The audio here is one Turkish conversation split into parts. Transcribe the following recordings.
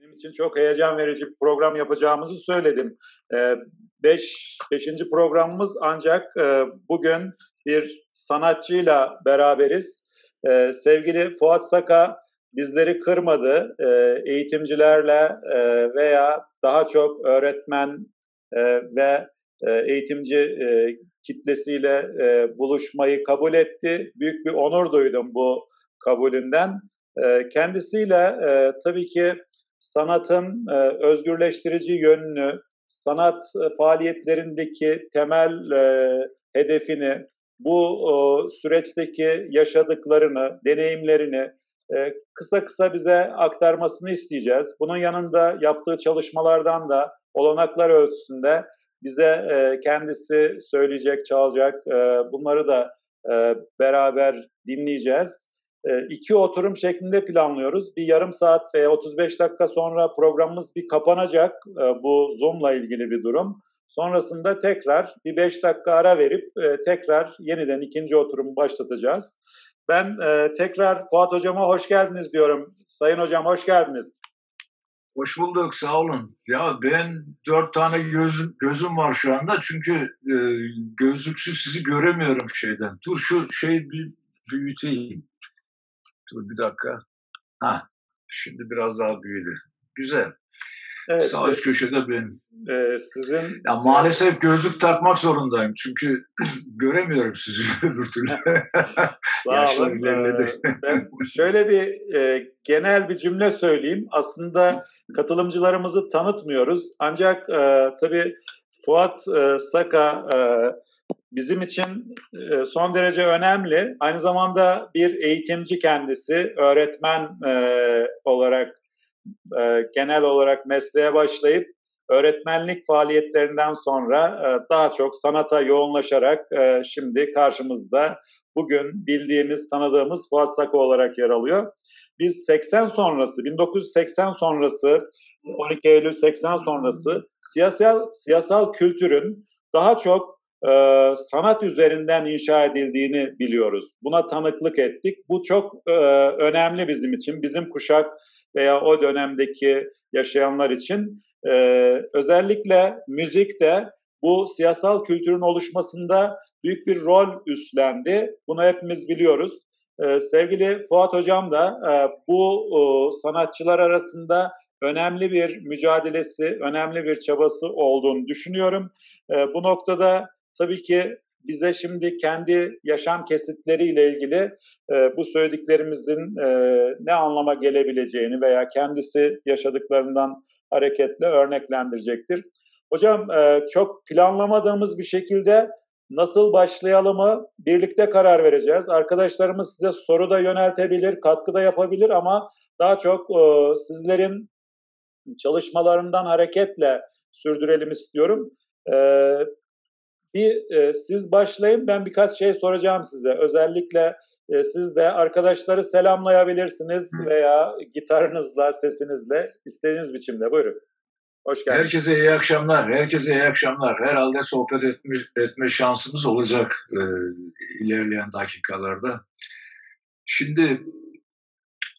Benim için çok heyecan verici bir program yapacağımızı söyledim. Ee, beş, beşinci programımız ancak e, bugün bir sanatçıyla beraberiz. Ee, sevgili Fuat Saka bizleri kırmadı. Ee, eğitimcilerle e, veya daha çok öğretmen e, ve e, eğitimci e, kitlesiyle e, buluşmayı kabul etti. Büyük bir onur duydum bu kabulünden. E, kendisiyle e, tabii ki sanatın e, özgürleştirici yönünü, sanat e, faaliyetlerindeki temel e, hedefini, bu süreçteki yaşadıklarını, deneyimlerini kısa kısa bize aktarmasını isteyeceğiz. Bunun yanında yaptığı çalışmalardan da olanaklar ölçüsünde bize kendisi söyleyecek, çalacak. Bunları da beraber dinleyeceğiz. E, iki oturum şeklinde planlıyoruz. Bir yarım saat veya 35 dakika sonra programımız bir kapanacak. E, bu Zoom'la ilgili bir durum. Sonrasında tekrar bir 5 dakika ara verip e, tekrar yeniden ikinci oturumu başlatacağız. Ben tekrar Fuat Hocama hoş geldiniz diyorum. Sayın Hocam hoş geldiniz. Hoş bulduk, sağ olun. Ya ben dört tane gözüm, gözüm var şu anda çünkü e, gözlüksüz sizi göremiyorum şeyden. Dur şu şey bir büyüteyim. Dur bir dakika. Ha, şimdi biraz daha büyüdü. Güzel. Evet, Sağ üst köşede benim. E, sizin ya maalesef gözlük takmak zorundayım çünkü göremiyorum sizi öbür türlü. Sağ olun. Ee, ben şöyle bir e, genel bir cümle söyleyeyim. Aslında katılımcılarımızı tanıtmıyoruz. Ancak e, tabii Fuat e, Saka e, bizim için e, son derece önemli. Aynı zamanda bir eğitimci kendisi, öğretmen e, olarak e, genel olarak mesleğe başlayıp öğretmenlik faaliyetlerinden sonra daha çok sanata yoğunlaşarak şimdi karşımızda bugün bildiğimiz, tanıdığımız Fuat Saka olarak yer alıyor. Biz 80 sonrası, 1980 sonrası, 12 Eylül 80 sonrası siyasal siyasal kültürün daha çok e, sanat üzerinden inşa edildiğini biliyoruz. Buna tanıklık ettik. Bu çok e, önemli bizim için. Bizim kuşak veya o dönemdeki yaşayanlar için e, özellikle müzikte bu siyasal kültürün oluşmasında büyük bir rol üstlendi. Bunu hepimiz biliyoruz. E, sevgili Fuat Hocam da e, bu e, sanatçılar arasında önemli bir mücadelesi, önemli bir çabası olduğunu düşünüyorum. E, bu noktada tabii ki bize şimdi kendi yaşam kesitleriyle ilgili e, bu söylediklerimizin e, ne anlama gelebileceğini veya kendisi yaşadıklarından hareketle örneklendirecektir. Hocam e, çok planlamadığımız bir şekilde nasıl başlayalımı birlikte karar vereceğiz. Arkadaşlarımız size soru da yöneltebilir, katkı da yapabilir ama daha çok e, sizlerin çalışmalarından hareketle sürdürelim istiyorum. E, bir e, siz başlayın ben birkaç şey soracağım size. Özellikle e, siz de arkadaşları selamlayabilirsiniz veya gitarınızla, sesinizle istediğiniz biçimde. Buyurun. Hoş geldiniz. Herkese iyi akşamlar. Herkese iyi akşamlar. Herhalde sohbet etme, etme şansımız olacak e, ilerleyen dakikalarda. Şimdi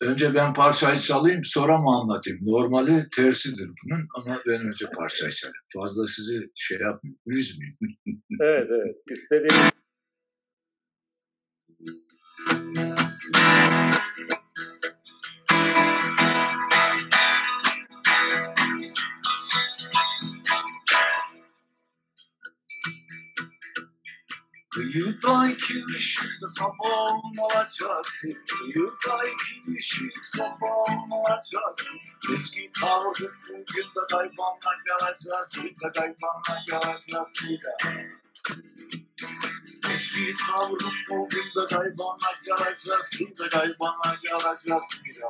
önce ben parçayı çalayım sonra mı anlatayım? Normali tersidir bunun ama ben önce parçayı çalayım. Fazla sizi şey yapmayayım, üzmeyeyim. evet evet. İstediğiniz Kıyıdaki ışıkta sabah olacağız Kıyıdaki ışık sabah olacağız Eski tavrım bugün de kaybanla geleceğiz Bir de kaybanla geleceğiz Eski tavrım bugün de kaybanla geleceğiz Bir de kaybanla geleceğiz Bir de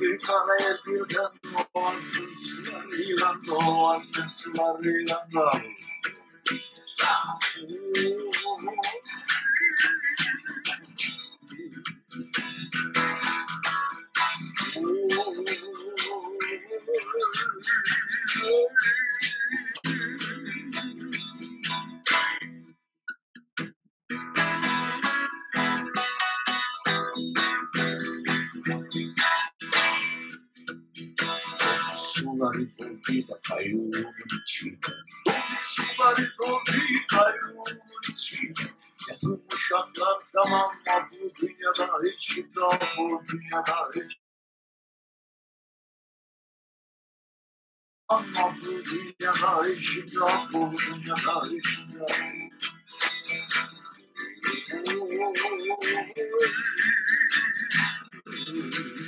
Yukarıya boğazın sularıyla boğazın sularıyla Oh. Doğasın sular ilan Suları doldu da kayığımın içine Suları doldu kayığımın içine Yatılmış atlar tamam mı bu dünyada hiç kimse bu dünyada hiç Ama bu dünyada hiç kimse bu dünyada hiç kimse Kapıda kaçamadık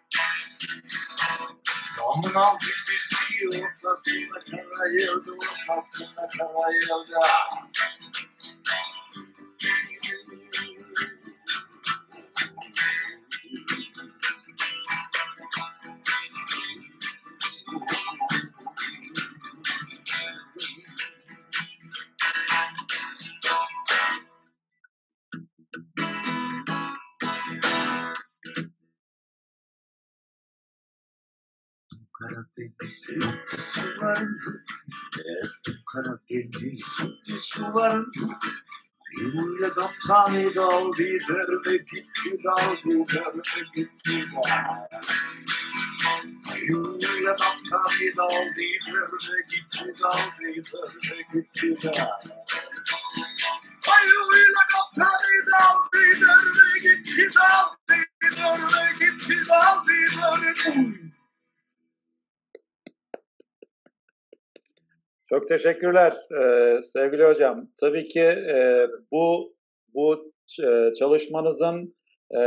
kaçamadık da ne kayımetra Uyanmadı bizi ortasında karayıldı ortasında karayıldı Damın aldı bizi ortasında karayıldı ortasında karayıldı Karadeniz yoktu suların Hep Karadeniz yoktu suların Yürüyle kaptanı daldı verme gitti daldı verme gitti Yürüyle kaptanı daldı verme gitti daldı verme gitti Ayıyla kaptanı daldı verme gitti daldı verme gitti daldı Çok teşekkürler ee, sevgili hocam. Tabii ki e, bu bu e, çalışmanızın e,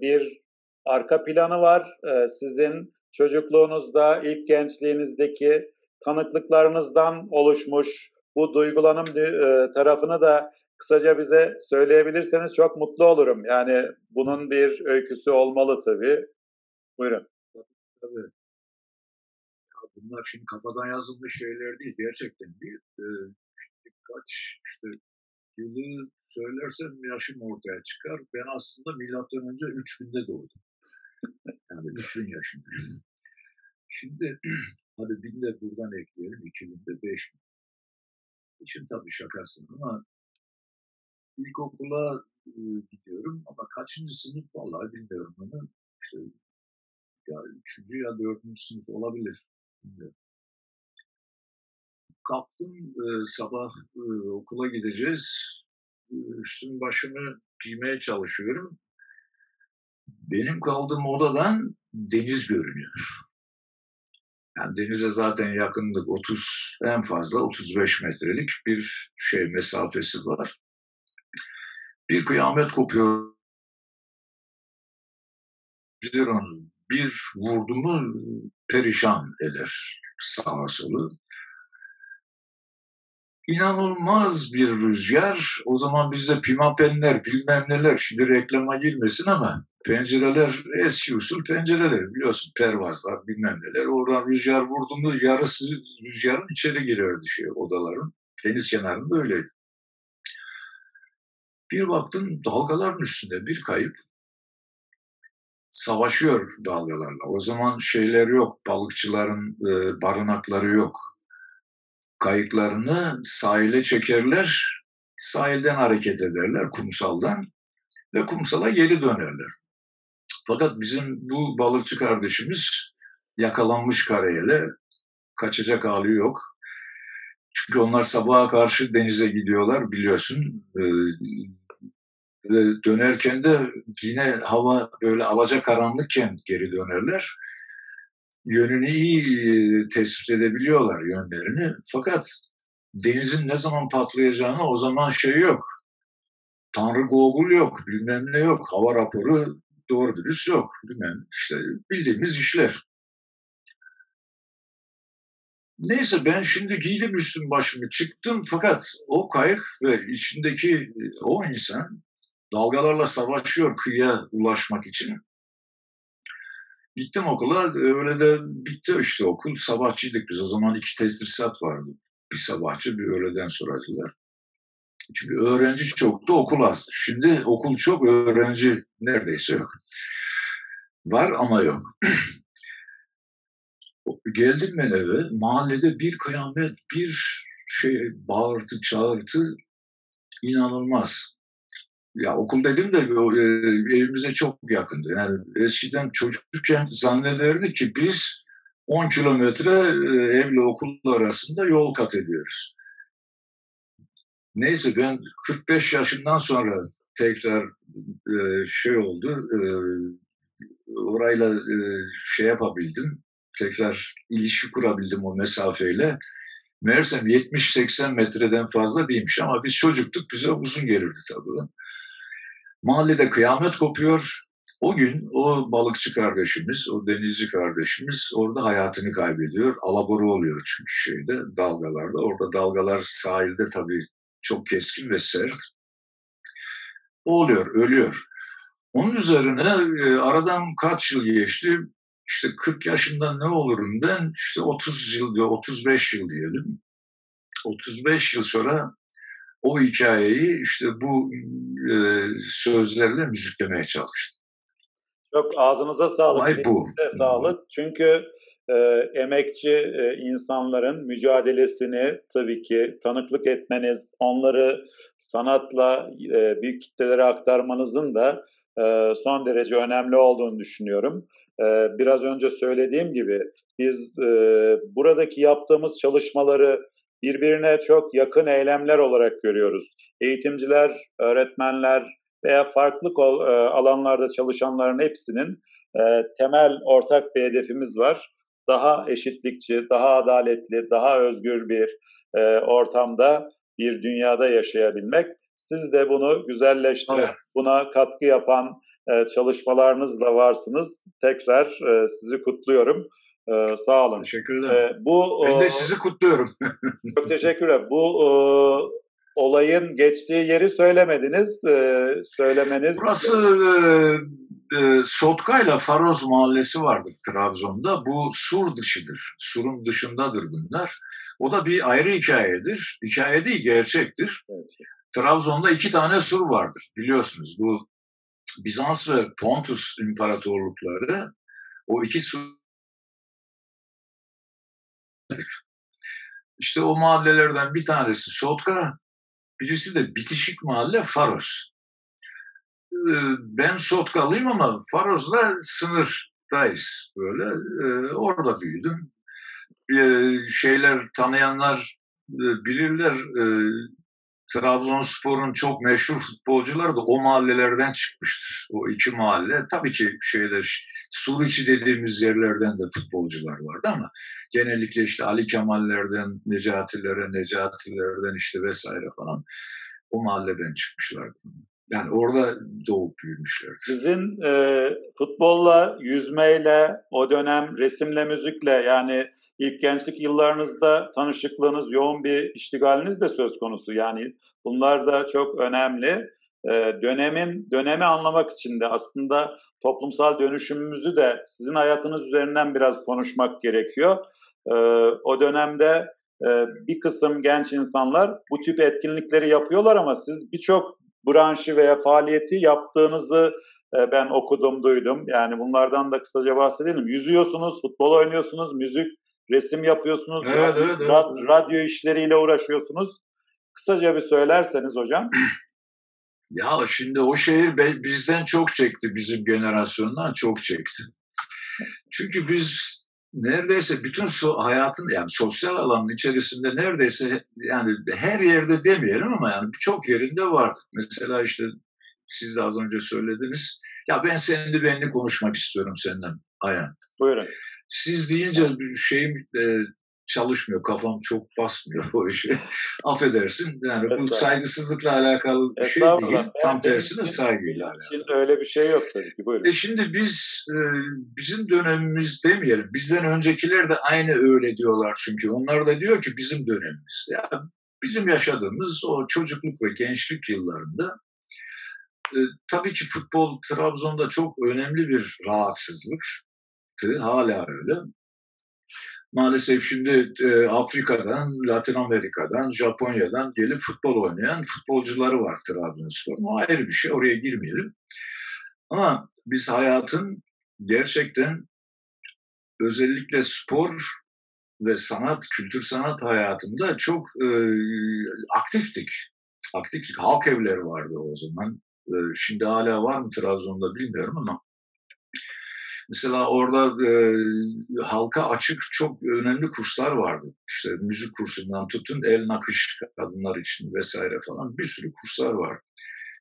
bir arka planı var. E, sizin çocukluğunuzda, ilk gençliğinizdeki tanıklıklarınızdan oluşmuş bu duygulanım e, tarafını da kısaca bize söyleyebilirseniz çok mutlu olurum. Yani bunun bir öyküsü olmalı tabii. Buyurun. Tabii bunlar şimdi kafadan yazılmış şeyler değil, gerçekten değil. Ee, kaç işte yılı söylersem yaşım ortaya çıkar. Ben aslında milattan önce 3000'de doğdum. Yani 3000 yaşındayım. Şimdi hadi bin de buradan ekleyelim, 2000'de 5000. Şimdi tabii şakasın ama ilkokula e, gidiyorum ama kaçıncı sınıf vallahi bilmiyorum onu. İşte ya üçüncü ya dördüncü sınıf olabilir. Kalktım e, sabah e, okula gideceğiz. Üstüm başımı giymeye çalışıyorum. Benim kaldığım odadan deniz görünüyor. Yani denize zaten yakınlık 30 en fazla 35 metrelik bir şey mesafesi var. Bir kıyamet kopuyor. Bilir onu. Bir vurdu mu perişan eder sağa solu. İnanılmaz bir rüzgar. O zaman bizde pimapenler, bilmem neler, şimdi reklama girmesin ama pencereler eski usul pencereler biliyorsun pervazlar bilmem neler. Oradan rüzgar vurdu mu yarısı rüzgarın içeri girerdi şey odaların. Deniz kenarında öyleydi. Bir baktım dalgaların üstünde bir kayıp savaşıyor dalgalarla. O zaman şeyler yok, balıkçıların e, barınakları yok. Kayıklarını sahile çekerler, sahilden hareket ederler, kumsaldan ve kumsala geri dönerler. Fakat bizim bu balıkçı kardeşimiz yakalanmış karayele. Kaçacak hali yok. Çünkü onlar sabaha karşı denize gidiyorlar biliyorsun. Ee, dönerken de yine hava böyle alaca karanlıkken geri dönerler. Yönünü iyi tespit edebiliyorlar yönlerini. Fakat denizin ne zaman patlayacağını o zaman şey yok. Tanrı Google yok, bilmem ne yok, hava raporu doğru dürüst yok. Bilmem işte bildiğimiz işler. Neyse ben şimdi giydim üstüm başımı çıktım fakat o kayık ve içindeki o insan dalgalarla savaşıyor kıyıya ulaşmak için. Gittim okula öyle de bitti işte okul sabahçıydık biz o zaman iki tedrisat vardı. Bir sabahçı bir öğleden sonracılar. Çünkü öğrenci çoktu, okul azdı. Şimdi okul çok, öğrenci neredeyse yok. Var ama yok. Geldim ben eve, mahallede bir kıyamet, bir şey bağırtı, çağırtı inanılmaz. Ya okul dedim de e, evimize çok yakındı. Yani eskiden çocukken zannederdik ki biz 10 kilometre e, evle okul arasında yol kat ediyoruz. Neyse ben 45 yaşından sonra tekrar e, şey oldu. Orayla şey yapabildim. Tekrar ilişki kurabildim o mesafeyle. Meğersem 70-80 metreden fazla değilmiş ama biz çocuktuk bize uzun gelirdi tabii. Mahallede kıyamet kopuyor. O gün o balıkçı kardeşimiz, o denizci kardeşimiz orada hayatını kaybediyor. Alaboru oluyor çünkü şeyde dalgalarda. Orada dalgalar sahilde tabii çok keskin ve sert. O oluyor, ölüyor. Onun üzerine e, aradan kaç yıl geçti? İşte 40 yaşında ne olurum ben? İşte 30 yıl, 35 yıl diyelim. 35 yıl sonra o hikayeyi işte bu e, sözlerle müziklemeye çalıştım. Çok ağzınıza sağlık. Ay bu. Sağlık. Çünkü e, emekçi e, insanların mücadelesini tabii ki tanıklık etmeniz, onları sanatla e, büyük kitlelere aktarmanızın da e, son derece önemli olduğunu düşünüyorum. E, biraz önce söylediğim gibi biz e, buradaki yaptığımız çalışmaları birbirine çok yakın eylemler olarak görüyoruz. Eğitimciler, öğretmenler veya farklı e, alanlarda çalışanların hepsinin e, temel ortak bir hedefimiz var daha eşitlikçi, daha adaletli, daha özgür bir e, ortamda, bir dünyada yaşayabilmek. Siz de bunu güzelleştiren, evet. buna katkı yapan çalışmalarınızla varsınız. Tekrar sizi kutluyorum. E, sağ olun. Teşekkür ederim. E, bu, ben de sizi kutluyorum. çok teşekkürler. Bu e, olayın geçtiği yeri söylemediniz. E, söylemeniz... Burası e, e, Sotka ile Faroz mahallesi vardır Trabzon'da. Bu sur dışıdır. Surun dışındadır bunlar. O da bir ayrı hikayedir. Hikaye değil, gerçektir. Evet. Trabzon'da iki tane sur vardır biliyorsunuz. Bu Bizans ve Pontus imparatorlukları o iki sur İşte o mahallelerden bir tanesi Sotka, birisi de bitişik mahalle Faros. Ee, ben Sotkalıyım ama Faroz'la sınırdayız böyle. Ee, orada büyüdüm. Ee, şeyler tanıyanlar e, bilirler. Trabzonspor'un çok meşhur futbolcuları da o mahallelerden çıkmıştır. O iki mahalle. Tabii ki şeyler Suriçi dediğimiz yerlerden de futbolcular vardı ama genellikle işte Ali Kemal'lerden, Necatilere, Necatilerden işte vesaire falan o mahalleden çıkmışlardı. Yani orada doğup büyümüşler. Sizin e, futbolla, yüzmeyle, o dönem resimle, müzikle yani ilk gençlik yıllarınızda tanışıklığınız, yoğun bir iştigaliniz de söz konusu. Yani bunlar da çok önemli. E, dönemin dönemi anlamak için de aslında toplumsal dönüşümümüzü de sizin hayatınız üzerinden biraz konuşmak gerekiyor. E, o dönemde e, bir kısım genç insanlar bu tip etkinlikleri yapıyorlar ama siz birçok branşı veya faaliyeti yaptığınızı e, ben okudum, duydum. Yani bunlardan da kısaca bahsedelim. Yüzüyorsunuz, futbol oynuyorsunuz, müzik, resim yapıyorsunuz, evet, radyo, evet, evet. radyo işleriyle uğraşıyorsunuz. Kısaca bir söylerseniz hocam. Ya şimdi o şehir bizden çok çekti, bizim generasyondan çok çekti. Çünkü biz neredeyse bütün so hayatın yani sosyal alanın içerisinde neredeyse yani her yerde demeyelim ama yani birçok yerinde vardı. Mesela işte siz de az önce söylediniz. Ya ben seninle benli konuşmak istiyorum senden Ayhan. Buyurun. Siz deyince bir şeyim e, çalışmıyor. Kafam çok basmıyor o işi. Affedersin. Yani bu saygısızlıkla alakalı bir şey değil. Tam tersine saygıyla alakalı. Şimdi öyle bir şey yok tabii ki. Buyurun. E şimdi biz e, bizim dönemimiz demeyelim. Bizden öncekiler de aynı öyle diyorlar çünkü. Onlar da diyor ki bizim dönemimiz. Ya bizim yaşadığımız o çocukluk ve gençlik yıllarında e, tabii ki futbol Trabzon'da çok önemli bir rahatsızlıktı. Hala öyle maalesef şimdi e, Afrika'dan, Latin Amerika'dan, Japonya'dan gelip futbol oynayan futbolcuları var Trabzonspor'un. O ayrı bir şey, oraya girmeyelim. Ama biz hayatın gerçekten özellikle spor ve sanat, kültür sanat hayatında çok e, aktiftik. Aktiftik. Halk evleri vardı o zaman. E, şimdi hala var mı Trabzon'da bilmiyorum ama Mesela orada e, halka açık çok önemli kurslar vardı. İşte müzik kursundan tutun el nakış kadınlar için vesaire falan bir sürü kurslar var.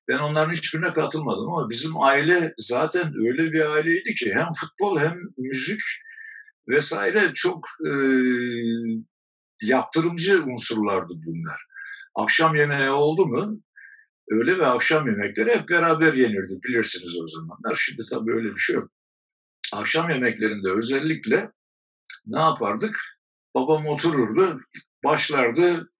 Ben onların hiçbirine katılmadım ama bizim aile zaten öyle bir aileydi ki hem futbol hem müzik vesaire çok e, yaptırımcı unsurlardı bunlar. Akşam yemeği oldu mu öyle ve akşam yemekleri hep beraber yenirdi bilirsiniz o zamanlar. Şimdi tabii öyle bir şey yok akşam yemeklerinde özellikle ne yapardık? Babam otururdu, başlardı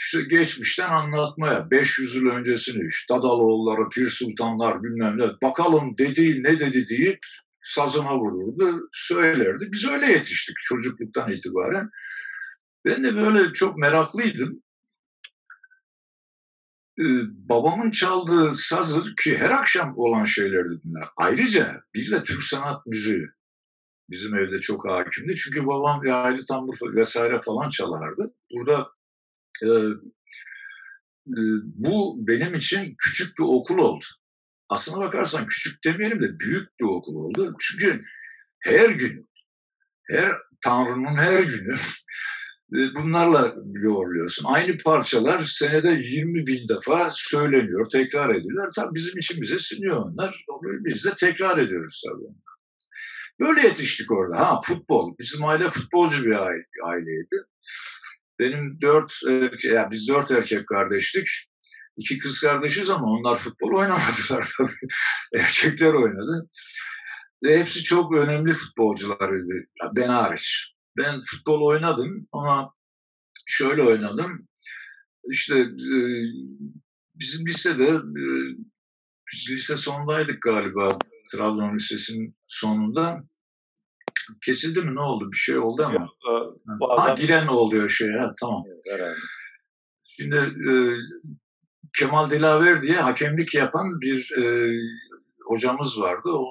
işte geçmişten anlatmaya. 500 yıl öncesini, işte Dadaloğulları, Pir Sultanlar bilmem ne. Bakalım dedi ne dedi deyip sazına vururdu, söylerdi. Biz öyle yetiştik çocukluktan itibaren. Ben de böyle çok meraklıydım. Ee, babamın çaldığı sazı ki her akşam olan şeylerdi bunlar. Ayrıca bir de Türk sanat müziği bizim evde çok hakimdi. Çünkü babam bir aile tambur vesaire falan çalardı. Burada e, e, bu benim için küçük bir okul oldu. Aslına bakarsan küçük demeyelim de büyük bir okul oldu. Çünkü her gün, her Tanrı'nın her günü bunlarla yoğurluyorsun. Aynı parçalar senede 20 bin defa söyleniyor, tekrar ediliyor. Tabii bizim için bize siniyor onlar. Biz de tekrar ediyoruz tabii. Böyle yetiştik orada. Ha futbol. Bizim aile futbolcu bir aileydi. Benim dört, yani biz dört erkek kardeştik. İki kız kardeşiz ama onlar futbol oynamadılar tabii. Erkekler oynadı. Ve hepsi çok önemli futbolcularıydı. Ben hariç ben futbol oynadım ama şöyle oynadım. İşte e, bizim lisede e, biz lise sondaydık galiba Trabzon Lisesi'nin sonunda. Kesildi mi ne oldu? Bir şey oldu ama. Yok, e, bazen... Ha giren oluyor şey ha tamam. Evet, Şimdi e, Kemal Dilaver diye hakemlik yapan bir e, hocamız vardı. O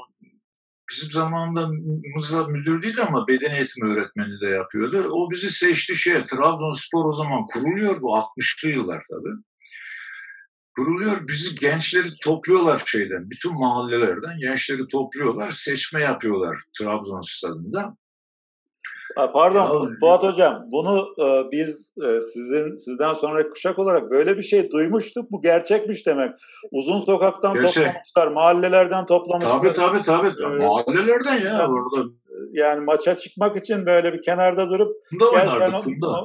bizim zamanında Mızra müdür değil ama beden eğitimi öğretmeni de yapıyordu. O bizi seçti şey, Trabzonspor o zaman kuruluyor bu 60'lı yıllar tabii. Kuruluyor, bizi gençleri topluyorlar şeyden, bütün mahallelerden gençleri topluyorlar, seçme yapıyorlar Trabzon stadında. Pardon ya, Fuat Hocam, bunu e, biz e, sizin sizden sonra kuşak olarak böyle bir şey duymuştuk. Bu gerçekmiş demek. Uzun sokaktan Gerçek. toplamışlar, mahallelerden toplamışlar. Tabii tabii tabii. Ee, Mahallelerden ya orada. Yani maça çıkmak için böyle bir kenarda durup kumda oynardı kumda.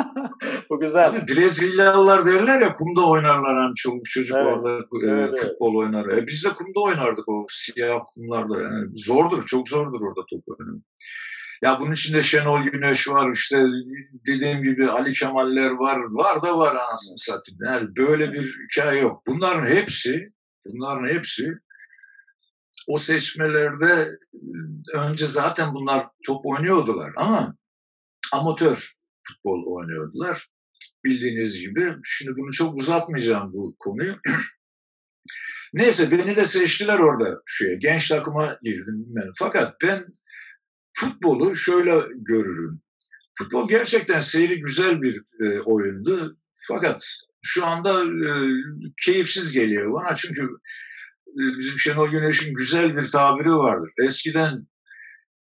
Bu güzel. Tabii Brezilyalılar derler ya kumda oynarlar hani çocuk çocuk evet. orada e, evet, futbol evet. oynar. E, biz de kumda oynardık o siyah kumlarda. Yani zordur, çok zordur orada top oynamak. Ya bunun içinde Şenol Güneş var, işte dediğim gibi Ali Kemaller var, var da var anasını satayım. Yani böyle bir hikaye yok. Bunların hepsi, bunların hepsi o seçmelerde önce zaten bunlar top oynuyordular ama amatör futbol oynuyordular. Bildiğiniz gibi. Şimdi bunu çok uzatmayacağım bu konuyu. Neyse beni de seçtiler orada şeye, genç takıma girdim. Ben. Fakat ben futbolu şöyle görürüm. Futbol gerçekten seyri güzel bir e, oyundu. Fakat şu anda e, keyifsiz geliyor bana çünkü e, bizim Şenol Güneş'in güzel bir tabiri vardır. Eskiden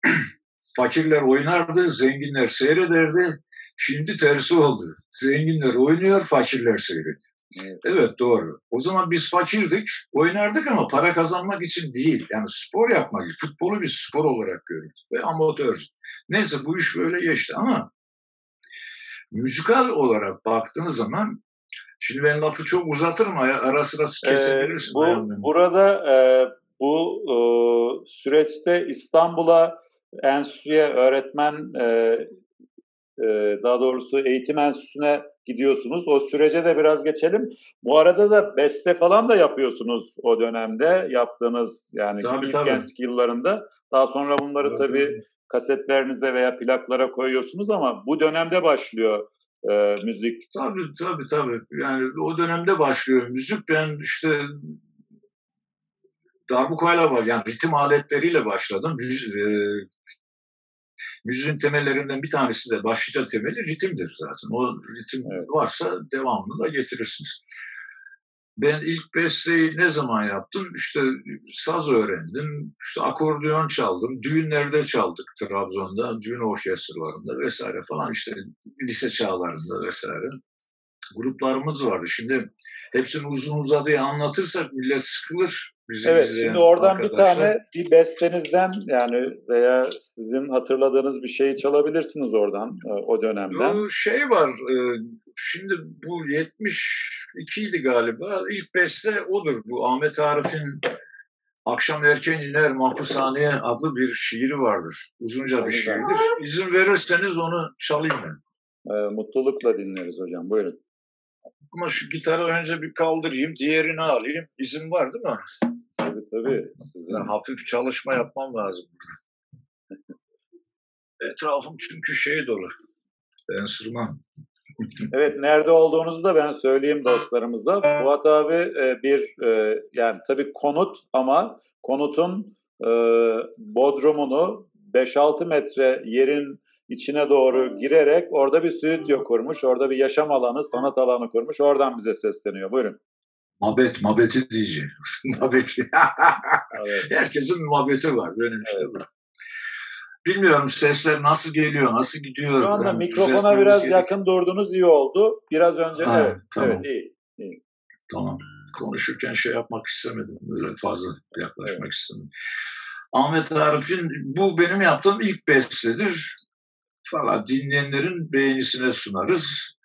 Fakirler oynardı, zenginler seyrederdi. Şimdi tersi oldu. Zenginler oynuyor, fakirler seyrediyor. Evet. evet doğru. O zaman biz fakirdik, oynardık ama para kazanmak için değil. Yani spor yapmak, futbolu bir spor olarak görürdük ve amatör. Neyse bu iş böyle geçti ama müzikal olarak baktığınız zaman şimdi ben lafı çok uzatırım ara sıra kesebilirsin. Ee, bu, burada e, bu e, süreçte İstanbul'a enstitüye öğretmen e, e, daha doğrusu eğitim enstitüsüne gidiyorsunuz. O sürece de biraz geçelim. Bu arada da beste falan da yapıyorsunuz o dönemde yaptığınız yani tabii, tabii. gençlik yıllarında. Daha sonra bunları tabii, tabii, tabii kasetlerinize veya plaklara koyuyorsunuz ama bu dönemde başlıyor e, müzik. Tabii tabii tabii. Yani o dönemde başlıyor müzik. Ben işte darbukayla var yani ritim aletleriyle başladım. Müz, e, müziğin temellerinden bir tanesi de başlıca temeli ritimdir zaten. O ritim varsa devamını da getirirsiniz. Ben ilk besteyi ne zaman yaptım? İşte saz öğrendim, işte akordeon çaldım, düğünlerde çaldık Trabzon'da, düğün orkestralarında vesaire falan işte lise çağlarında vesaire. Gruplarımız vardı. Şimdi hepsini uzun uzadıya anlatırsak millet sıkılır. Bizim evet, şimdi oradan arkadaşlar. bir tane bir bestenizden yani veya sizin hatırladığınız bir şeyi çalabilirsiniz oradan e, o dönemden. Şey var, e, şimdi bu 72 idi galiba. İlk beste odur. Bu Ahmet Arif'in Akşam Erken İner Mahpushaneye adlı bir şiiri vardır. Uzunca bir şiirdir. İzin verirseniz onu çalayım ben. E, mutlulukla dinleriz hocam. Buyurun. Ama şu gitarı önce bir kaldırayım, diğerini alayım. İzin var değil mi? Tabii tabii. Sizin... hafif çalışma yapmam lazım. Etrafım çünkü şey dolu. Enstrüman. evet nerede olduğunuzu da ben söyleyeyim dostlarımıza. Fuat abi e, bir e, yani tabii konut ama konutun e, bodrumunu 5-6 metre yerin içine doğru girerek orada bir stüdyo kurmuş. Orada bir yaşam alanı, sanat alanı kurmuş. Oradan bize sesleniyor. Buyurun. Mabet, mabeti diyeceğim. mabeti. evet. Herkesin bir mabeti var. Benim evet. var. Bilmiyorum sesler nasıl geliyor, nasıl gidiyor. Şu anda ben mikrofona biraz gerek. yakın durdunuz iyi oldu. Biraz önce ha, evet, tamam. evet iyi, iyi. Tamam. Konuşurken şey yapmak istemedim. Böyle fazla yaklaşmak evet. istemedim. Ahmet Arif'in bu benim yaptığım ilk bestedir. Valla dinleyenlerin beğenisine sunarız.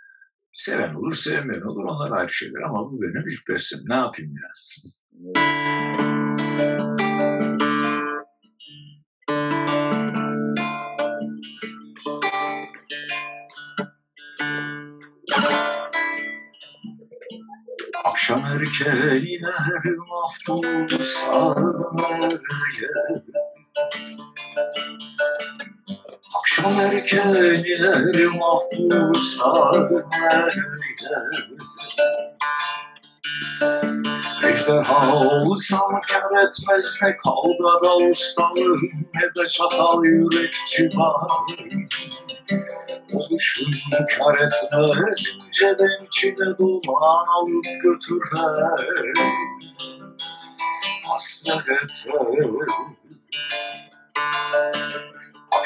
Seven olur, sevmeyen olur. Onlar ayrı şeyler ama bu benim ilk bestem. Ne yapayım ya? Akşam erken iner mahpus ağlamaya Akşam erken iner mahpushaneye Ejderha olsam kar etmez ne kavgada ustalığım ne de çatal yürek civarım Oluşum kar etmez inceden içine duman alıp götürer Hasrete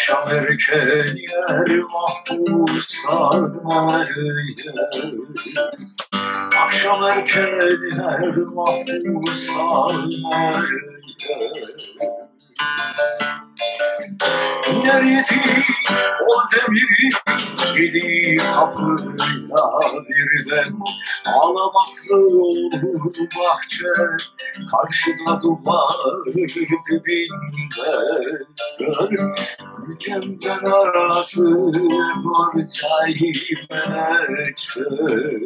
Akşam erken yer mahpus sarmayı Akşam erken yer mahpus sarmayı Nerede o demiri gidip kapıya birden Ağlamaklı olur bahçe. Karşıda duvar dibinde Gölgemden arası var çayime çöl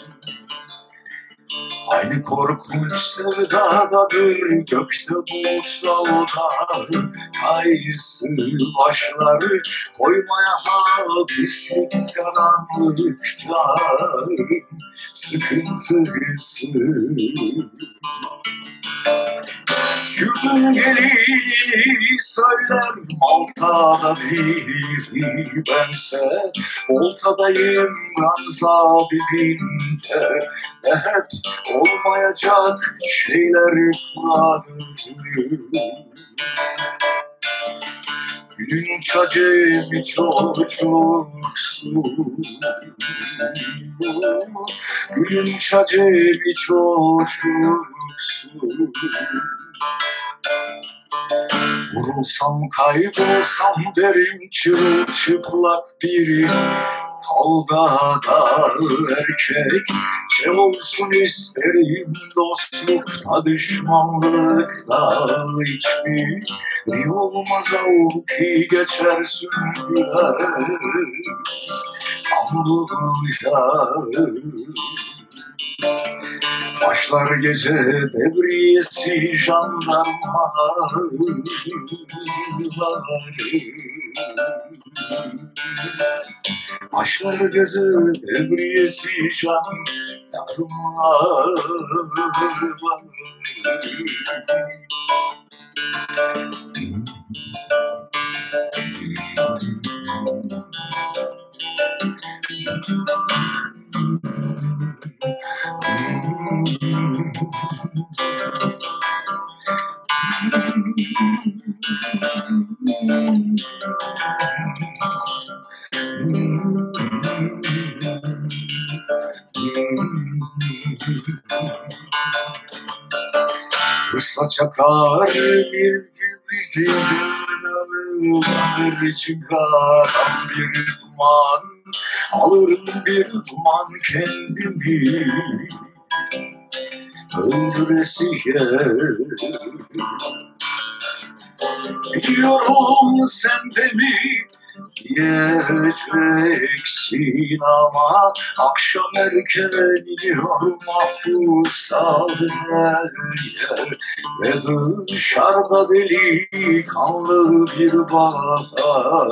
Aynı korkunç sevdadadır gökte bulut dalgalı Kayısı başları koymaya hapislik karanlıkta Sıkıntısı Kürdün gelini söyler Malta'da biri bense. Volta'dayım Ramza dibinde Ve hep olmayacak şeyler kurarım Gün çacemi çocuksun. Gün çacemi çocuksun. Vurulsam kaybolsam derim çırılçıplak biri Kavgada erkek. Şey olsun isterim dostlukta düşmanlıkta hiçbir bir olmaz o ki geçersin güler Hamdoluyar Başlar gece devriyesi jandarma Başlar gece devriyesi jandarma Hırsa çakar bir gibi bir çıkaran bir duman. Alırım bir duman kendimi Öldüresiye. Biliyorum sen de mi diyeceksin ama Akşam erken iniyor mahpushaneye Ve dışarıda delikanlı bir bahar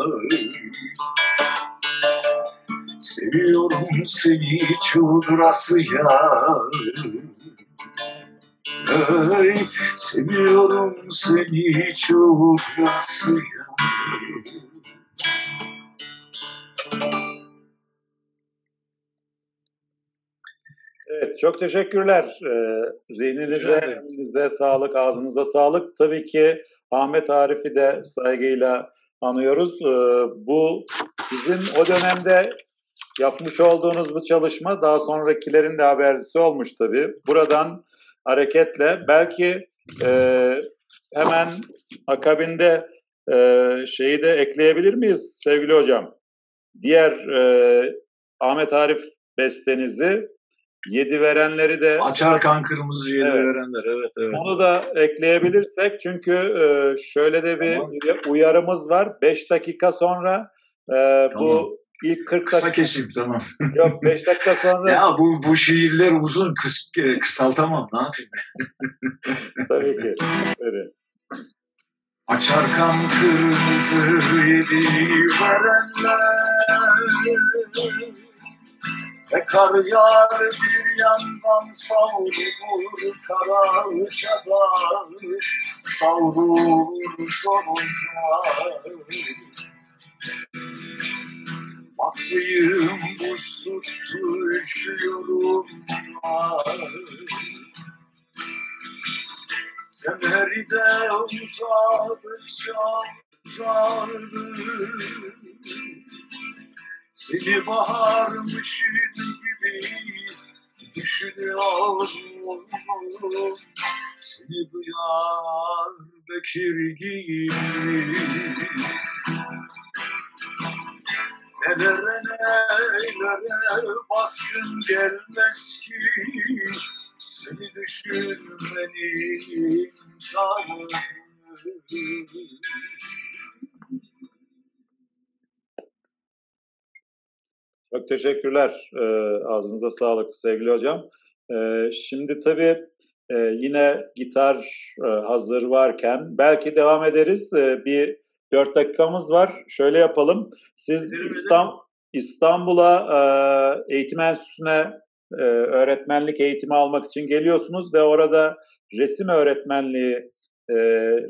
Seviyorum seni çudrasıya Ey, seviyorum seni çudrasıya Evet, çok teşekkürler. Ee, zihninize, elinize sağlık, ağzınıza sağlık. Tabii ki Ahmet Arif'i de saygıyla anıyoruz. Ee, bu sizin o dönemde yapmış olduğunuz bu çalışma daha sonrakilerin de habercisi olmuş tabii. Buradan hareketle belki e, hemen akabinde e, şeyi de ekleyebilir miyiz sevgili hocam? Diğer e, Ahmet Arif bestenizi Yedi verenleri de Açarkan kırmızı yedi Evet. verenler evet evet. onu da ekleyebilirsek çünkü e, şöyle de bir Tamam. uyarımız var. 5 dakika sonra e, Tamam. bu ilk 40 Kısa dakika kesim tamam. yok 5 dakika sonra Ya bu bu şiirler uzun kıs, e, kısaltamam ne yapayım? tabii ki. Evet. Açarkan kırmızı yedi verenler Ve kar yağar bir yandan savrulur karaçada Savrulur omuzlar Baklıyım buz tuttu üşüyorum Semeride uzadıkça uzardı. Seni baharmışın gibi düşünüyorum Seni duyar Bekir gibi Nelere nelere baskın gelmez ki Seni düşünmenin imkanı Çok teşekkürler. E, ağzınıza sağlık sevgili hocam. Ee, şimdi tabii e, yine gitar e, hazır varken belki devam ederiz. E, bir dört dakikamız var. Şöyle yapalım. Siz İstanbul, İstanbul'a e, eğitim enstitüsüne e, öğretmenlik eğitimi almak için geliyorsunuz ve orada resim öğretmenliği, e,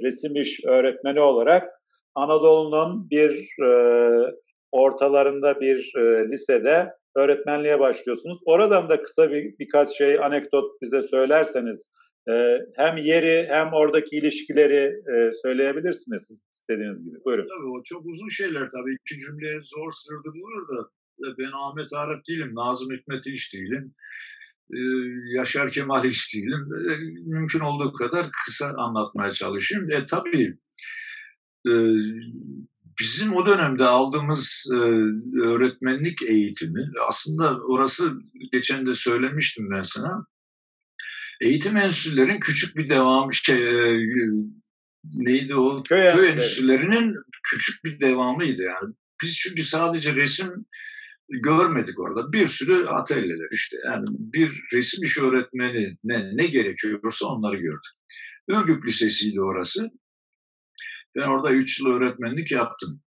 resim iş öğretmeni olarak Anadolu'nun bir e, ortalarında bir e, lisede öğretmenliğe başlıyorsunuz. Oradan da kısa bir birkaç şey, anekdot bize söylerseniz hem yeri hem oradaki ilişkileri e, söyleyebilirsiniz istediğiniz gibi. Buyurun. Tabii o çok uzun şeyler tabii. İki cümleye zor sığdırılır da ben Ahmet Arap değilim, Nazım Hikmet hiç değilim. Yaşar Kemal hiç değilim. Mümkün olduğu kadar kısa anlatmaya çalışayım. E tabii bizim o dönemde aldığımız öğretmenlik eğitimi aslında orası geçen de söylemiştim ben sana. Eğitim enstitülerin küçük bir devam şey neydi o köy, köy enstitülerinin küçük bir devamıydı yani. Biz çünkü sadece resim görmedik orada. Bir sürü atölyeler işte. Yani bir resim iş öğretmeni ne, ne gerekiyorsa onları gördük. Ürgüp Lisesi'ydi orası. Ben orada 3 yıl öğretmenlik yaptım.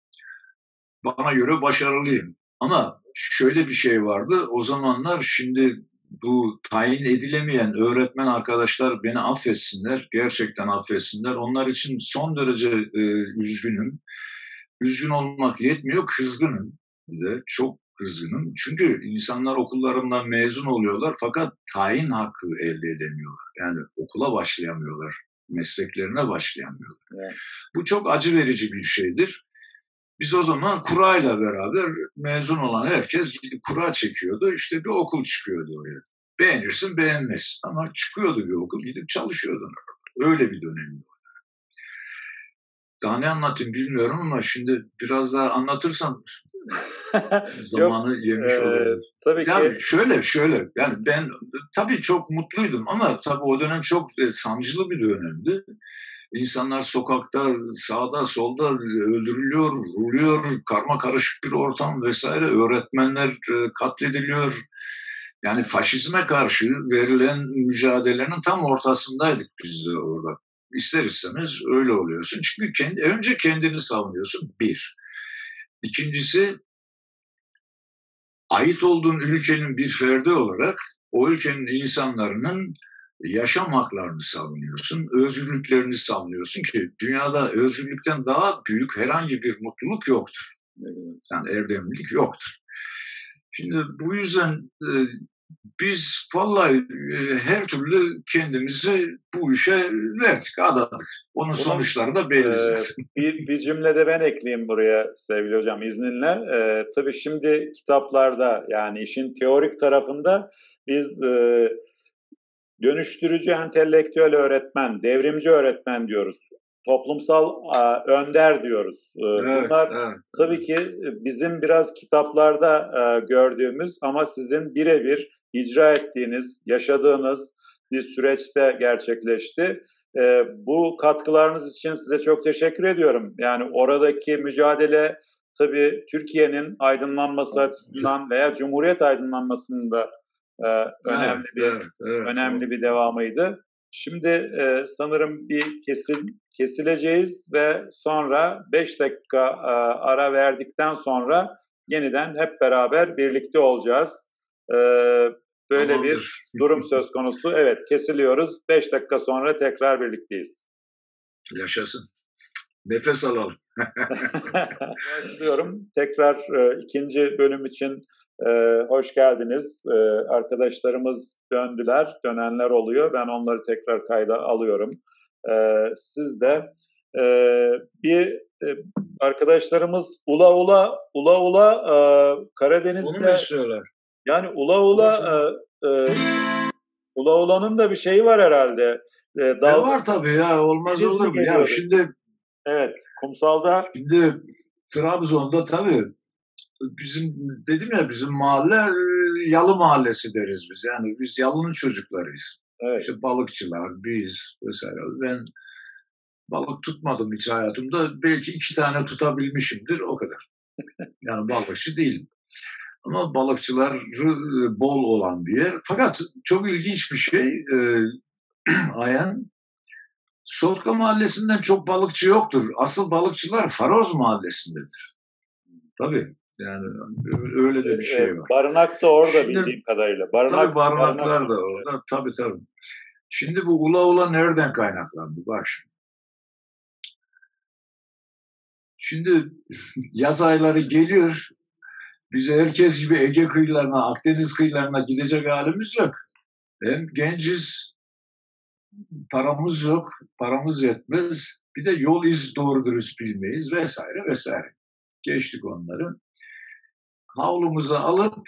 Bana göre başarılıyım. Ama şöyle bir şey vardı. O zamanlar şimdi bu tayin edilemeyen öğretmen arkadaşlar beni affetsinler. Gerçekten affetsinler. Onlar için son derece e, üzgünüm. Üzgün olmak yetmiyor, kızgınım. Bir de çok kızgınım. Çünkü insanlar okullarından mezun oluyorlar fakat tayin hakkı elde edemiyorlar. Yani okula başlayamıyorlar, mesleklerine başlayamıyorlar. Evet. Bu çok acı verici bir şeydir. Biz o zaman kurayla beraber mezun olan herkes gidip kura çekiyordu. İşte bir okul çıkıyordu oraya. Beğenirsin beğenmez ama çıkıyordu bir okul gidip çalışıyordun. Öyle bir dönemdi. Daha ne anlatayım bilmiyorum ama şimdi biraz daha anlatırsam zamanı Yok, yemiş e, Tabii yani ki. Şöyle şöyle yani ben tabii çok mutluydum ama tabii o dönem çok e, sancılı bir dönemdi. İnsanlar sokakta sağda solda öldürülüyor, vuruluyor, karma karışık bir ortam vesaire. Öğretmenler e, katlediliyor. Yani faşizme karşı verilen mücadelenin tam ortasındaydık biz de orada. İster istemez öyle oluyorsun. Çünkü kendi, önce kendini savunuyorsun bir. İkincisi ait olduğun ülkenin bir ferdi olarak o ülkenin insanların yaşam haklarını savunuyorsun, özgürlüklerini savunuyorsun ki dünyada özgürlükten daha büyük herhangi bir mutluluk yoktur. Yani erdemlilik yoktur. Şimdi bu yüzden e, biz vallahi e, her türlü kendimizi bu işe verdik, adadık. Onun Bunun, sonuçları da belli e, bir, bir cümle de ben ekleyeyim buraya sevgili hocam izninle. E, tabii şimdi kitaplarda yani işin teorik tarafında biz e, dönüştürücü entelektüel öğretmen, devrimci öğretmen diyoruz. Toplumsal a, önder diyoruz. E, evet, Bunlar evet, tabii ki bizim biraz kitaplarda e, gördüğümüz ama sizin birebir icra ettiğiniz, yaşadığınız bir süreçte gerçekleşti. E, bu katkılarınız için size çok teşekkür ediyorum. Yani oradaki mücadele tabii Türkiye'nin aydınlanması açısından veya Cumhuriyet aydınlanmasının da e, önemli evet, bir evet, evet, önemli evet. bir devamıydı. Şimdi e, sanırım bir kesil kesileceğiz ve sonra 5 dakika e, ara verdikten sonra yeniden hep beraber birlikte olacağız. E, Böyle Tamamdır. bir durum söz konusu. Evet kesiliyoruz. 5 dakika sonra tekrar birlikteyiz. Yaşasın. Nefes alalım. Başlıyorum. Tekrar e, ikinci bölüm için e, hoş geldiniz. E, arkadaşlarımız döndüler. Dönenler oluyor. Ben onları tekrar kayda alıyorum. E, siz de e, bir e, arkadaşlarımız Ula Ula Ula Ula e, Karadeniz'de? Yani Ula Ula e, e, Ula Ula'nın da bir şeyi var herhalde. E, dal... E var tabii ya olmaz olur mu? Ya şimdi Evet kumsalda şimdi Trabzon'da tabii bizim dedim ya bizim mahalle e, Yalı Mahallesi deriz biz. Yani biz Yalı'nın çocuklarıyız. Evet. İşte balıkçılar, biz vesaire. Ben balık tutmadım hiç hayatımda. Belki iki tane tutabilmişimdir o kadar. Yani balıkçı değilim. Ama balıkçılar bol olan bir yer. Fakat çok ilginç bir şey. E, Ayan, Sotka mahallesinden çok balıkçı yoktur. Asıl balıkçılar Faroz mahallesindedir. Tabii. Yani öyle de bir şey var. Barınak da orada Şimdi, bildiğim kadarıyla. Barınak, tabii barınaklar barınak da orada. Tabii tabii. Şimdi bu ula ula nereden kaynaklandı? Bak şimdi. Şimdi yaz ayları geliyor. Biz herkes gibi Ege kıyılarına, Akdeniz kıyılarına gidecek halimiz yok. Hem genciz, paramız yok, paramız yetmez. Bir de yol iz doğru dürüst bilmeyiz vesaire vesaire. Geçtik onları. Havlumuzu alıp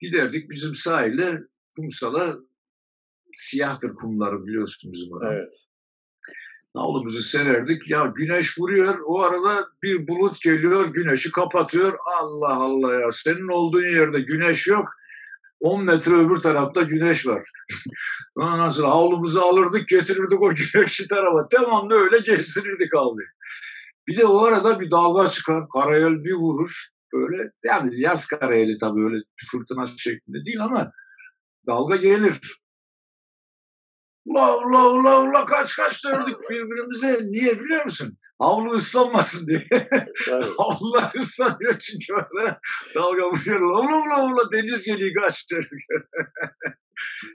giderdik bizim sahile, kumsala siyahtır kumları biliyorsun bizim orada. Evet. Navlumuzu sererdik. Ya güneş vuruyor. O arada bir bulut geliyor. Güneşi kapatıyor. Allah Allah ya. Senin olduğun yerde güneş yok. 10 metre öbür tarafta güneş var. Ondan sonra havlumuzu alırdık getirirdik o güneşli tarafa. Devamlı öyle gezdirirdik abi. Bir de o arada bir dalga çıkar. Karayel bir vurur. Böyle yani yaz karayeli tabii öyle fırtına şeklinde değil ama dalga gelir. Ula ula ula ula kaç kaç döndük birbirimize. Niye biliyor musun? Havlu ıslanmasın diye. Evet. Havlular ıslanıyor çünkü orada dalga vuruyor. Ula ula ula deniz geliyor kaç döndük.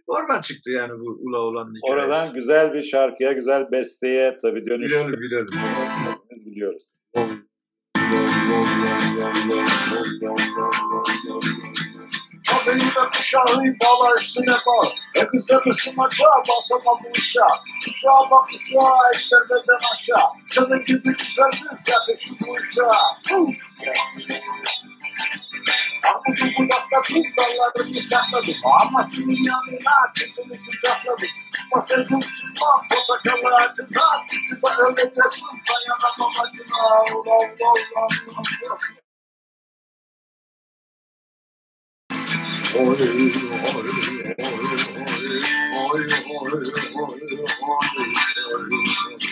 Oradan çıktı yani bu ula ulanın hikayesi. Oradan güzel bir şarkıya, güzel besteye tabii dönüştü. Biliyorum, biliyorum. Biz biliyoruz. Benim kuşağı bağla üstüne bak E kısa kısmaca basama bu uşağı Uşağa bak uşağa eşler beden aşağı Senin gibi güzel kız yakışır bu uşağa Oy, oy, oy, oy, oy, oy, oy.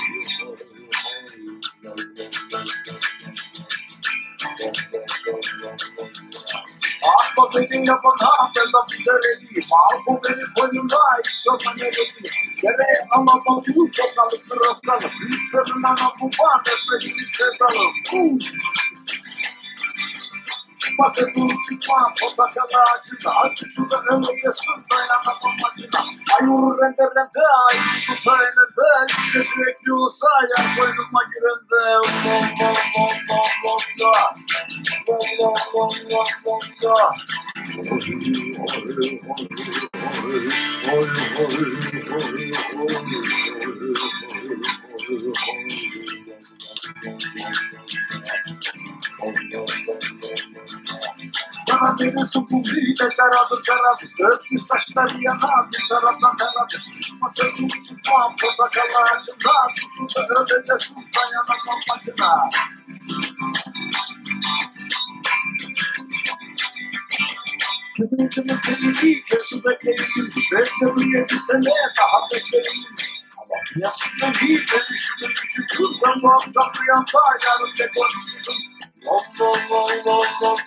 Kızını kucakladım Çıkmasaydım çıkmam portakal ağacından Düşüp öleceksin dayanamam acına Allah Allah Allah Allah Akba beni yapan hamdala bilereli Marbu beni koyunda istiyorsan eledi Yere ama bakı tokalı kırıkalı Hissedim ama bu var nefreti sevdalım Çıkmasa dur çıkma portakal ağacında Acı suda öleceksin dayanamam acına Ay vurur rende rende ay tuta enede Gece bekliyorsa yer koynuma girende Long long long long long da Long long long long long da Bana beni sukuliyle karadı karadı Gözlü saçları yanar bir taraftan karadı Masayı çıkmam portakal ağacında Tutuda öleceksin dayanamam acına Kıvılcımın telini kesip bekleyin Bekleyin yedi sene daha bekleyin Ama piyasında değil ben üşüdüm üşüdüm Ben bu hafta rüyamda yarın tek oynadım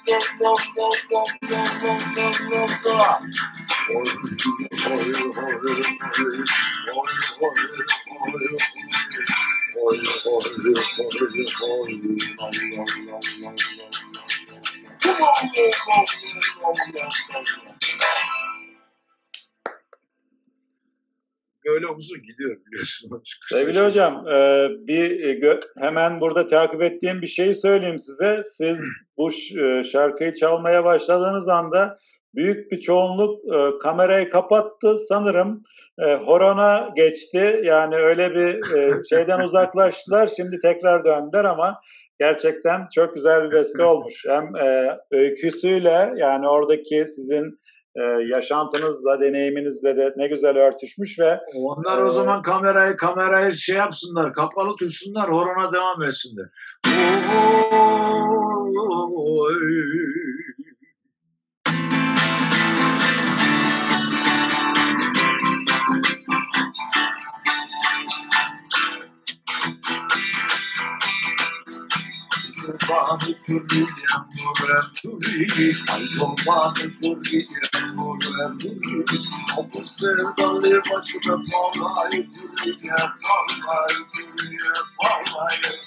böyle uzun gidiyor biliyorsunuz. Sevgili hocam e, bir e, hemen burada takip ettiğim bir şeyi söyleyeyim size. Siz bu e, şarkıyı çalmaya başladığınız anda büyük bir çoğunluk kamerayı kapattı. Sanırım horona geçti. Yani öyle bir şeyden uzaklaştılar. Şimdi tekrar döndüler ama gerçekten çok güzel bir beste olmuş. Hem öyküsüyle yani oradaki sizin e, yaşantınızla, deneyiminizle de ne güzel örtüşmüş ve onlar o zaman kamerayı kamerayı şey yapsınlar, kapalı tutsunlar, horona devam etsinler. kurbanı kırıyem nurem duri Ay kurbanı kırıyem nurem duri O bu sevdalı başına parlayı kırıyem parlayı kırıyem parlayı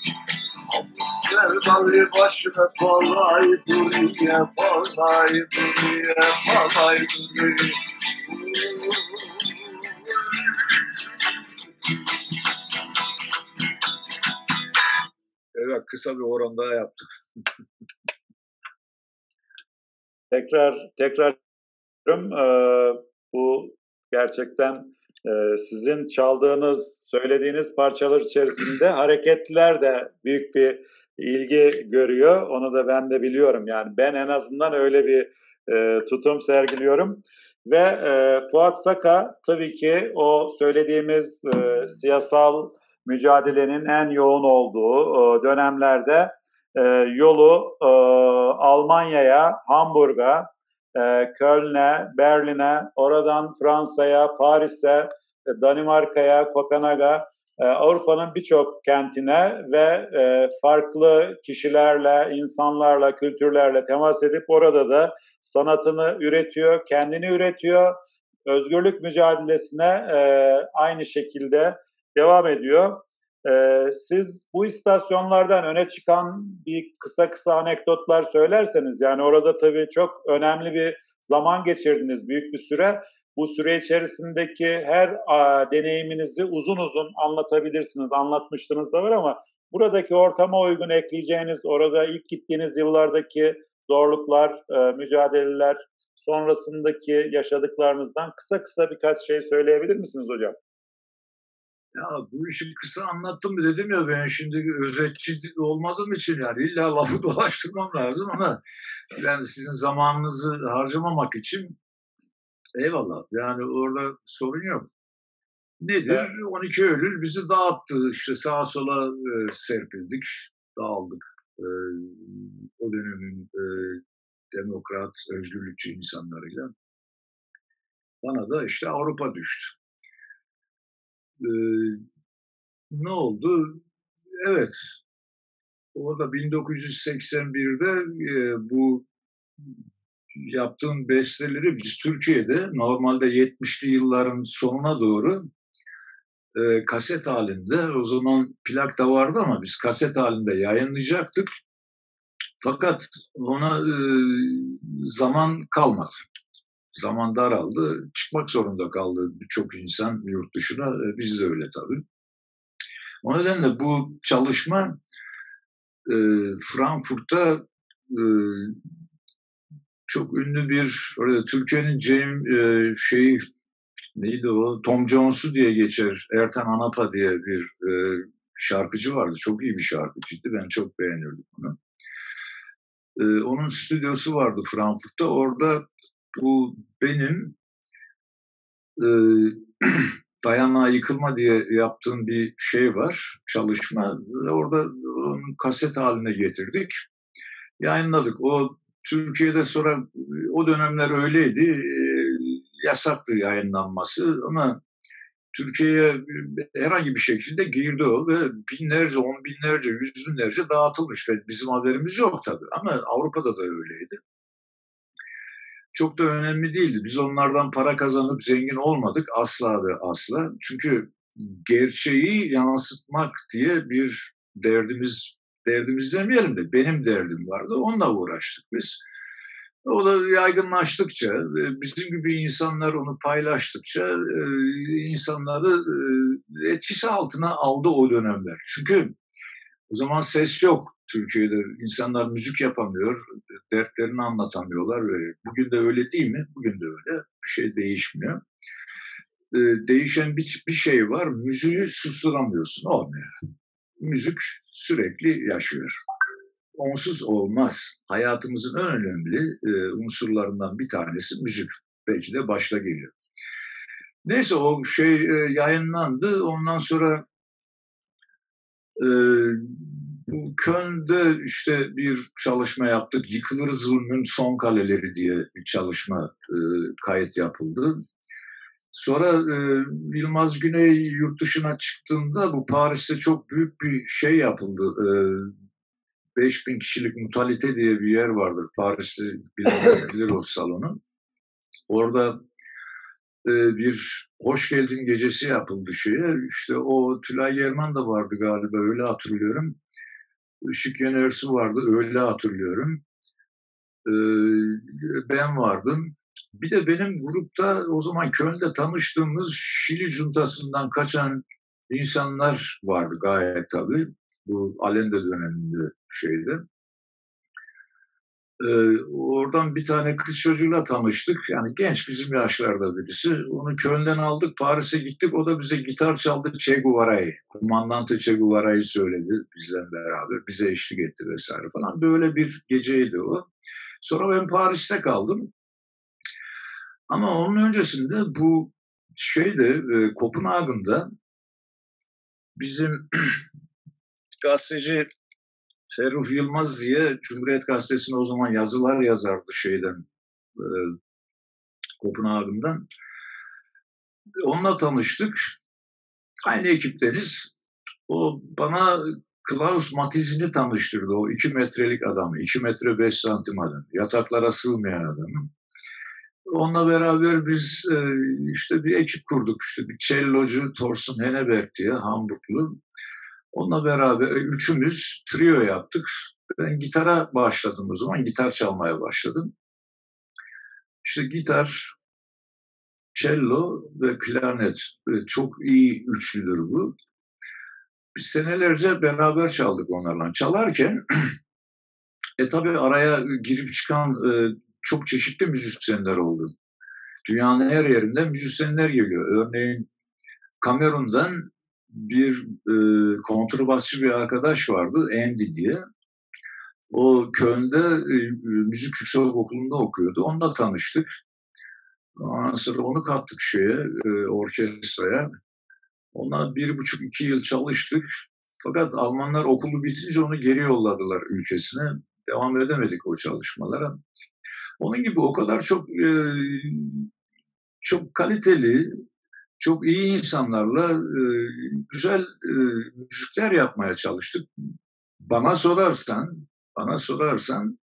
O bu sevdalı başına parlayı kırıyem parlayı kırıyem parlayı kırıyem Evet kısa bir oran daha yaptık. tekrar tekrar e, bu gerçekten e, sizin çaldığınız, söylediğiniz parçalar içerisinde hareketler de büyük bir ilgi görüyor. Onu da ben de biliyorum. Yani ben en azından öyle bir e, tutum sergiliyorum. Ve e, Fuat Saka tabii ki o söylediğimiz e, siyasal mücadelenin en yoğun olduğu e, dönemlerde e, yolu e, Almanya'ya, Hamburg'a, Köln'e, Berlin'e, oradan Fransa'ya, Paris'e, Danimarka'ya, Kopenhag'a, Avrupa'nın birçok kentine ve farklı kişilerle, insanlarla, kültürlerle temas edip orada da sanatını üretiyor, kendini üretiyor. Özgürlük mücadelesine aynı şekilde devam ediyor. Ee, siz bu istasyonlardan öne çıkan bir kısa kısa anekdotlar söylerseniz yani orada tabii çok önemli bir zaman geçirdiniz büyük bir süre. Bu süre içerisindeki her a, deneyiminizi uzun uzun anlatabilirsiniz. Anlatmıştınız da var ama buradaki ortama uygun ekleyeceğiniz orada ilk gittiğiniz yıllardaki zorluklar, e, mücadeleler, sonrasındaki yaşadıklarınızdan kısa kısa birkaç şey söyleyebilir misiniz hocam? Ya bu işi kısa anlattım mı dedim ya ben şimdi özetçi olmadığım için yani illa lafı dolaştırmam lazım ama ben sizin zamanınızı harcamamak için eyvallah yani orada sorun yok. Nedir? Evet. 12 Eylül bizi dağıttı. işte sağa sola e, serpildik, dağıldık. E, o dönemin e, demokrat, özgürlükçü insanlarıyla. Bana da işte Avrupa düştü. E, ne oldu? Evet, orada 1981'de e, bu yaptığım besteleri biz Türkiye'de normalde 70'li yılların sonuna doğru e, kaset halinde, o zaman plak da vardı ama biz kaset halinde yayınlayacaktık. Fakat ona e, zaman kalmadı. Zaman daraldı. Çıkmak zorunda kaldı birçok insan yurt dışına. E, biz de öyle tabii. O nedenle bu çalışma e, Frankfurt'ta e, çok ünlü bir orada Türkiye'nin James e, şeyi neydi o Tom Jones'u diye geçer Ertan Anapa diye bir e, şarkıcı vardı. Çok iyi bir şarkıcıydı. Ben çok beğenirdim onu. E, onun stüdyosu vardı Frankfurt'ta. Orada bu benim e, dayanma yıkılma diye yaptığım bir şey var, çalışma. Orada onu kaset haline getirdik. Yayınladık. O Türkiye'de sonra o dönemler öyleydi. E, yasaktı yayınlanması ama Türkiye'ye herhangi bir şekilde girdi o ve binlerce, on binlerce, yüz binlerce dağıtılmış. Ve bizim haberimiz yok tabii ama Avrupa'da da öyleydi. Çok da önemli değildi. Biz onlardan para kazanıp zengin olmadık asla ve asla. Çünkü gerçeği yansıtmak diye bir derdimiz, derdimiz demeyelim de benim derdim vardı. Onunla uğraştık biz. O da yaygınlaştıkça, e, bizim gibi insanlar onu paylaştıkça e, insanları e, etkisi altına aldı o dönemler. Çünkü o zaman ses yok Türkiye'de. İnsanlar müzik yapamıyor, dertlerini anlatamıyorlar. Bugün de öyle değil mi? Bugün de öyle. Bir şey değişmiyor. Değişen bir, bir şey var, müziği susturamıyorsun, olmuyor. Müzik sürekli yaşıyor onsuz olmaz. Hayatımızın en önemli e, unsurlarından bir tanesi müzik. Belki de başta geliyor. Neyse o şey e, yayınlandı. Ondan sonra e, Köln'de işte bir çalışma yaptık. Yıkılır Zulmün Son Kaleleri diye bir çalışma e, kayıt yapıldı. Sonra e, Yılmaz Güney yurt dışına çıktığında bu Paris'te çok büyük bir şey yapıldı. E, 5000 kişilik mutalite diye bir yer vardır. Paris'te bilir, bilir o salonu. Orada e, bir hoş geldin gecesi yapıldı şeye. İşte o Tülay Yerman da vardı galiba öyle hatırlıyorum. Işık Yenersi vardı öyle hatırlıyorum. E, ben vardım. Bir de benim grupta o zaman Köln'de tanıştığımız Şili cuntasından kaçan insanlar vardı gayet tabii. Bu Allende döneminde şeyde. Ee, oradan bir tane kız çocuğuyla tanıştık. Yani genç bizim yaşlarda birisi. Onu Köln'den aldık, Paris'e gittik. O da bize gitar çaldı Che Guevara'yı. Komandante Che Guevara'yı söyledi bizle beraber. Bize eşlik etti vesaire falan. Böyle bir geceydi o. Sonra ben Paris'te kaldım. Ama onun öncesinde bu şeyde e, Kopenhagen'da bizim gazeteci Ferruh Yılmaz diye Cumhuriyet Gazetesi'ne o zaman yazılar yazardı şeyden e, Kopenhagen'dan. Onunla tanıştık. Aynı ekipteniz. O bana Klaus Matiz'ini tanıştırdı. O iki metrelik adamı. iki metre beş santim adam. Yataklara sığmayan adamı. Onunla beraber biz e, işte bir ekip kurduk. İşte bir cellocu Thorsten Henneberg diye Hamburglu. Onunla beraber üçümüz trio yaptık. Ben gitara başladım o zaman. Gitar çalmaya başladım. İşte gitar, cello ve klarnet çok iyi üçlüdür bu. Biz senelerce beraber çaldık onlarla. Çalarken e tabi araya girip çıkan e, çok çeşitli müzisyenler oldu. Dünyanın her yerinden müzisyenler geliyor. Örneğin Kamerun'dan bir e, kontrbasçı bir arkadaş vardı Andy diye. O Köln'de e, müzik yüksek okulunda okuyordu. Onunla tanıştık. Ondan sonra onu kattık şeye, e, orkestraya. Ona bir buçuk iki yıl çalıştık. Fakat Almanlar okulu bitince onu geri yolladılar ülkesine. Devam edemedik o çalışmalara. Onun gibi o kadar çok e, çok kaliteli, çok iyi insanlarla e, güzel e, müzikler yapmaya çalıştık. Bana sorarsan, bana sorarsan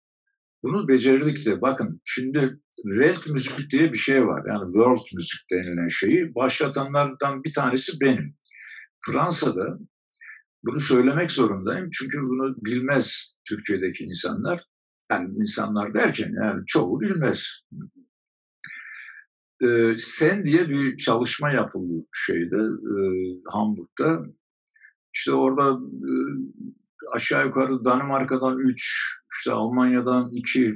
bunu becerdik de. Bakın şimdi Welt müzik diye bir şey var. Yani world müzik denilen şeyi başlatanlardan bir tanesi benim. Fransa'da bunu söylemek zorundayım. Çünkü bunu bilmez Türkiye'deki insanlar. Yani insanlar derken yani çoğu bilmez. Ee, Sen diye bir çalışma yapıldı şeyde e, Hamburg'da. İşte orada e, aşağı yukarı Danimarka'dan 3, işte Almanya'dan 2,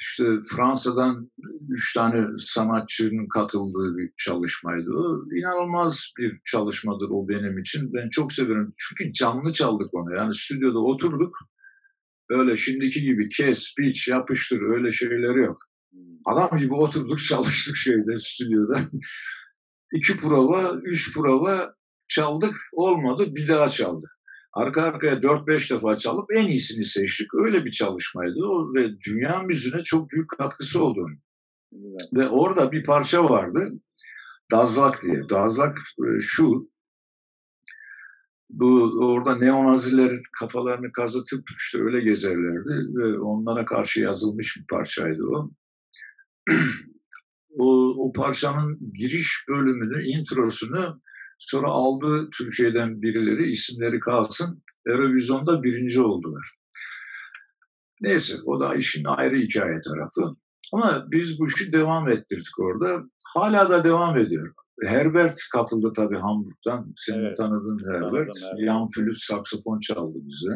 işte Fransa'dan üç tane sanatçının katıldığı bir çalışmaydı. O inanılmaz bir çalışmadır o benim için. Ben çok severim. Çünkü canlı çaldık onu. Yani stüdyoda oturduk. Öyle şimdiki gibi kes, biç, yapıştır öyle şeyleri yok. Adam gibi oturduk çalıştık şeyde stüdyoda. İki prova, üç prova çaldık olmadı bir daha çaldı. Arka arkaya 4-5 defa çalıp en iyisini seçtik. Öyle bir çalışmaydı o ve dünya müziğine çok büyük katkısı oldu. Evet. Ve orada bir parça vardı. Dazlak diye. Dazlak e, şu. Bu orada neonaziler kafalarını kazıtıp işte öyle gezerlerdi ve onlara karşı yazılmış bir parçaydı o. o, o parçanın giriş bölümünü, introsunu Sonra aldı Türkiye'den birileri, isimleri kalsın. Eurovision'da birinci oldular. Neyse o da işin ayrı hikaye tarafı. Ama biz bu işi devam ettirdik orada. Hala da devam ediyor. Herbert katıldı tabii Hamburg'dan. Senin evet. tanıdığın Herbert. Yan flüt, saksafon çaldı bize.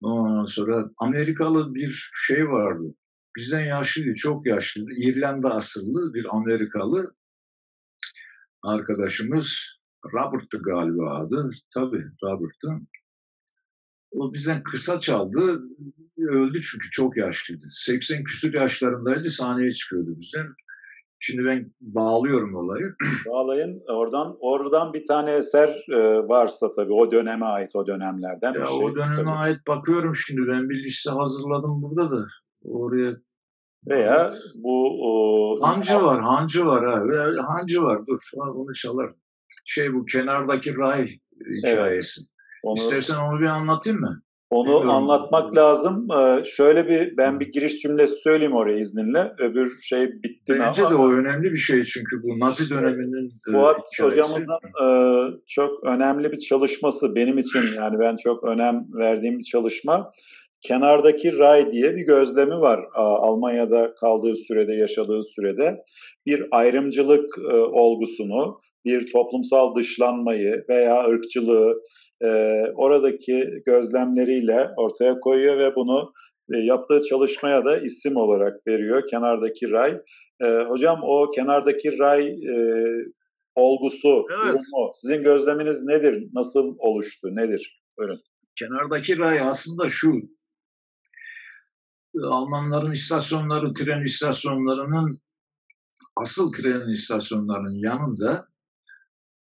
Ondan sonra Amerikalı bir şey vardı. Bizden yaşlıydı, çok yaşlıydı. İrlanda asıllı bir Amerikalı arkadaşımız Robert'tı galiba adı. Tabii Robert'tı. O bizden kısa çaldı. Öldü çünkü çok yaşlıydı. 80 küsur yaşlarındaydı sahneye çıkıyordu bizden. Şimdi ben bağlıyorum olayı. Bağlayın. Oradan oradan bir tane eser e, varsa tabii o döneme ait o dönemlerden. Ya şey, o döneme tabii. ait bakıyorum şimdi ben bir liste hazırladım burada da. Oraya veya bu o, hancı var, hancı var ha. Hancı var. Dur, onu çalar. Şey bu kenardaki ray hikayesi. Evet. Onu... İstersen onu bir anlatayım mı? Onu Bilmiyorum. anlatmak lazım. Ee, şöyle bir ben bir giriş cümlesi söyleyeyim oraya izninle. Öbür şey bitti mi? Bence de o önemli bir şey çünkü bu Nazi döneminin e, Fuat e, hocamızın e, çok önemli bir çalışması benim için yani ben çok önem verdiğim bir çalışma. Kenardaki Ray diye bir gözlemi var Almanya'da kaldığı sürede, yaşadığı sürede. Bir ayrımcılık e, olgusunu, bir toplumsal dışlanmayı veya ırkçılığı e, oradaki gözlemleriyle ortaya koyuyor ve bunu e, yaptığı çalışmaya da isim olarak veriyor. Kenardaki Ray. Hocam o kenardaki Ray olgusu, evet. durumu, sizin gözleminiz nedir? Nasıl oluştu? Nedir? Buyurun. Kenardaki ray aslında şu, Almanların istasyonları, tren istasyonlarının asıl tren istasyonlarının yanında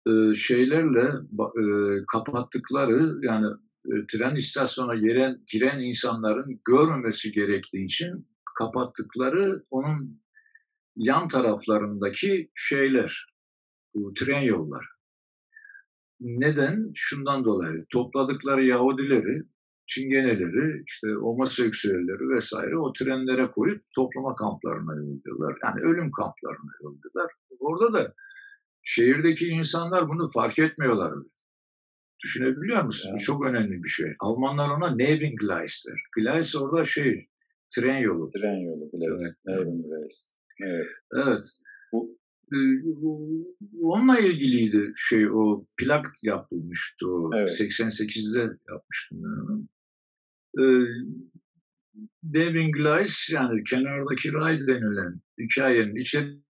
e, şeylerle e, kapattıkları yani e, tren istasyona giren, giren insanların görmemesi gerektiği için kapattıkları onun yan taraflarındaki şeyler, bu tren yolları. Neden? Şundan dolayı topladıkları Yahudileri çingeneleri, işte homoseksüelleri vesaire o trenlere koyup toplama kamplarına yolladılar. Yani ölüm kamplarına yolladılar. Orada da şehirdeki insanlar bunu fark etmiyorlar. Düşünebiliyor musun? Yani. Bu çok önemli bir şey. Almanlar ona Nebengleis der. Gleis orada şey, tren yolu. Tren yolu, Gleis. Evet. Nebengleis. Evet. Evet. Bu, e, onunla ilgiliydi şey o plak yapılmıştı o evet. 88'de yapmıştım ben onu Devin Glass yani kenardaki ray denilen hikayenin içerisinden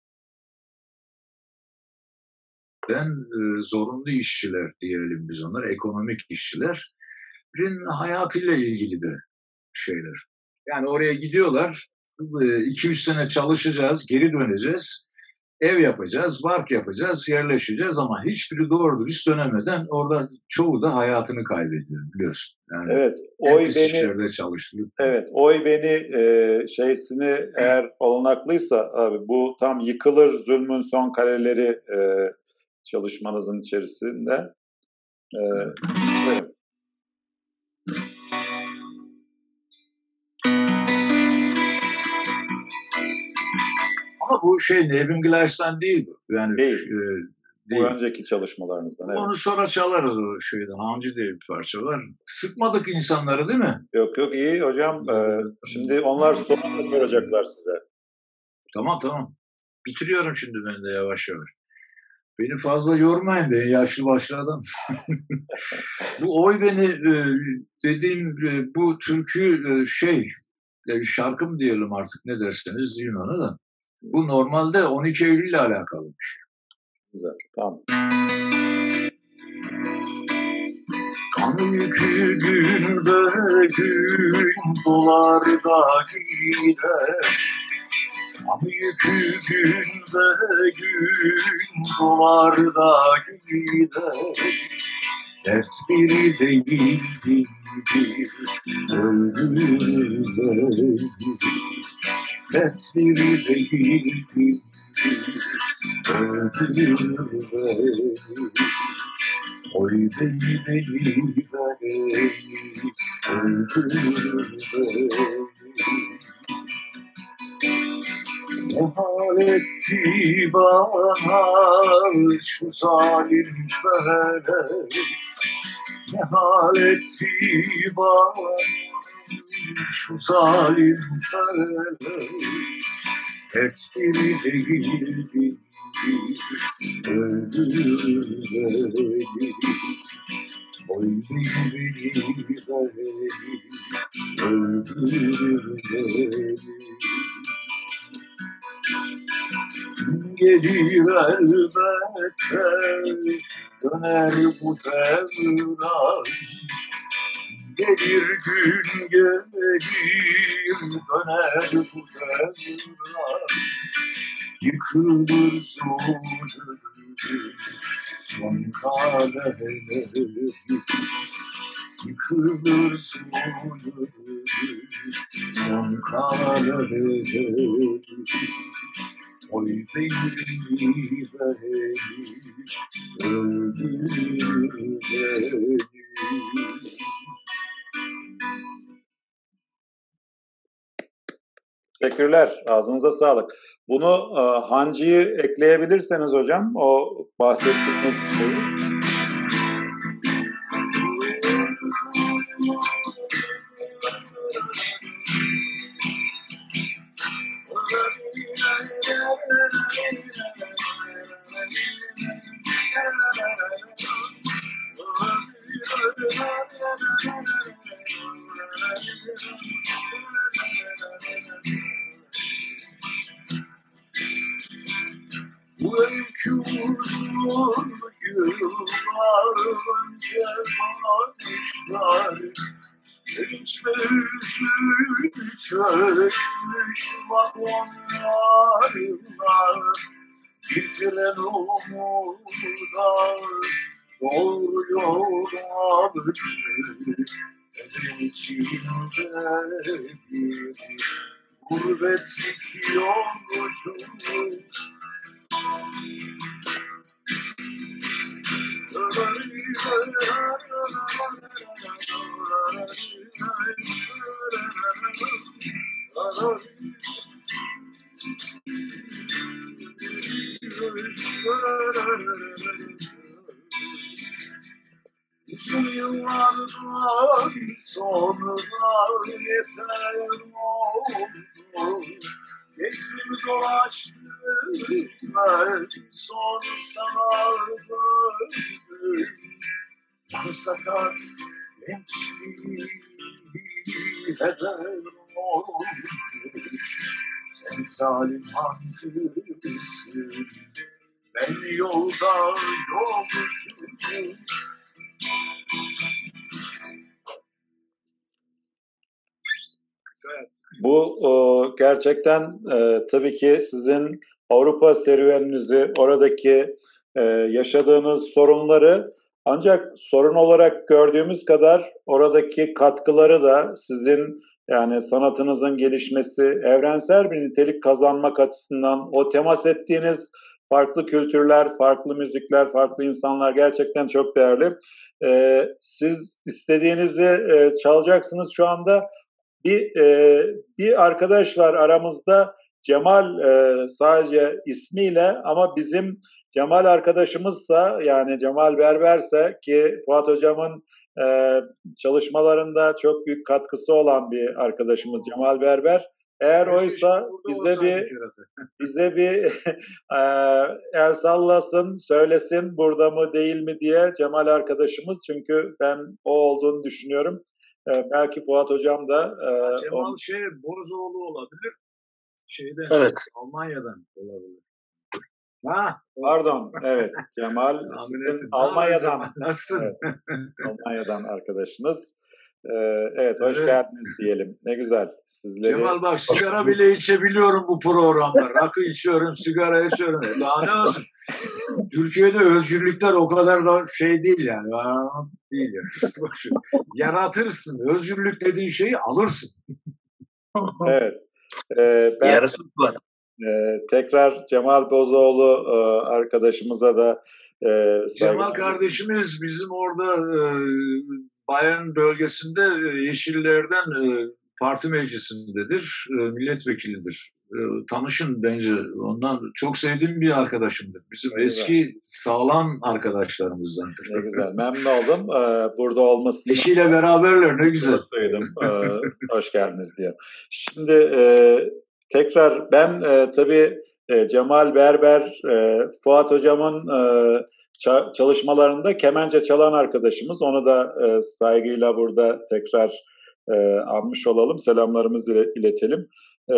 e, zorunlu işçiler diyelim biz onlara, ekonomik işçilerin hayatıyla ilgili de şeyler. Yani oraya gidiyorlar, 2-3 sene çalışacağız, geri döneceğiz ev yapacağız, bark yapacağız, yerleşeceğiz ama hiçbiri doğru dürüst dönemeden orada çoğu da hayatını kaybediyor biliyorsun. Yani evet, oy beni çalıştı. Evet, oy beni e, şeysini eğer olanaklıysa abi bu tam yıkılır zulmün son kareleri e, çalışmanızın içerisinde. E, evet. Ama bu şey Nevin Glass'tan değil bu. Yani değil. E, değil. Bu önceki çalışmalarınızdan. Evet. Onu sonra çalarız o şeyden. Hancı diye bir parça var. Sıkmadık insanları değil mi? Yok yok iyi hocam. Ee, şimdi onlar sorunu soracaklar size. Tamam tamam. Bitiriyorum şimdi ben de yavaş yavaş. Beni fazla yormayın be yaşlı başlı adam. bu oy beni e, dediğim e, bu türkü e, şey şarkı mı diyelim artık ne derseniz deyin ona da. Bu normalde 12 Eylül ile alakalı bir şey. Güzel, tamam. Kan yükü günde gün dolarda gider Kan yükü günde gün dolarda gider Dert biri değil bir öldürüler Dert biri değil bir öldürüler Oy beni beni beni öldürüler ne hal etti bana şu zalim Ne hal etti bana şu zalim felek Hep biri değildi öldürür beni Oy beni öldürür beni gelir elbette döner bu devran Gelir gün gelir döner bu devran Yıkılır zulüm son kademeler Yıkılır sonu Son Oy beni beni Öldür beni Teşekkürler. Ağzınıza sağlık. Bunu e, hancıyı ekleyebilirseniz hocam o bahsettiğiniz şeyi. Öykü uzun yıllar önce varmışlar Genç üzül çökmüş vagonlarına Bitiren umutlar doğru yola Benim içimde bir gurbetlik yolcu Yıllardan sonra yeter oldu. Gezdim dolaştım ben son sana döndüm Bu sakat gençliği heder olmuş Sen zalim hancısın Ben yolda yolcuyum. Bu o, gerçekten e, tabii ki sizin Avrupa serüveninizi, oradaki e, yaşadığınız sorunları ancak sorun olarak gördüğümüz kadar oradaki katkıları da sizin yani sanatınızın gelişmesi, evrensel bir nitelik kazanmak açısından o temas ettiğiniz farklı kültürler, farklı müzikler, farklı insanlar gerçekten çok değerli. Ee, siz istediğinizi e, çalacaksınız şu anda bir e, bir arkadaş var aramızda Cemal e, sadece ismiyle ama bizim Cemal arkadaşımızsa yani Cemal Berberse ki Fuat Hocam'ın e, çalışmalarında çok büyük katkısı olan bir arkadaşımız Cemal Berber. Eğer oysa bize bir bize bir e, el sallasın, söylesin burada mı değil mi diye Cemal arkadaşımız çünkü ben o olduğunu düşünüyorum. E, belki Fuat Hocam da e, Cemal on... şey Bozoğlu olabilir. Şeyden evet. Almanya'dan olabilir. Ha, pardon. Evet. Cemal Almanya'dan. Nasılsın? Evet, Almanya'dan arkadaşınız. Ee, evet, hoş evet. geldiniz diyelim. Ne güzel. Sizleri... Cemal bak sigara bile içebiliyorum bu programda. Rakı içiyorum, sigara içiyorum. Daha ne olsun? Türkiye'de özgürlükler o kadar da şey değil yani. Değil yani. Yaratırsın. Özgürlük dediğin şeyi alırsın. evet. Ee, ben, Yarısı var. E, tekrar Cemal Bozoğlu e, arkadaşımıza da e, Cemal kardeşimiz bizim orada e, Bayern bölgesinde e, Yeşillerden e, parti meclisindedir, e, milletvekilidir. Tanışın bence ondan çok sevdiğim bir arkadaşımdır. Bizim ne eski güzel. sağlam arkadaşlarımızdandır. Ne güzel, memnun oldum burada olmasını. Eşiyle beraberler ne güzel. Hoş geldiniz diye. Şimdi tekrar ben tabii Cemal Berber, Fuat Hocam'ın çalışmalarında kemençe çalan arkadaşımız. Onu da e, saygıyla burada tekrar e, anmış olalım. Selamlarımızı iletelim. E,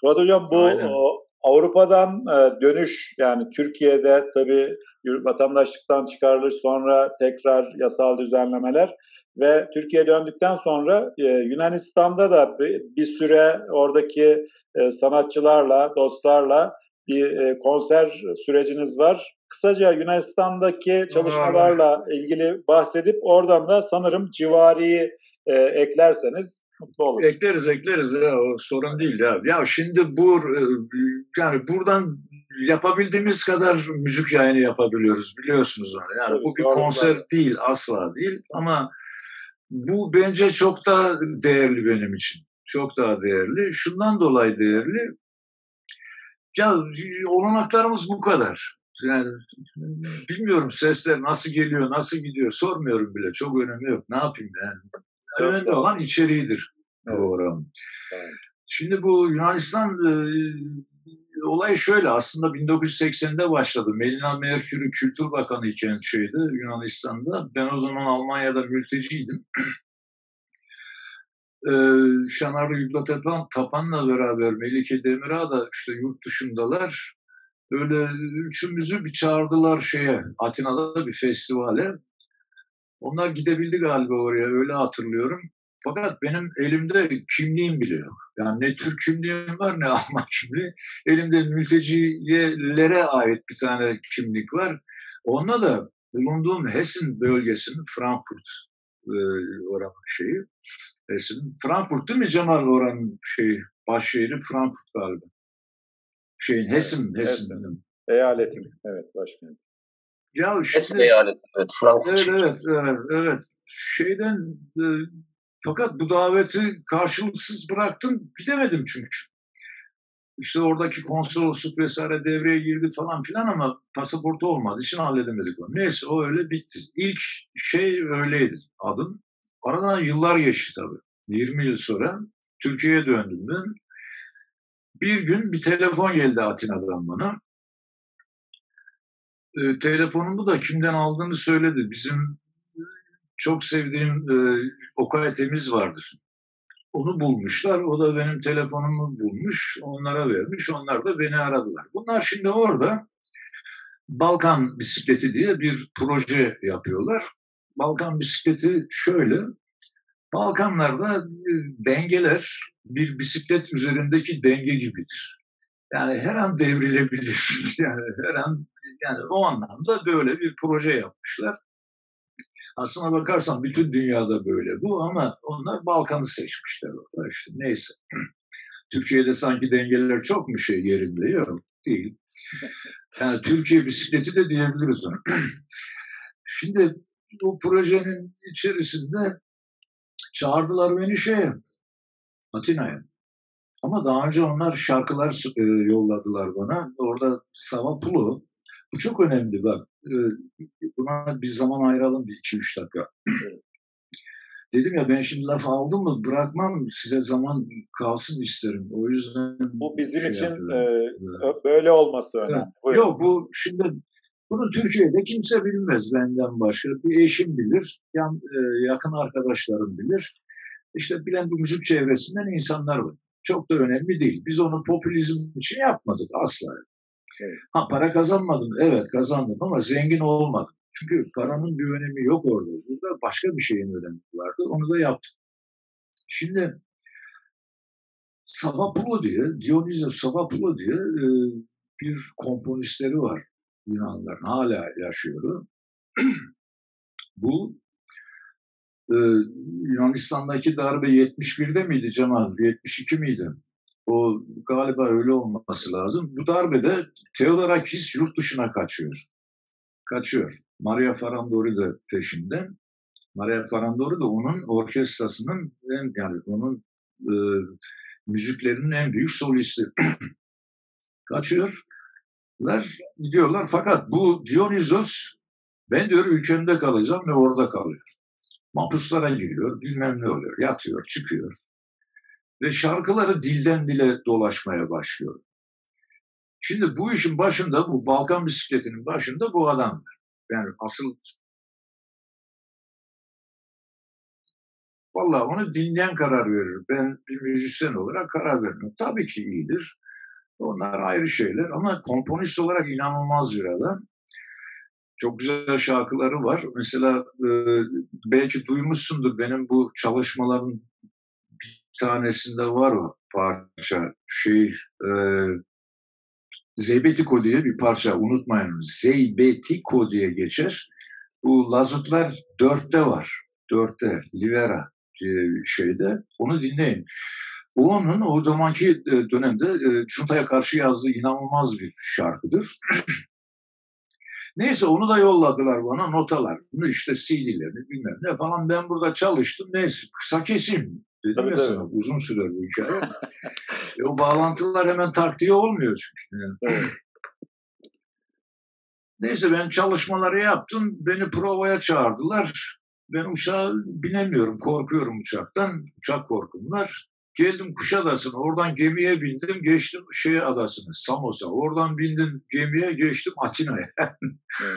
Fuat Hocam bu o, Avrupa'dan e, dönüş yani Türkiye'de tabii vatandaşlıktan çıkarılır sonra tekrar yasal düzenlemeler ve Türkiye döndükten sonra e, Yunanistan'da da bir, bir süre oradaki e, sanatçılarla, dostlarla bir e, konser süreciniz var. Kısaca Yunanistan'daki çalışmalarla ilgili bahsedip oradan da sanırım Civari'yi e, eklerseniz mutlu oluruz. Ekleriz ekleriz ya o sorun değil ya. Ya şimdi bu e, yani buradan yapabildiğimiz kadar müzik yayını yapabiliyoruz biliyorsunuz onu. Yani Tabii, bu bir konser var. değil asla değil ama bu bence çok da değerli benim için. Çok daha değerli. Şundan dolayı değerli. Ya olanaklarımız bu kadar. Yani bilmiyorum sesler nasıl geliyor, nasıl gidiyor sormuyorum bile. Çok önemi yok. Ne yapayım yani? Çok önemli olan içeriğidir. Evet. Şimdi bu Yunanistan e, olay şöyle aslında 1980'de başladı. Melina Merkür'ü Kültür Bakanı iken şeydi Yunanistan'da. Ben o zaman Almanya'da mülteciydim. ee, Şanarlı Yübla Tapan'la beraber Melike Demirağ da işte yurt dışındalar. Öyle üçümüzü bir çağırdılar şeye, Atina'da bir festivale. Onlar gidebildi galiba oraya, öyle hatırlıyorum. Fakat benim elimde kimliğim bile yok. Yani ne Türk kimliğim var ne Alman kimliği. Elimde mültecilere ait bir tane kimlik var. Onunla da bulunduğum Hessen bölgesinin Frankfurt e, oranın şeyi. Hessen. Frankfurt değil mi Cemal oranın şeyi? Baş şehri Frankfurt galiba. Şeyin Hessen, Hessen. Hessen. Eyaletin, evet başkent. Ya şimdi, Hessen eyaleti, evet Frankfurt. Evet, evet, evet, evet. Şeyden e, fakat bu daveti karşılıksız bıraktım. Gidemedim çünkü. İşte oradaki konsolosluk vesaire devreye girdi falan filan ama pasaportu olmadığı için halledemedik onu. Neyse o öyle bitti. İlk şey öyleydi adım. Aradan yıllar geçti tabii. 20 yıl sonra Türkiye'ye döndüm ben. Bir gün bir telefon geldi Atina'dan bana. E, telefonumu da kimden aldığını söyledi. Bizim çok sevdiğim e, Okay Temiz vardır. Onu bulmuşlar. O da benim telefonumu bulmuş. Onlara vermiş. Onlar da beni aradılar. Bunlar şimdi orada Balkan bisikleti diye bir proje yapıyorlar. Balkan bisikleti şöyle. Balkanlarda dengeler bir bisiklet üzerindeki denge gibidir. Yani her an devrilebilir. Yani her an yani o anlamda böyle bir proje yapmışlar. Aslına bakarsan bütün dünyada böyle bu ama onlar Balkan'ı seçmişler orada işte neyse. Türkiye'de sanki dengeler çok mu şey yerinde yok değil. Yani Türkiye bisikleti de diyebiliriz ona. Şimdi bu projenin içerisinde çağırdılar beni şeye, Atina'ya. Ama daha önce onlar şarkılar e, yolladılar bana. Orada Savapulo, bu çok önemli bak. E, buna bir zaman ayıralım bir iki üç dakika. Dedim ya ben şimdi laf aldım mı bırakmam size zaman kalsın isterim. O yüzden bu bizim şey için e, böyle olması önemli. Evet. Yok bu şimdi bunu Türkiye'de kimse bilmez benden başka. Bir eşim bilir, yan, e, yakın arkadaşlarım bilir. İşte bilen bu müzik çevresinden insanlar var. Çok da önemli değil. Biz onu popülizm için yapmadık asla. Evet. Ha para kazanmadım. Evet kazandım ama zengin olmadım. Çünkü paranın bir önemi yok orada. Burada başka bir şeyin önemi vardı. Onu da yaptım. Şimdi Savapulo diye, Dionysos Savapulo diye e, bir komponistleri var Yunanlıların. Hala yaşıyor. Bu e, Yunanistan'daki darbe 71'de miydi Cemal? 72 miydi? O galiba öyle olması lazım. Bu darbede Theodorakis yurt dışına kaçıyor. Kaçıyor. Maria Farandori de peşinde. Maria Farandori de onun orkestrasının en, yani onun e, müziklerinin en büyük solisti. Kaçıyorlar, gidiyorlar. Fakat bu Dionysos ben diyor ülkemde kalacağım ve orada kalıyor. Mapuslara giriyor, bilmem ne oluyor, yatıyor, çıkıyor ve şarkıları dilden dile dolaşmaya başlıyor. Şimdi bu işin başında, bu Balkan bisikletinin başında bu adam. Yani asıl Vallahi onu dinleyen karar verir. Ben bir müzisyen olarak karar vermem. Tabii ki iyidir. Onlar ayrı şeyler ama komponist olarak inanılmaz bir adam. Çok güzel şarkıları var. Mesela e, belki duymuşsundur benim bu çalışmaların tanesinde var o parça. Şey, e, Zeybetiko diye bir parça unutmayın. Zeybetiko diye geçer. Bu Lazutlar dörtte var. Dörtte. Livera şeyde. Onu dinleyin. Onun o zamanki e, dönemde e, Çunta'ya karşı yazdığı inanılmaz bir şarkıdır. Neyse onu da yolladılar bana notalar. Bunu işte CD'lerini bilmem ne falan. Ben burada çalıştım. Neyse kısa kesim Dedim tabii, ya sana uzun sürer bu hikaye. e, o bağlantılar hemen taktiği olmuyor çünkü. Yani. Evet. Neyse ben çalışmaları yaptım. Beni provaya çağırdılar. Ben uçağa binemiyorum. Korkuyorum uçaktan. Uçak korkum var. Geldim Kuşadası'na. Oradan gemiye bindim. Geçtim şey adasını. Samos'a. Oradan bindim gemiye geçtim Atina'ya. hmm.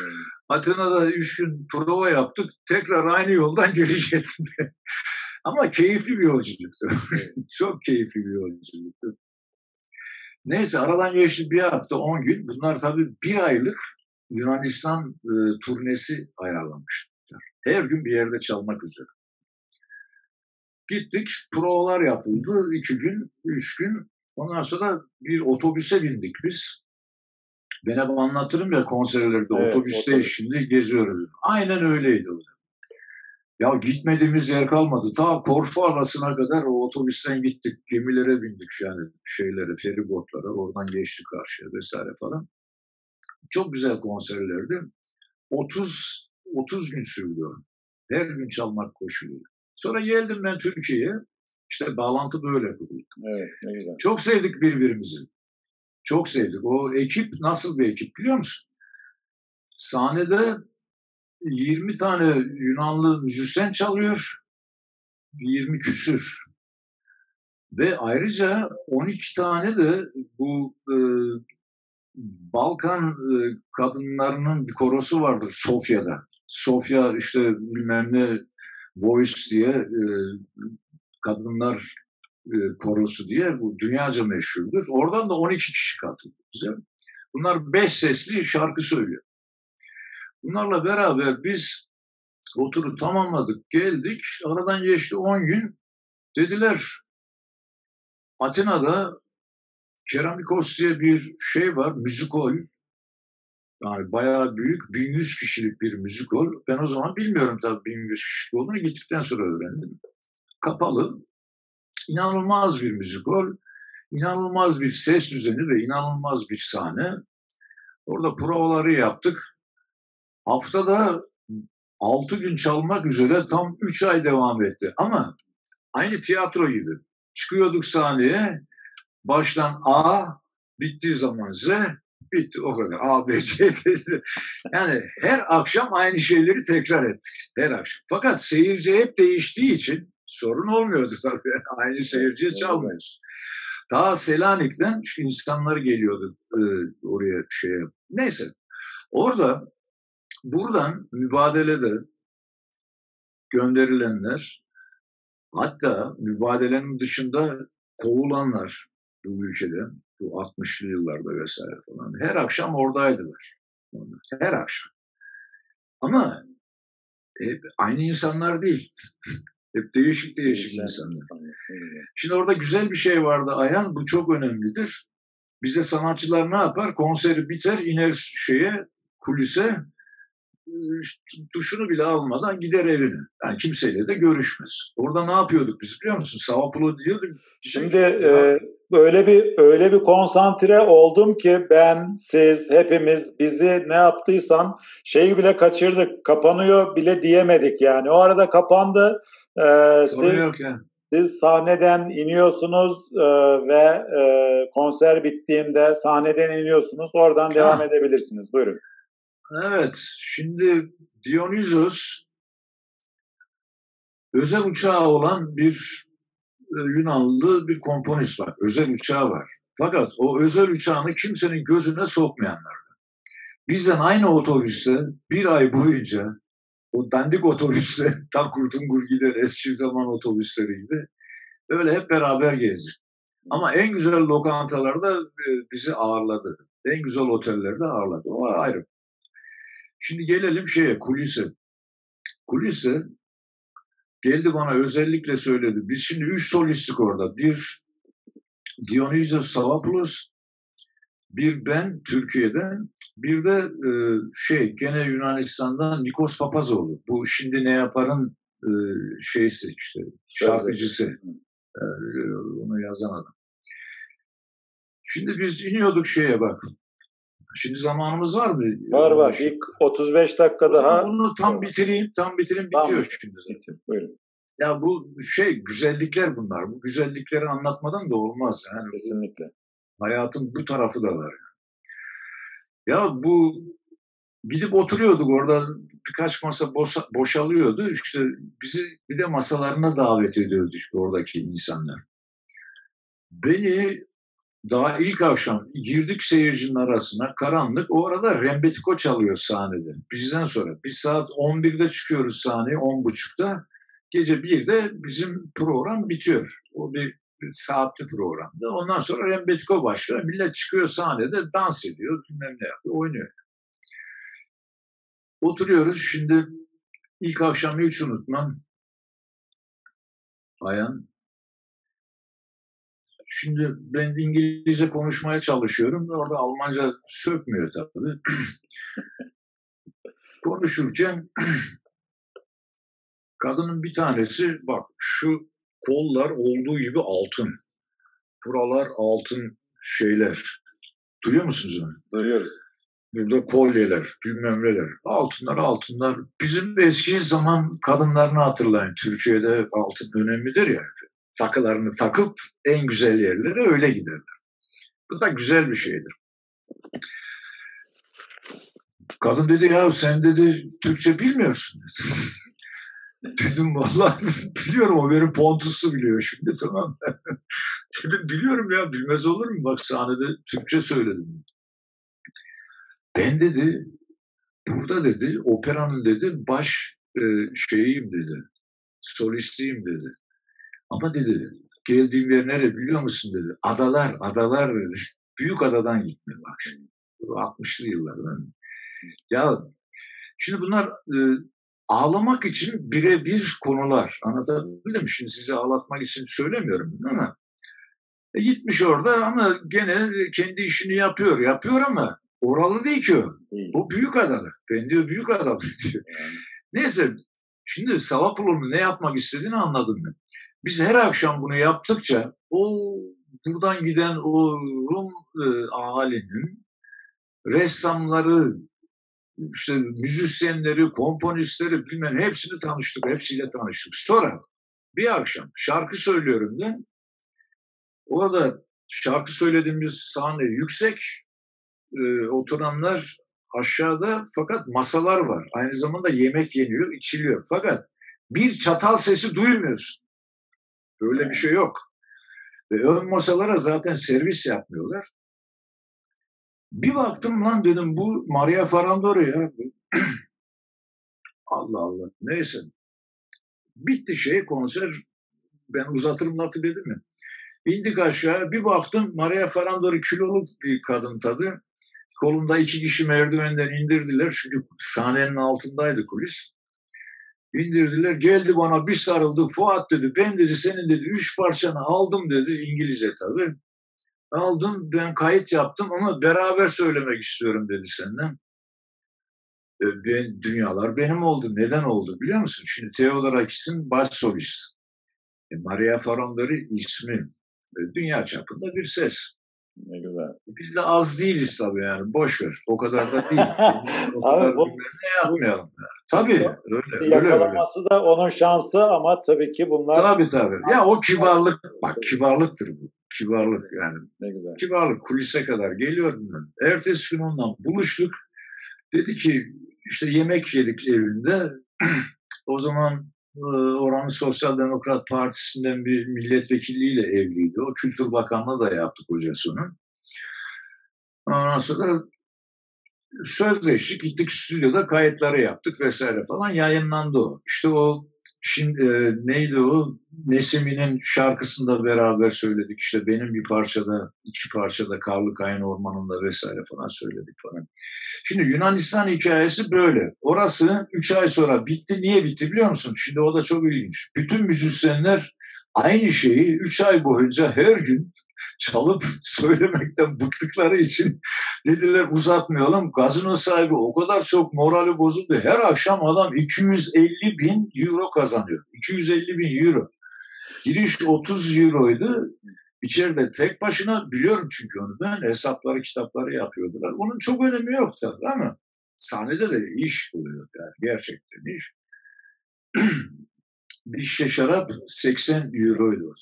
Atina'da üç gün prova yaptık. Tekrar aynı yoldan gelecektim. Ama keyifli bir yolculuktu. Çok keyifli bir yolculuktu. Neyse aradan geçti bir hafta on gün. Bunlar tabii bir aylık Yunanistan e, turnesi ayarlamışlar. Her gün bir yerde çalmak üzere. Gittik, provalar yapıldı. iki gün, üç gün. Ondan sonra bir otobüse bindik biz. Ben hep anlatırım ya konserlerde evet, otobüste otobüs. şimdi geziyoruz. Aynen öyleydi o Ya gitmediğimiz yer kalmadı. Ta Korfu Adası'na kadar o otobüsten gittik. Gemilere bindik yani şeylere, feribotlara. Oradan geçtik karşıya vesaire falan. Çok güzel konserlerdi. 30 30 gün sürdü. Her gün çalmak koşuluyla. Sonra geldim ben Türkiye'ye. İşte bağlantı böyle kuruldu. Evet, güzel. Çok sevdik birbirimizi. Çok sevdik. O ekip nasıl bir ekip biliyor musun? Sahnede 20 tane Yunanlı müzisyen çalıyor. 20 küsür. Ve ayrıca 12 tane de bu e, Balkan e, kadınlarının bir korosu vardır Sofya'da. Sofya işte bilmem ne Voice diye e, kadınlar e, korosu diye bu dünyaca meşhurdur. Oradan da 12 kişi katıldı bize. Bunlar beş sesli şarkı söylüyor. Bunlarla beraber biz oturu tamamladık, geldik. Aradan geçti 10 gün. Dediler Atina'da Keramikos diye bir şey var, müzikol. Yani bayağı büyük, 1100 kişilik bir müzikol. Ben o zaman bilmiyorum tabii 1100 kişilik olduğunu gittikten sonra öğrendim. Kapalı, inanılmaz bir müzikol, inanılmaz bir ses düzeni ve inanılmaz bir sahne. Orada provaları yaptık. Haftada 6 gün çalmak üzere tam 3 ay devam etti. Ama aynı tiyatro gibi. Çıkıyorduk sahneye, baştan A, bittiği zaman Z, bitti o kadar. A, B, C, D, Z. Yani her akşam aynı şeyleri tekrar ettik. Her akşam. Fakat seyirci hep değiştiği için sorun olmuyordu tabii. Aynı seyirciye çalmıyoruz. Daha Selanik'ten insanlar geliyordu e, oraya şeye. Neyse. Orada buradan mübadelede gönderilenler hatta mübadelenin dışında kovulanlar bu ülkede bu 60'lı yıllarda vesaire falan her akşam oradaydılar. Her akşam. Ama e, aynı insanlar değil. Hep değişik değişik güzel. insanlar. Şimdi orada güzel bir şey vardı Ayhan. Bu çok önemlidir. Bize sanatçılar ne yapar? Konseri biter, iner şeye, kulise tuşunu bile almadan gider evine. Yani kimseyle de görüşmez. Orada ne yapıyorduk biz biliyor musun? Savapulo diyorduk. Şimdi e, öyle bir öyle bir konsantre oldum ki ben, siz, hepimiz bizi ne yaptıysan şeyi bile kaçırdık. Kapanıyor bile diyemedik yani. O arada kapandı. Ee, siz, yok yani. siz sahneden iniyorsunuz e, ve e, konser bittiğinde sahneden iniyorsunuz. Oradan ha. devam edebilirsiniz. Buyurun. Evet, şimdi Dionysos özel uçağı olan bir e, Yunanlı bir komponist var. Özel uçağı var. Fakat o özel uçağını kimsenin gözüne sokmayanlar. Bizden aynı otobüste bir ay boyunca o dandik otobüste tam kurtungur gider eski zaman otobüsleri gibi öyle hep beraber gezdik. Ama en güzel lokantalarda e, bizi ağırladı. En güzel otellerde ağırladı. O ayrı. Şimdi gelelim şeye kulise. Kulise geldi bana özellikle söyledi. Biz şimdi üç solistlik orada. Bir Dionysios Savapoulos, bir ben Türkiye'den, bir de e, şey gene Yunanistan'dan Nikos Papazoğlu. Bu şimdi ne yaparın e, şeysi işte şarkıcısı. E, onu yazan adam. Şimdi biz iniyorduk şeye bak Şimdi zamanımız var mı? Var var. İlk 35 dakika daha. Bunu tam bitireyim. Tam bitireyim. Bitiyor tamam. şimdi zaten. Buyurun. Ya bu şey güzellikler bunlar. Bu güzellikleri anlatmadan da olmaz. Yani Kesinlikle. Hayatın bu tarafı da var. Ya bu gidip oturuyorduk orada birkaç masa boşa, boşalıyordu. İşte bizi bir de masalarına davet ediyordu işte oradaki insanlar. Beni daha ilk akşam girdik seyircinin arasına karanlık. O arada Rembetiko çalıyor sahnede. Bizden sonra. Biz saat 11'de çıkıyoruz sahneye 10.30'da. Gece 1'de bizim program bitiyor. O bir saatli programda. Ondan sonra Rembetiko başlıyor. Millet çıkıyor sahnede dans ediyor, bilmem ne yapıyor, oynuyor. Oturuyoruz. Şimdi ilk akşam hiç unutmam. Bayan. Şimdi ben İngilizce konuşmaya çalışıyorum. Orada Almanca sökmüyor tabii. Konuşurken kadının bir tanesi bak şu kollar olduğu gibi altın. Buralar altın şeyler. Duyuyor musunuz onu? Duyuyoruz. Burada kolyeler, bilmem neler. Altınlar, altınlar. Bizim eski zaman kadınlarını hatırlayın. Türkiye'de altın önemlidir ya. Takılarını takıp en güzel yerlere öyle giderler. Bu da güzel bir şeydir. Kadın dedi ya sen dedi Türkçe bilmiyorsun dedi. Dedim vallahi biliyorum o benim Pontus'u biliyor şimdi tamam. Dedim biliyorum ya bilmez olur mu? Bak sahnede Türkçe söyledim. Ben dedi burada dedi operanın dedi baş e, şeyiyim dedi. Solistiyim dedi. Ama dedi geldiğim yer nere biliyor musun dedi. Adalar, adalar dedi. Büyük adadan gitmeye bak şimdi. 60'lı yıllardan. Ya şimdi bunlar e, ağlamak için birebir konular. Anlatabildim mi? Şimdi sizi ağlatmak için söylemiyorum ama e, gitmiş orada ama gene kendi işini yapıyor. Yapıyor ama oralı değil ki o. Bu büyük adalı. Ben diyor büyük adalı diyor. Neyse şimdi Savapulu'nun ne yapmak istediğini anladım ben. Biz her akşam bunu yaptıkça o buradan giden o Rum e, ahalinin ressamları, işte müzisyenleri, komponistleri bilmem hepsini tanıştık, hepsiyle tanıştık. Sonra bir akşam şarkı söylüyorum da orada şarkı söylediğimiz sahne yüksek, e, oturanlar aşağıda fakat masalar var. Aynı zamanda yemek yeniyor, içiliyor. Fakat bir çatal sesi duymuyorsun. Böyle bir şey yok. Ve ön masalara zaten servis yapmıyorlar. Bir baktım lan dedim bu Maria Farandoro ya. Allah Allah. Neyse. Bitti şey konser. Ben uzatırım lafı dedim mi? İndik aşağı bir baktım Maria Farandoro kilolu bir kadın tabii. Kolunda iki kişi merdivenden indirdiler. Çünkü sahnenin altındaydı kulis. İndirdiler. Geldi bana bir sarıldı. Fuat dedi ben dedi senin dedi üç parçanı aldım dedi. İngilizce tabii. Aldım ben kayıt yaptım ama beraber söylemek istiyorum dedi senden. E, ben, dünyalar benim oldu. Neden oldu biliyor musun? Şimdi Theodorakis'in baş solist. E, Maria Farandori ismi. E, dünya çapında bir ses. Ne güzel. Biz de az değiliz tabii yani. Boş ver. O kadar da değil. o Abi kadar bu- ne yapmayalım. Yani. Tabii. Öyle, öyle, öyle. Yakalaması da onun şansı ama tabii ki bunlar Tabii tabii. Ya o kibarlık. Bak kibarlıktır bu. Kibarlık yani. ne güzel. kibarlık kulise kadar geliyor. Ertesi gün onunla buluştuk. Dedi ki işte yemek yedik evinde. o zaman e, oranın Sosyal Demokrat Partisi'nden bir milletvekilliğiyle evliydi. O Kültür Bakanlığı da yaptık hocası onun. Ondan sonra sözleştik, gittik stüdyoda kayıtları yaptık vesaire falan yayınlandı o. İşte o şimdi e, neydi o? Nesimi'nin şarkısında beraber söyledik. İşte benim bir parçada, iki parçada Karlı Kayın Ormanı'nda vesaire falan söyledik falan. Şimdi Yunanistan hikayesi böyle. Orası üç ay sonra bitti. Niye bitti biliyor musun? Şimdi o da çok ilginç. Bütün müzisyenler aynı şeyi üç ay boyunca her gün çalıp söylemekten bıktıkları için dediler uzatmayalım. Gazino sahibi o kadar çok morali bozuldu. Her akşam adam 250 bin euro kazanıyor. 250 bin euro. Giriş 30 euroydu. İçeride tek başına biliyorum çünkü onu ben hesapları kitapları yapıyordular. Onun çok önemi yok tabii ama sahnede de iş oluyor yani gerçekten iş. bir şişe şarap 80 euroydu.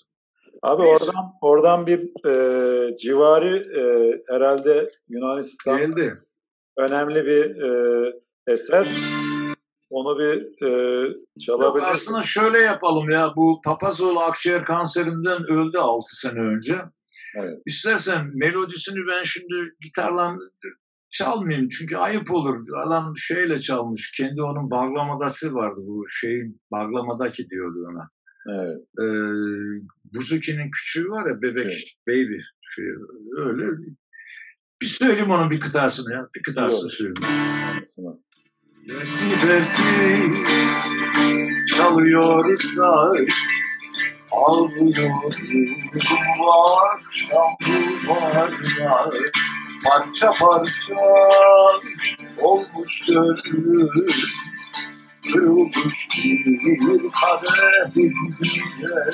Abi Neyse. oradan oradan bir e, civarı e, herhalde Yunanistan Geldi. önemli bir e, eser. Onu bir e, çalabiliriz. aslında şöyle yapalım ya bu Papazoğlu akciğer kanserinden öldü 6 sene önce. Evet. İstersen melodisini ben şimdi gitarla çalmayayım çünkü ayıp olur. Adam şeyle çalmış. Kendi onun bağlamadası vardı bu şeyin bağlamadaki diyordu ona. Evet. Ee, Buzuki'nin küçüğü var ya bebek evet. baby şey öyle. Bir söyleyeyim onun bir kıtasını ya. Bir kıtasını söyleyeyim. Belki belki çalıyor saz Ağlıyorum bu akşam duvarlar Parça parça olmuş gönlüm Kırılmış bir kadeh güzel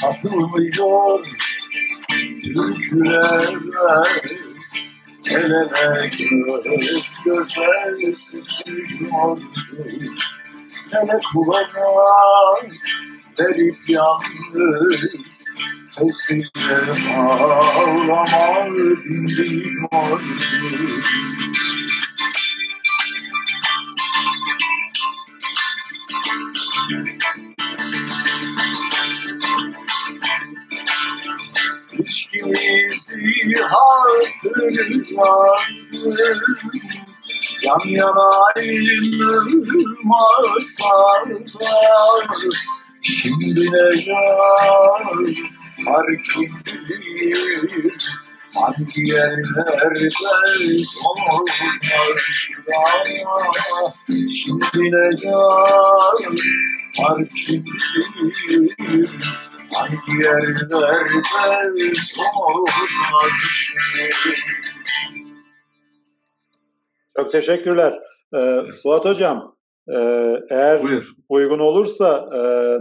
Katılmıyor türküler El ele göz göze sıçrıyordu Hele kulağına verip yalnız Sessizce ağlama dinliyordu İçkimizi hatırladım Yan yana ayrılmasalar Şimdi ne yar var kim bilir Hangi yerlerde olmaz Şimdi ne yar var kim bilir Hangi yerlerde olmaz Çok teşekkürler. Ee, Suat Hocam, e, eğer Buyur. uygun olursa e,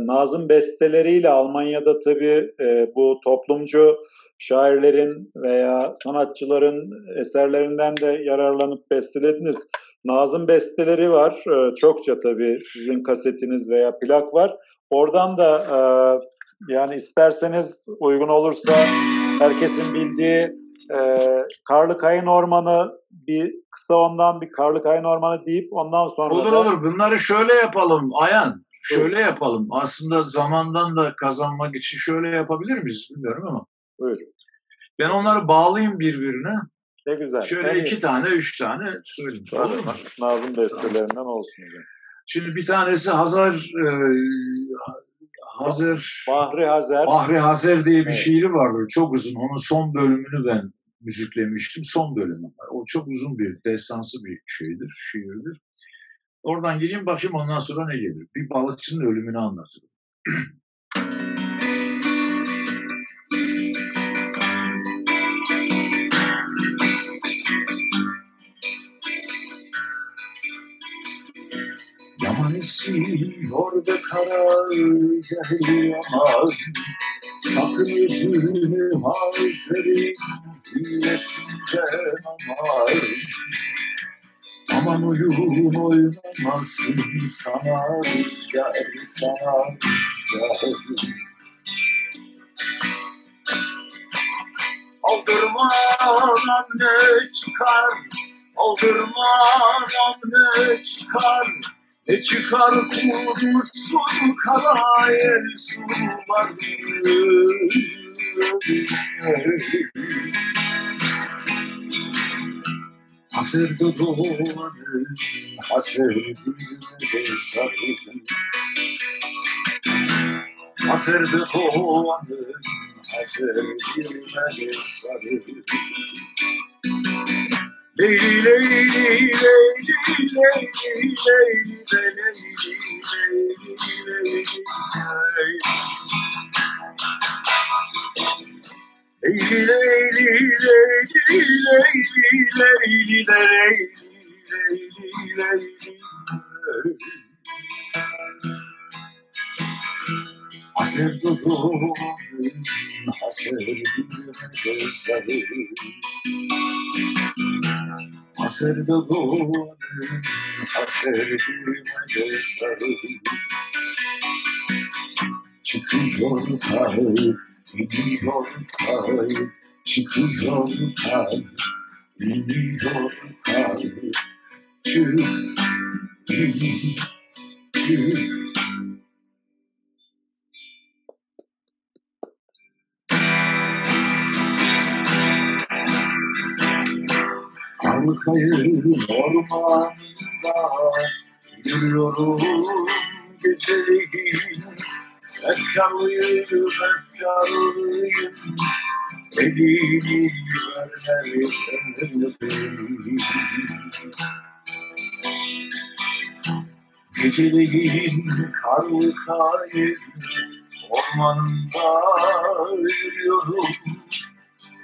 Nazım besteleriyle Almanya'da tabii e, bu toplumcu şairlerin veya sanatçıların eserlerinden de yararlanıp bestelediniz. Nazım besteleri var. E, çokça tabii sizin kasetiniz veya plak var. Oradan da e, yani isterseniz uygun olursa herkesin bildiği e, Karlı Kayın Ormanı bir kısa ondan bir Karlı Kayın Ormanı deyip ondan sonra Olur da... olur. Bunları şöyle yapalım Ayan. Şöyle Buyur. yapalım. Aslında zamandan da kazanmak için şöyle yapabilir miyiz bilmiyorum ama. Buyur. Ben onları bağlayayım birbirine. Ne güzel. Şöyle en iki iyi. tane, üç tane söyleyeyim. Olur mu? Nazım bestelerinden olsun. Yani. Şimdi bir tanesi Hazar e, Hazır Bahri Hazer Bahri Hazer diye bir evet. şiiri vardır. Çok uzun. Onun son bölümünü ben müziklemiştim. Son bölümü. O çok uzun bir destansı bir şeydir, şiirdir. Oradan gireyim bakayım ondan sonra ne gelir. Bir balıkçının ölümünü anlatırım. Yaman esiyor be kara yaman Sakın yüzünü hazırın Hillesinden aman Aman uyun oynamasın sana rüzgar sana rüzgar Aldırmadan ne çıkar? Aldırmadan ne çıkar ne çıkar kurmuşsun kara el suları Hasırdı doğanı, hasırdı sarı. Hasırdı doğanı, hasırdı Lady, lady, lady, lady, lady, lady, lady, Lady, lady, lady, lady, lady, lady, lady, lady, lady. Azer dudağım hasır gözleri Hasırda doğanın hasır gözleri Çıkıyor kar, iniyor kar Çıkıyor kar, iniyor kar Çık, in, çık Halkayı ormanda yürüyorum geceleyin Efkarlıyım, efkarlıyım Elini vermeli Geceleyin karlı kayıp ormanında yürüyorum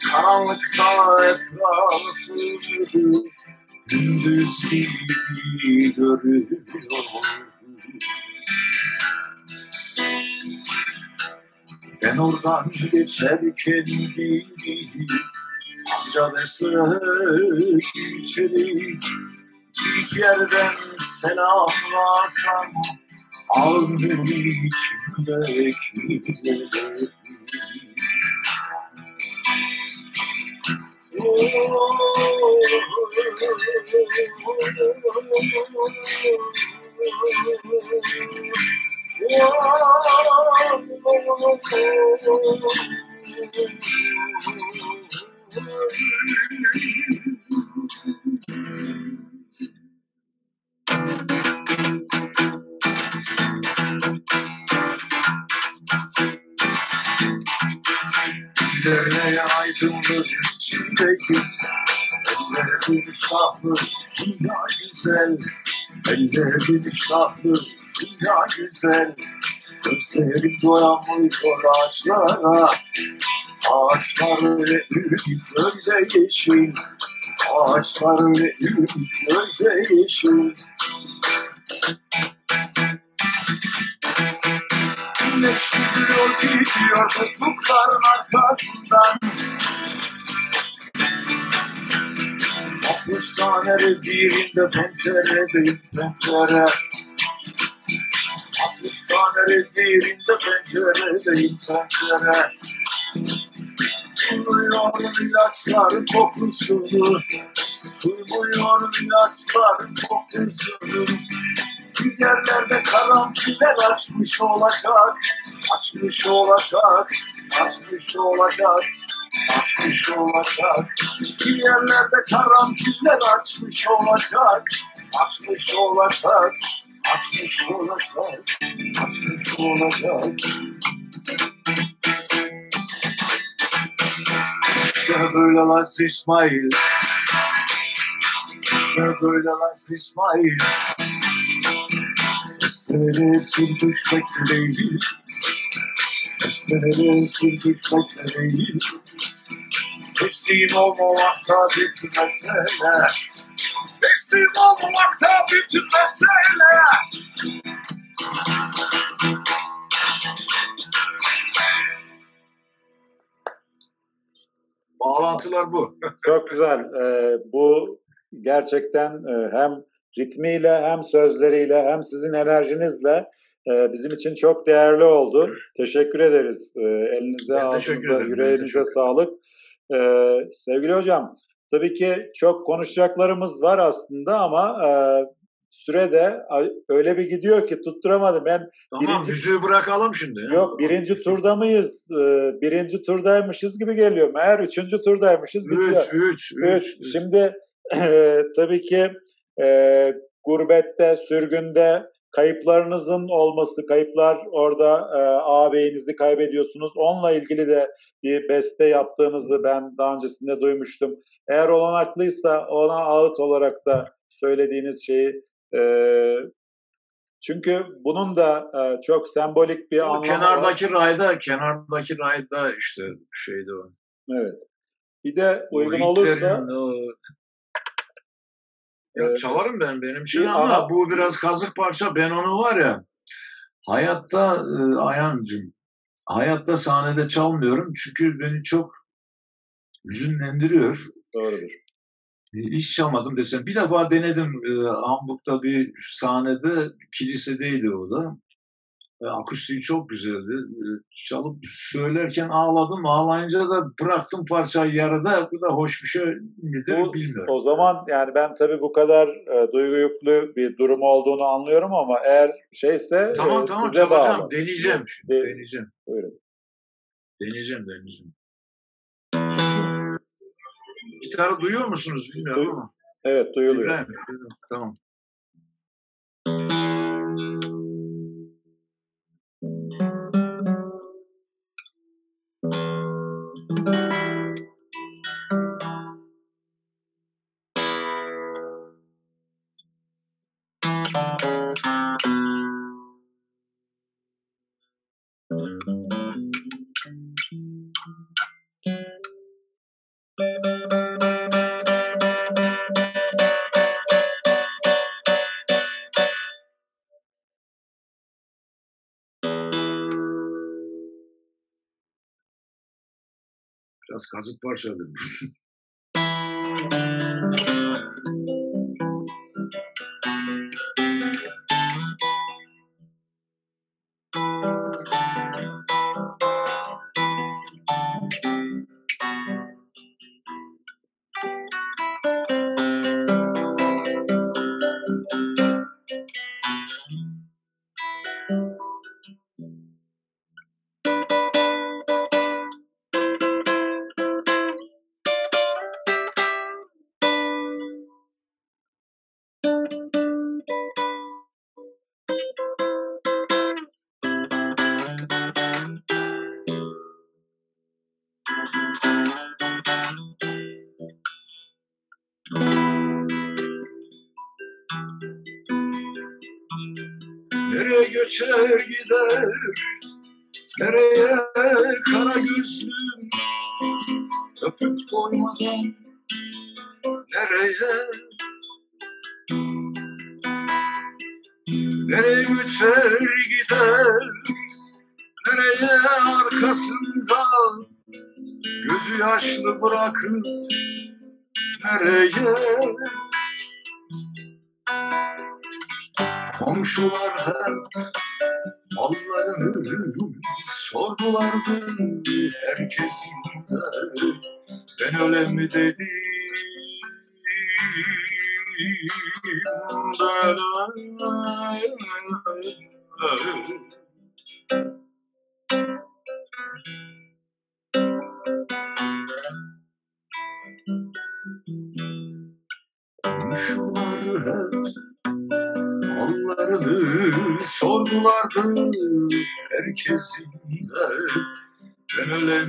Karanlıkta etrafı gündüz gibi görüyorum. Ben oradan geçerken değil, amca desek içeri ilk yerden selamlasam alnım içimdekileri. Derneğe aydınlık içindeki Ellerin iştahlı, dünya güzel Ellerin iştahlı, dünya güzel Gözlerim doyamıyor ağaçlara Ağaçlar öyle ümit, öyle yeşil Ağaçlar öyle ümit, öyle yeşil Güneş gidiyor gidiyor kutlukların arkasından Tane birinde penceredeyim pencere. Tane birinde penceredeyim pencere. Duyuyorum ilaçların kokusunu. Duyuyorum ilaçların kokusunu. Bir yerlerde karanfiller açmış olacak, açmış olacak, açmış olacak, açmış olacak. Bir yerlerde karanfiller açmış olacak, açmış olacak, açmış olacak, açmış olacak. İşte böyle Laz İsmail, işte böyle Laz İsmail. Estere sürtüş bekleyin Estere sürtüş bekleyin Teslim olmamakta bütün mesele Teslim olmamakta bütün mesele Bağlantılar bu. Çok güzel. Ee, bu gerçekten e, hem ritmiyle hem sözleriyle hem sizin enerjinizle e, bizim için çok değerli oldu. Teşekkür ederiz. E, elinize, Ben ağzınıza, yüreğinize sağlık. E, sevgili hocam, tabii ki çok konuşacaklarımız var aslında ama e, sürede öyle bir gidiyor ki tutturamadım. Ben Tamam Birinci- yüzüğü bırakalım şimdi. ya. yok birinci turda mıyız? Birinci turdaymışız gibi geliyor. Meğer üçüncü turdaymışız. Bitiyor. Üç, üç, üç. Üç. Şimdi e, tabii ki e, gurbette, sürgünde kayıplarınızın olması, kayıplar orada e, ağabeyinizi kaybediyorsunuz. Onunla ilgili de bir beste yaptığınızı ben daha öncesinde duymuştum. Eğer olanaklıysa ona ağıt olarak da söylediğiniz şeyi e, çünkü bunun da e, çok sembolik bir O anlamı var. kenardaki rayda, kenardaki rayda işte şeydi o. Evet. Bir de uygun Hitler'in olursa o- Ya Evet. çalarım ben benim için Bir ama ana- bu biraz kazık parça. Ben onu var ya hayatta e, Ayancım hayatta sahnede çalmıyorum çünkü beni çok hüzünlendiriyor. Doğrudur. Hiç çalmadım desem. Bir defa denedim e, Hamburg'da bir sahnede, kilisedeydi o da. E, akustiği çok güzeldi. E, çalıp söylerken ağladım. Ağlayınca da bıraktım parçayı yarıda. Bu da hoş bir şey midir Bu, bilmiyorum. O zaman yani ben tabii bu kadar e, duygu yüklü bir durum olduğunu anlıyorum ama eğer şeyse Tamam e, tamam size çalacağım. bağlı. Deneyeceğim şimdi. De- Deneyeceğim. Buyurun. Deneyeceğim, deneyeceğim. Gitarı duyuyor musunuz bilmiyorum Duy- ama. Evet duyuluyor. İbrahim, tamam. Biraz kazık parçaladım. Göçer gider. Nereye kara gözlüm? Öpüp doymadan Nereye? Nereye göçer gider? Nereye arkasında Gözü yaşlı bırakıp Nereye? Komşular hep sordulardı herkesin de ben öyle mi dedim Komşular hep Mallarını sordulardı herkesin de Ben öyle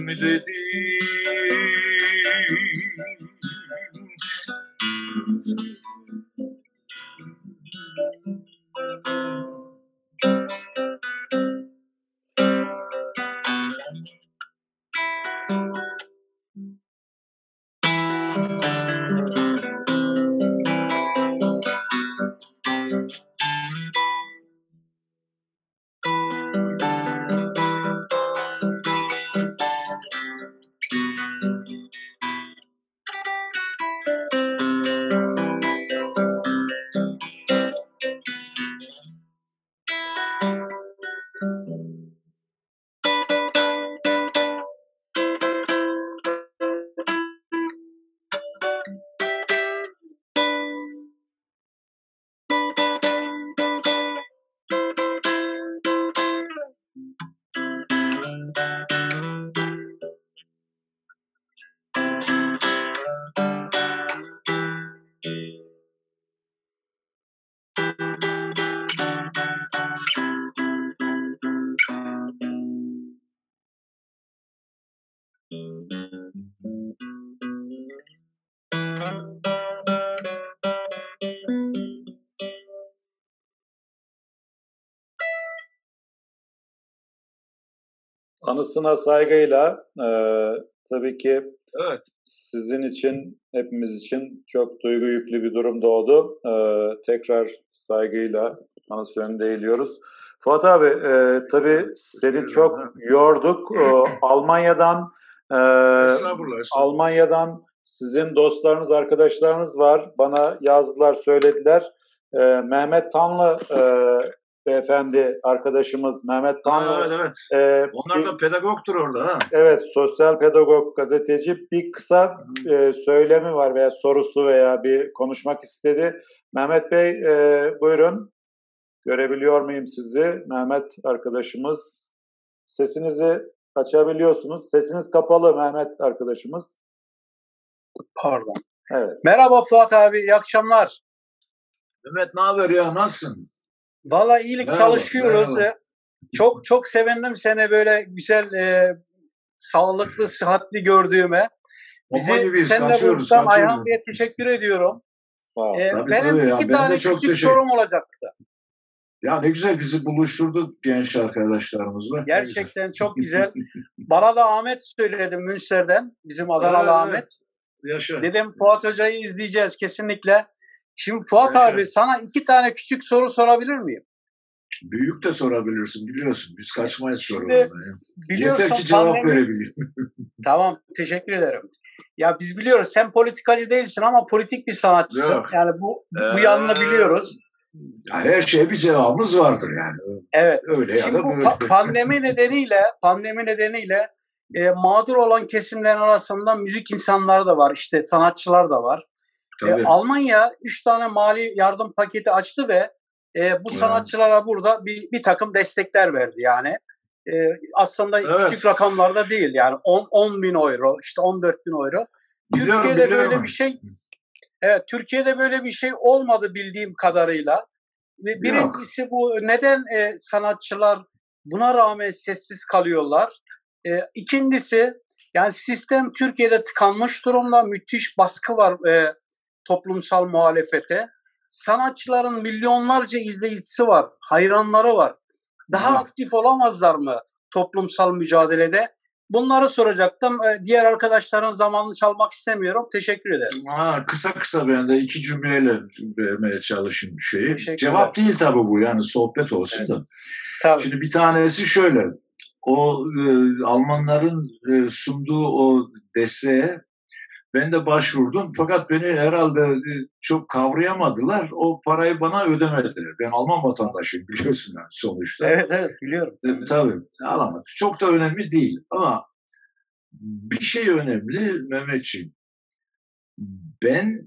Anısına saygıyla e, tabii ki evet. sizin için, hepimiz için çok duygu yüklü bir durum doğdu. Ee, tekrar saygıyla anısı önünde eğiliyoruz. Fuat abi, e, tabii seni çok yorduk. E, Almanya'dan e, Almanya'dan sizin dostlarınız, arkadaşlarınız var. Bana yazdılar, söylediler. E, Mehmet Tanlı e, beyefendi arkadaşımız Mehmet Tanrı. Evet evet. E, Onlar da pedagogtur orada ha. Evet sosyal pedagog gazeteci bir kısa e, söylemi var veya sorusu veya bir konuşmak istedi. Mehmet Bey e, buyurun. Görebiliyor muyum sizi? Mehmet arkadaşımız. Sesinizi açabiliyorsunuz. Sesiniz kapalı Mehmet arkadaşımız. Pardon. Evet. Merhaba Fuat abi, iyi akşamlar. Mehmet ne haber ya, nasılsın? Valla iyilik merhaba, çalışıyoruz. Merhaba. Çok çok sevindim seni böyle güzel, e, sağlıklı, sıhhatli gördüğüme. Bizi gibiyiz, sen de buluştan Ayhan Bey'e teşekkür ediyorum. Sağ Ee, tabii, benim tabii iki ya. tane küçük teşekkür... sorum olacaktı. Ya ne güzel bizi buluşturduk genç arkadaşlarımızla. Gerçekten güzel. çok güzel. Bana da Ahmet söyledi Münster'den. Bizim Adanalı evet, Ahmet. Yaşa. Dedim Fuat Hoca'yı izleyeceğiz kesinlikle. Şimdi Fuat Yaşa. abi sana iki tane küçük soru sorabilir miyim? Büyük de sorabilirsin biliyorsun. Biz kaçmayız sorulardan. Yeter ki cevap pandemi... verebileyim. tamam teşekkür ederim. Ya biz biliyoruz sen politikacı değilsin ama politik bir sanatçısın. Yok. Yani bu bu ee... yanını biliyoruz. Ya her şeye bir cevabımız vardır yani. Evet. Öyle Şimdi ya da böyle. Bu pandemi nedeniyle pandemi nedeniyle e, mağdur olan kesimlerin arasında müzik insanları da var, işte sanatçılar da var. E, Almanya üç tane mali yardım paketi açtı ve e, bu sanatçılara burada bir, bir takım destekler verdi yani. E, aslında evet. küçük rakamlarda değil yani 10, 10 bin euro, işte 14 bin euro. Biliyorum, Türkiye'de biliyorum. böyle bir şey Evet, Türkiye'de böyle bir şey olmadı bildiğim kadarıyla. Birincisi Yok. bu neden e, sanatçılar buna rağmen sessiz kalıyorlar? E, ikincisi yani sistem Türkiye'de tıkanmış durumda. Müthiş baskı var e, toplumsal muhalefete. Sanatçıların milyonlarca izleyicisi var, hayranları var. Daha evet. aktif olamazlar mı toplumsal mücadelede? Bunları soracaktım. Ee, diğer arkadaşların zamanını çalmak istemiyorum. Teşekkür ederim. Ha, kısa kısa ben de iki cümleyle vermeye çalışayım şeyi. Cevap değil tabii bu yani sohbet olsun evet. da. Tabii. Şimdi bir tanesi şöyle. O e, Almanların e, sunduğu o desteğe ben de başvurdum fakat beni herhalde e, çok kavrayamadılar. O parayı bana ödemediler. Ben Alman vatandaşıyım biliyorsun yani sonuçta. Evet evet biliyorum. E, tabii alamadım. Çok da önemli değil ama bir şey önemli Mehmetciğim. Ben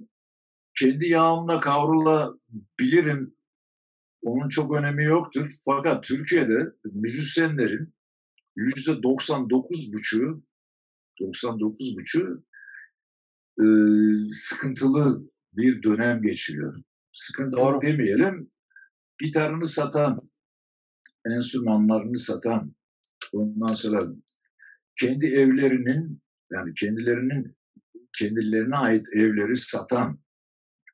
kendi yağımla kavrulabilirim. Onun çok önemi yoktur. Fakat Türkiye'de müzisyenlerin yüzde 99 buçu 99 buçu e, sıkıntılı bir dönem geçiriyor. Sıkıntılı Doğru. demeyelim, gitarını satan, enstrümanlarını satan, ondan sonra kendi evlerinin yani kendilerinin kendilerine ait evleri satan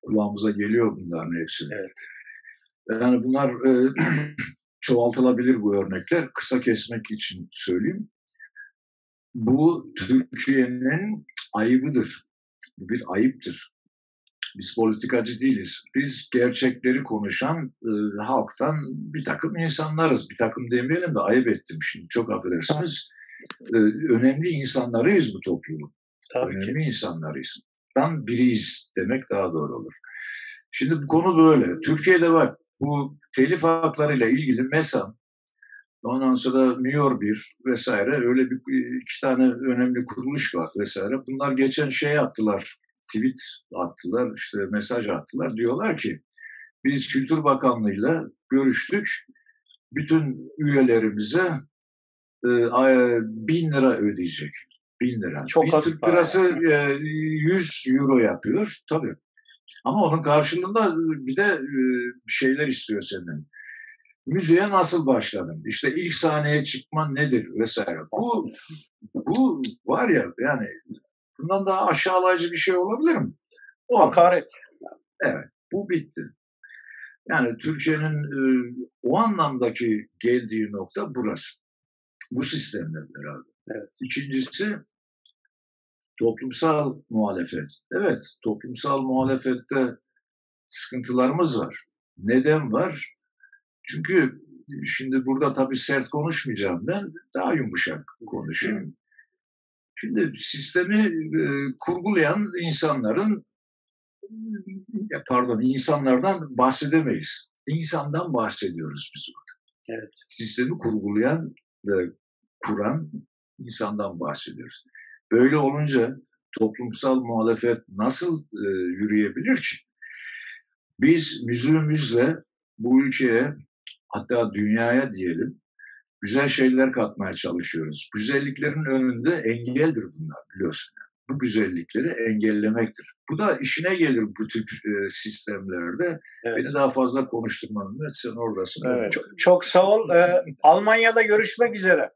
kulağımıza geliyor bunların hepsi. Evet. Yani bunlar e, çoğaltılabilir bu örnekler. Kısa kesmek için söyleyeyim. Bu Türkiye'nin ayıbıdır. Bu bir ayıptır. Biz politikacı değiliz. Biz gerçekleri konuşan e, halktan bir takım insanlarız. Bir takım demeyelim de ayıp ettim şimdi çok affedersiniz. E, önemli insanlarıyız bu toplumun. Tabii önemli ki. insanlarıyız. Dan biriyiz demek daha doğru olur. Şimdi bu konu böyle. Türkiye'de bak bu telif haklarıyla ilgili MESAM, ondan sonra Miyor bir vesaire öyle bir iki tane önemli kuruluş var vesaire. Bunlar geçen şey attılar, tweet attılar, işte mesaj attılar. Diyorlar ki biz Kültür Bakanlığı'yla görüştük. Bütün üyelerimize e, bin lira ödeyecek. Bin lira. Çok bin az Türk lirası e, 100 euro yapıyor. Tabii. Ama onun karşılığında bir de e, şeyler istiyor senden. Müziğe nasıl başladın? İşte ilk sahneye çıkman nedir vesaire. Bu bu var ya yani bundan daha aşağılayıcı bir şey olabilir mi? O Hakaret. Evet. Bu bitti. Yani Türkiye'nin e, o anlamdaki geldiği nokta burası. Bu sistemler herhalde. Evet. İkincisi toplumsal muhalefet. Evet, toplumsal muhalefette sıkıntılarımız var. Neden var? Çünkü şimdi burada tabii sert konuşmayacağım ben, daha yumuşak konuşayım. Şimdi sistemi e, kurgulayan insanların pardon insanlardan bahsedemeyiz. İnsandan bahsediyoruz biz burada. Evet. Sistemi kurgulayan ve kuran insandan bahsediyoruz. Böyle olunca toplumsal muhalefet nasıl e, yürüyebilir ki? Biz müziğimizle bu ülkeye hatta dünyaya diyelim güzel şeyler katmaya çalışıyoruz. Güzelliklerin önünde engeldir bunlar biliyorsun. Bu güzellikleri engellemektir. Bu da işine gelir bu tip e, sistemlerde. Evet. Beni daha fazla konuşturmanın sen oradasın. Evet. Çok, çok sağ ol. Ee, Almanya'da görüşmek üzere.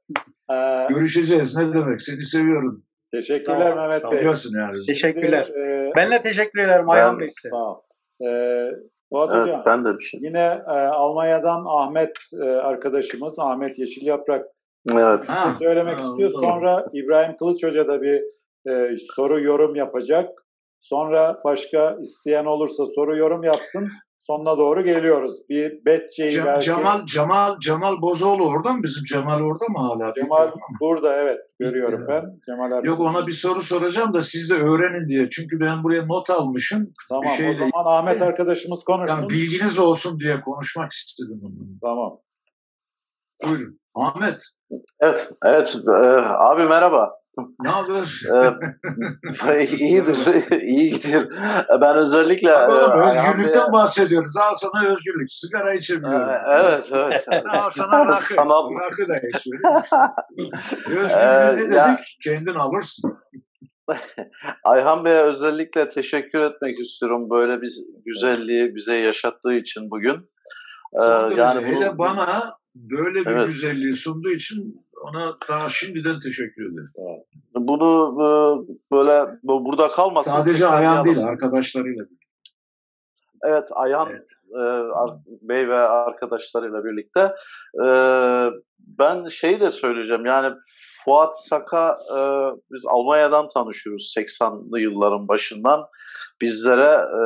Ee, Görüşeceğiz. Ne demek? Seni seviyorum. Teşekkürler tamam, Mehmet Bey. Biliyorsun yani. Teşekkürler. Ee, ben de teşekkür ederim Ayhan Bey size. Sağ ol. Ee, Fuat evet, Hocam, ben de bir şey. Yine e, Almanya'dan Ahmet e, arkadaşımız, Ahmet Yeşil Yaprak evet. ha, söylemek ha, istiyor. Doğru. Sonra İbrahim Kılıç Hoca da bir e, soru yorum yapacak. Sonra başka isteyen olursa soru yorum yapsın. Sonuna doğru geliyoruz. Bir Betçe'yi Cem, belki... Cemal, Cemal, Cemal Bozoğlu orada mı? Bizim Cemal orada mı hala? Cemal burada evet. Görüyorum Bitti. ben. Cemal. Yok ona bir soru soracağım da siz de öğrenin diye. Çünkü ben buraya not almışım. Tamam bir şeyle... o zaman Ahmet arkadaşımız konuşsun. Yani bilginiz olsun diye konuşmak istedim. Bunu. Tamam. Buyurun. Ahmet. Evet, evet. Ee, abi merhaba. Ne haber? ee, iyidir, iyi gidiyor. Ben özellikle... Oğlum, e, özgürlükten bahsediyoruz. Al sana özgürlük. Sigara içemiyorum. Ee, evet, evet. Al sana rakı. Sanal... Rakı da içiyorum. Özgürlüğü ne dedik? Ya... Kendin alırsın. Ayhan Bey'e özellikle teşekkür etmek istiyorum böyle bir güzelliği bize yaşattığı için bugün. Ee, yani bunu... hele bana böyle bir evet. güzelliği sunduğu için ona daha şimdiden teşekkür ederim. Bunu e, böyle burada kalmasın. Sadece Ayhan değil arkadaşlarıyla. Evet Ayhan evet. E, Bey ve arkadaşlarıyla birlikte. E, ben şeyi de söyleyeceğim yani Fuat Saka e, biz Almanya'dan tanışıyoruz 80'li yılların başından. Bizlere e,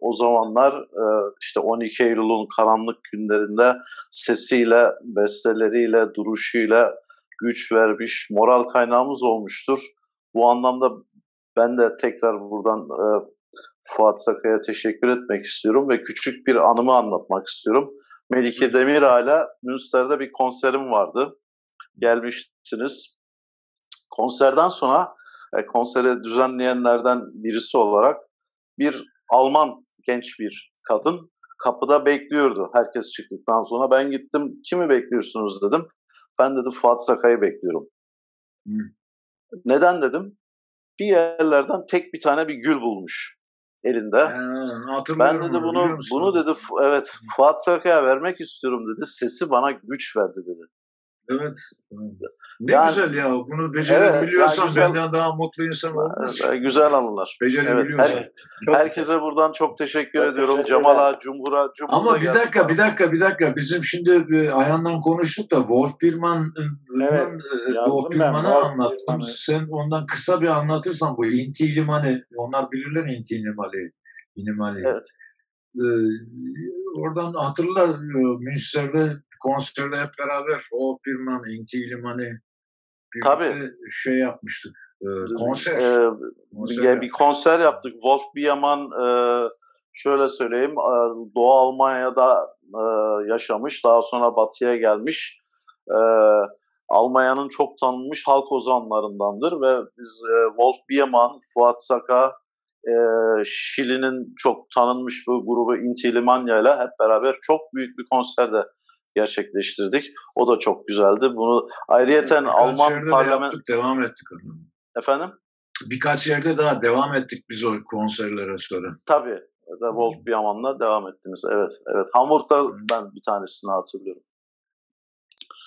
o zamanlar e, işte 12 Eylül'ün karanlık günlerinde sesiyle, besteleriyle, duruşuyla güç vermiş, moral kaynağımız olmuştur. Bu anlamda ben de tekrar buradan e, Fuat Saka'ya teşekkür etmek istiyorum ve küçük bir anımı anlatmak istiyorum. Melike Demirağ'la Münster'de bir konserim vardı. Gelmiştiniz. Konserden sonra e, konseri düzenleyenlerden birisi olarak bir Alman genç bir kadın kapıda bekliyordu herkes çıktıktan sonra. Ben gittim kimi bekliyorsunuz dedim. Ben dedi Fuat Sakay'ı bekliyorum. Hı. Neden dedim? Bir yerlerden tek bir tane bir gül bulmuş elinde. Ee, ben dedi bunu bunu dedi evet Fuat Sakay'a vermek istiyorum dedi. Sesi bana güç verdi dedi. Evet. Ne yani, güzel ya. Bunu becerebiliyorsan evet, yani benden daha mutlu insan olmaz. Güzel anılar. Becerebiliyorsan. Evet, her, herkese buradan çok teşekkür çok ediyorum. Teşekkür Cemal'a, Cumhur'a, Cumhur'a. Ama bir dakika, bir dakika, bir dakika. Bizim şimdi Ayhan'dan konuştuk da Wolf Birman, evet, Wolf Birman'ı anlattım. Birman'ı. Sen ondan kısa bir anlatırsan bu Inti İlimani, onlar bilirler Inti İlimani. İlimani. Evet. Ee, oradan hatırla Münster'de konserde hep beraber o Birman, Inti İlimani Tabii. şey yapmıştık. E, konser. Ee, konser bir, bir konser yaptık. Wolf Biermann e, şöyle söyleyeyim e, Doğu Almanya'da e, yaşamış. Daha sonra Batı'ya gelmiş. E, Almanya'nın çok tanınmış halk ozanlarındandır ve biz e, Wolf Biermann, Fuat Saka, e, Şili'nin çok tanınmış bu grubu Inti Limanya ile hep beraber çok büyük bir konserde gerçekleştirdik. O da çok güzeldi. Bunu ayrıyeten Birkaç Alman parlament... yaptık, devam ettik. Efendim? Birkaç yerde daha devam ettik biz o konserlere sonra. Tabii. Wolf Biermann'la devam ettiniz. Evet, evet. Hamburg'da ben bir tanesini hatırlıyorum.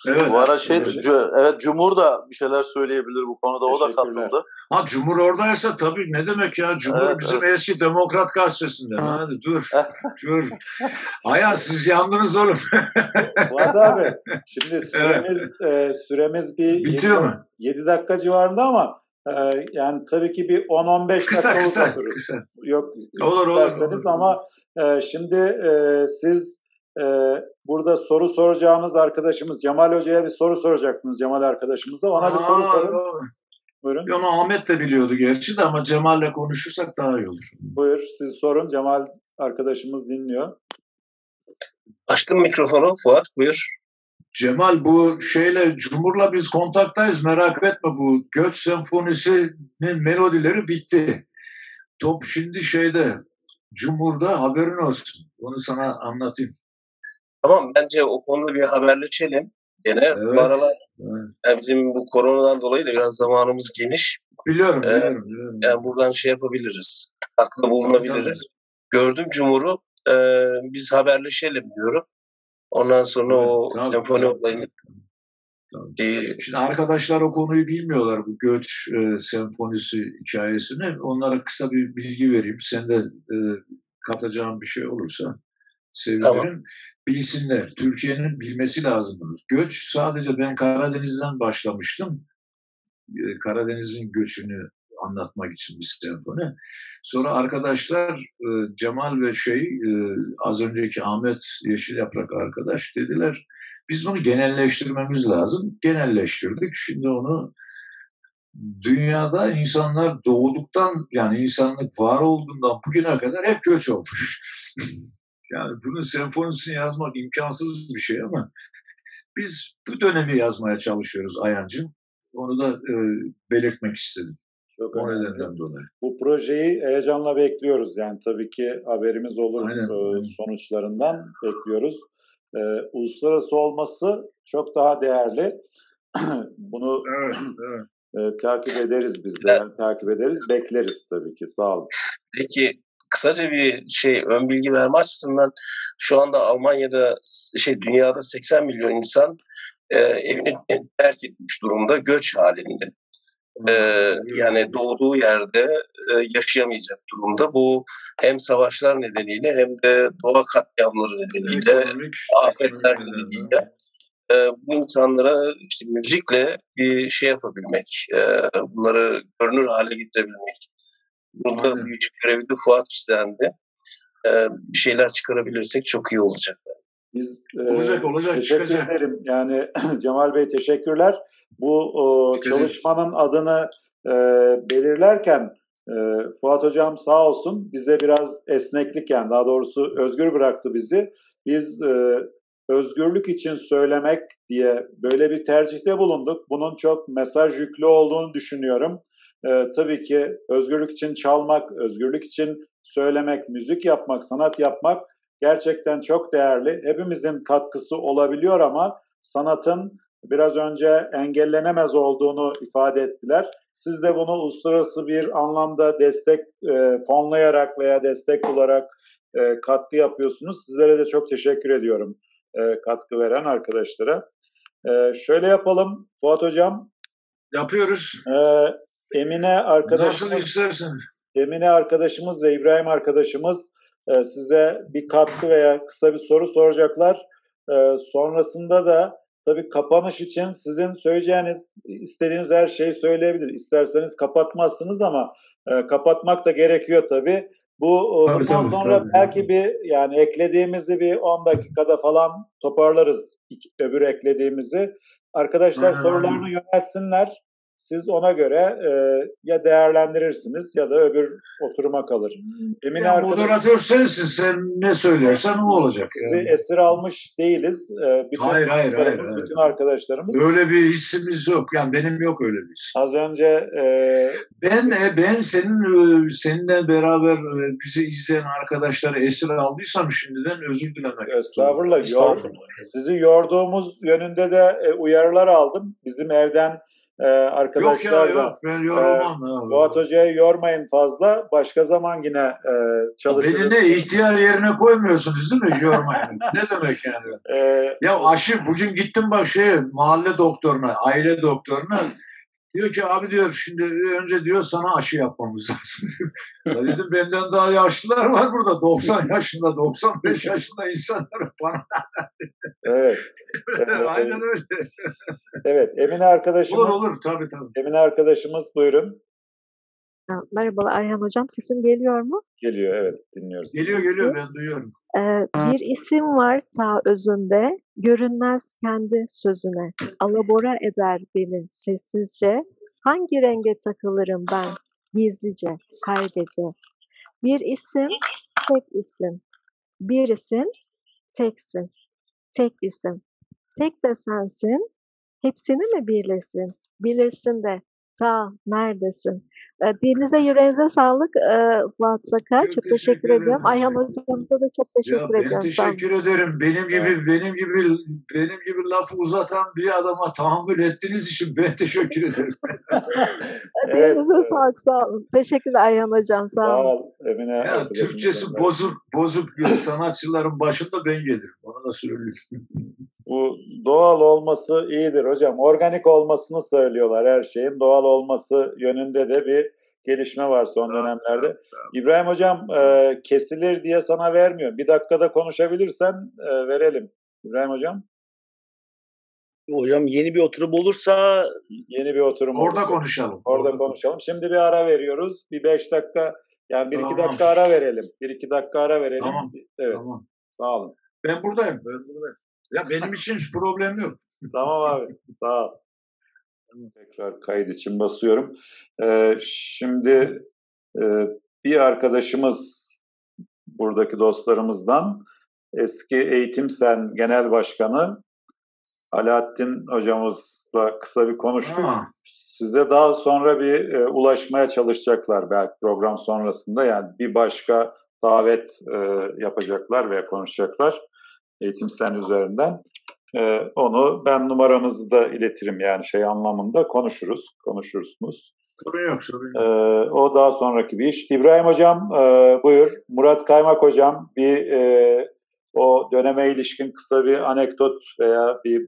Evet. Bu ara şey, evet. evet Cumhur da bir şeyler söyleyebilir bu konuda. O da katıldı. Ha Cumhur oradaysa tabii ne demek ya? Cumhur evet, bizim evet. eski Demokrat gazetesinden. Hadi dur. dur. Aya siz yandınız oğlum. Fuat abi şimdi süremiz evet. e, süremiz bir Bitiyor 7, mu? 7 dakika civarında ama Ee, yani tabii ki bir 10-15 dakika kısa, kısa, kısa. Yok Olur, olur, olur. ama e, şimdi e, siz e, burada soru soracağınız arkadaşımız Cemal Hoca'ya bir soru soracaktınız Cemal arkadaşımıza. Ona bir soru Aa, sorun. doğru. Buyurun. Onu Ahmet de biliyordu gerçi de ama Cemal'le konuşursak daha iyi olur. Buyur siz sorun. Cemal arkadaşımız dinliyor. Açtım mikrofonu Fuat buyur. Cemal bu şeyle Cumhur'la biz kontaktayız merak etme bu Göç Senfonisi'nin melodileri bitti. Top şimdi şeyde Cumhur'da haberin olsun. Onu sana anlatayım. Tamam bence o konuda bir haberleşelim. Gene Evet. bu aralar Evet. yani bizim bu koronadan dolayı da biraz zamanımız geniş. Biliyorum, Evet. biliyorum, biliyorum. Yani buradan şey yapabiliriz. Katkıda bulunabiliriz. Gördüm Cumhur'u. e, biz haberleşelim diyorum. Ondan sonra Evet, o tabii, senfoni tabii. olayını Şimdi arkadaşlar o konuyu bilmiyorlar bu göç e, senfonisi hikayesini. Onlara kısa bir bilgi vereyim. Sen de e, katacağın bir şey olursa sevinirim. Tamam. Bilsinler. Türkiye'nin bilmesi lazım bunu. Göç sadece ben Karadeniz'den başlamıştım. E, Karadeniz'in göçünü anlatmak için bir senfoni. Sonra arkadaşlar e, Cemal ve şey e, az önceki Ahmet Yeşil Yaprak arkadaş dediler biz bunu genelleştirmemiz lazım. Genelleştirdik. Şimdi onu dünyada insanlar doğduktan yani insanlık var olduğundan bugüne kadar hep göç olmuş. yani bunun senfonisini yazmak imkansız bir şey ama biz bu dönemi yazmaya çalışıyoruz Ayancığım. Onu da e, belirtmek istedim. Çok O önemli. nedenden dolayı. Bu projeyi heyecanla bekliyoruz. Yani tabii ki haberimiz olur Aynen, e, sonuçlarından bekliyoruz. E, uluslararası olması çok daha değerli. Bunu Evet, evet. e, takip ederiz biz de. Yani takip ederiz, bekleriz tabii ki. Sağ olun. Peki kısaca bir şey ön bilgi verme açısından şu anda Almanya'da şey dünyada 80 milyon insan e, evini terk etmiş durumda göç halinde. E, yani doğduğu yerde e, yaşayamayacak durumda. Bu hem savaşlar nedeniyle hem de doğa katliamları nedeniyle Ekonomik, afetler ekonomik nedeniyle e, bu insanlara işte müzikle bir şey yapabilmek, e, bunları görünür hale getirebilmek. Burada Aynen. büyücü görevi de Fuat üstlendi. E, bir şeyler çıkarabilirsek çok iyi olacak. Biz e, Olacak, olacak, teşekkür çıkacak. ederim. Yani Cemal Bey teşekkürler. Bu o, çalışmanın adını e, belirlerken e, Fuat Hocam sağ olsun bize biraz esneklik yani daha doğrusu özgür bıraktı bizi. Biz e, özgürlük için söylemek diye böyle bir tercihte bulunduk. Bunun çok mesaj yüklü olduğunu düşünüyorum. E, tabii ki özgürlük için çalmak, özgürlük için söylemek, müzik yapmak, sanat yapmak gerçekten çok değerli. Hepimizin katkısı olabiliyor ama sanatın biraz önce engellenemez olduğunu ifade ettiler. Siz de bunu uluslararası bir anlamda destek e, fonlayarak veya destek olarak e, katkı yapıyorsunuz. Sizlere de çok teşekkür ediyorum e, katkı veren arkadaşlara. E, şöyle yapalım Fuat Hocam. Yapıyoruz. E, Emine arkadaşımız... Nasıl istersen. Emine arkadaşımız ve İbrahim arkadaşımız e, size bir katkı veya kısa bir soru soracaklar. E, sonrasında da tabii kapanış için sizin söyleyeceğiniz, istediğiniz her şeyi söyleyebilir. İsterseniz kapatmazsınız ama e, kapatmak da gerekiyor tabii. Bu Tabii, bundan tabii, sonra tabii. belki bir yani eklediğimizi bir 10 dakikada falan toparlarız öbür eklediğimizi. Arkadaşlar Aynen, sorularını yöneltsinler. Siz ona göre e, ya değerlendirirsiniz ya da öbür oturuma kalır. Emine Ya, arkadaş moderatör sensin. Sen ne söylersen o olacak. sizi Yani. esir almış değiliz. E, bütün Hayır, hayır, hayır, hayır. Bütün arkadaşlarımız. Öyle bir hissimiz yok. Yani benim yok öyle bir hissim. Az önce e, Ben e, ben senin e, seninle beraber e, bizi izleyen arkadaşları esir aldıysam şimdiden özür dilemek. Estağfurullah, Estağfurullah. sizi yorduğumuz yönünde de e, uyarılar aldım. Bizim evden e, Yok ya arkadaşlar da yok ben yorulmam. ya. Fuat Hoca'yı yormayın fazla. Başka zaman yine e, çalışırız. Beni ne ihtiyar yerine koymuyorsunuz değil mi? Yormayın. ne demek yani? E, Ya aşı bugün gittim bak şey mahalle doktoruna, aile doktoruna Diyor ki abi diyor şimdi önce diyor sana aşı yapmamız lazım. ya dedim benden daha yaşlılar var burada. 90 yaşında, 95 yaşında insanlar bana. evet. Aynen öyle. Evet. Emine arkadaşımız. Olur olur tabii tabii. Emine arkadaşımız buyurun. Merhabalar Ayhan Hocam. Sesim geliyor mu? Geliyor evet dinliyoruz. Geliyor geliyor ben duyuyorum. Ee, bir isim var ta özünde, görünmez kendi sözüne, alabora eder beni sessizce, hangi renge takılırım ben gizlice, her gece. Bir isim, tek isim, bir isim, teksin, tek isim, tek de sensin, hepsini mi birlesin, bilirsin de ta neredesin. Dilinize yüreğinize sağlık e, Fuat Saka. Çok, Çok teşekkür, teşekkür ederim. ediyorum. Ayhan hocamıza da çok teşekkür ya ediyorum. ben Sağ teşekkür ederim. Benim gibi benim gibi benim gibi lafı uzatan bir adama tahammül ettiğiniz için ben teşekkür ederim. evet. Dilinize sağlık. Sağ olun. Teşekkürler Ayhan hocam. Sağ Sağ olun. ol Emine. Ya arkadaşımız Türkçesi gönderdi. bozuk bozuk bir sanatçıların başında ben gelirim. Ona da söyleyeyim. Bu doğal olması iyidir hocam. Organik olmasını söylüyorlar her şeyin. Doğal olması yönünde de bir gelişme var son Tamam, dönemlerde. İbrahim hocam e, kesilir diye sana vermiyorum. Bir dakikada konuşabilirsen e, verelim. İbrahim hocam Hocam yeni bir oturum olursa yeni bir oturum Orada oldu. konuşalım. Orada konuşalım. Şimdi bir ara veriyoruz. Bir beş dakika yani bir iki Tamam. dakika ara verelim. Bir iki dakika ara verelim. Tamam. Evet Tamam. sağ olun. Ben buradayım. Ben buradayım. Ya benim için hiç problem yok. Tamam abi. Sağ ol. Tekrar kayıt için basıyorum. Ee, şimdi e, bir arkadaşımız buradaki dostlarımızdan eski Eğitim Sen Genel Başkanı Alaaddin hocamızla kısa bir konuştuk. Ha, Size daha sonra bir e, ulaşmaya çalışacaklar belki program sonrasında yani bir başka davet e, yapacaklar veya konuşacaklar eğitim sen üzerinden. E, onu ben numaranızı da iletirim yani şey anlamında konuşuruz, konuşursunuz. sorun yok sorun yok. E, o daha sonraki bir iş. İbrahim hocam e, buyur. Murat Kaymak hocam bir e, o döneme ilişkin kısa bir anekdot veya bir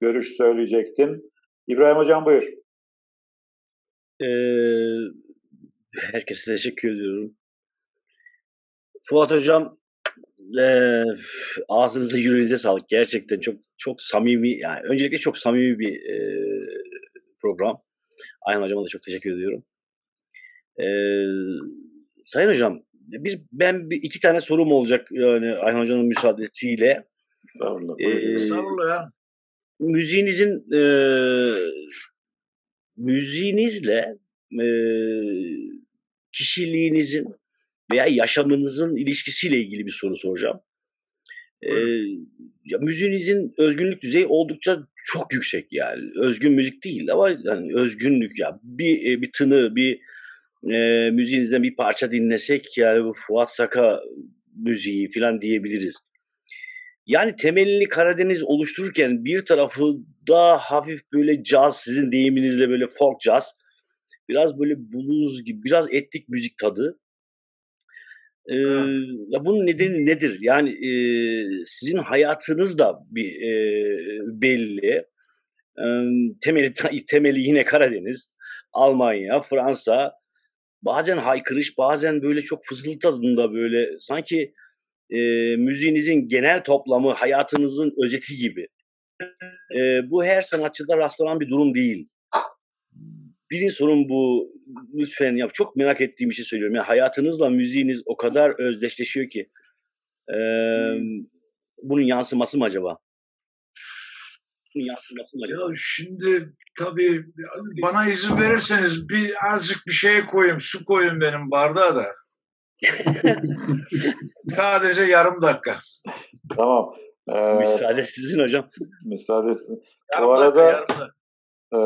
görüş söyleyecektin. İbrahim hocam buyur. eee herkese teşekkür ediyorum. Fuat Hocam eee ağzınıza yüreğinize sağlık. Gerçekten çok çok samimi yani öncelikle çok samimi bir eee, program. Ayhan Hocam'a da çok teşekkür ediyorum. Eee Sayın Hocam biz ben bir iki tane sorum olacak yani Ayhan Hocam'ın müsaadesiyle. Estağfurullah. Ee. Estağfurullah ya. Müziğinizin eee müziğinizle eee, kişiliğinizin veya yaşamınızın ilişkisiyle ilgili bir soru soracağım. Eee, ya müziğinizin özgünlük düzeyi oldukça çok yüksek yani. Özgün müzik değil ama yani özgünlük ya. Bir e, bir tını, bir e, müziğinizden bir parça dinlesek yani bu Fuat Saka müziği falan diyebiliriz. Yani temelini Karadeniz oluştururken bir tarafı daha hafif böyle caz, sizin deyiminizle böyle folk caz, biraz böyle blues gibi, biraz etnik müzik tadı. Ee, ya bunun nedeni nedir? Yani e, sizin hayatınız da bir e, belli. E, temeli temeli yine Karadeniz, Almanya, Fransa. Bazen haykırış, bazen böyle çok fısıltı tadında böyle sanki e, müziğinizin genel toplamı hayatınızın özeti gibi. E, bu her sanatçıda rastlanan bir durum değil. Birinci sorun bu. Lütfen ya çok merak ettiğim bir şey söylüyorum. Yani hayatınızla müziğiniz o kadar özdeşleşiyor ki. E, bunun yansıması mı acaba? Ya şimdi tabii bana izin verirseniz bir azıcık bir şey koyayım, su koyun benim bardağa da. Sadece yarım dakika. Tamam. Ee, Müsaade sizin hocam. müsaadesi. Yarım Bu arada. Ee,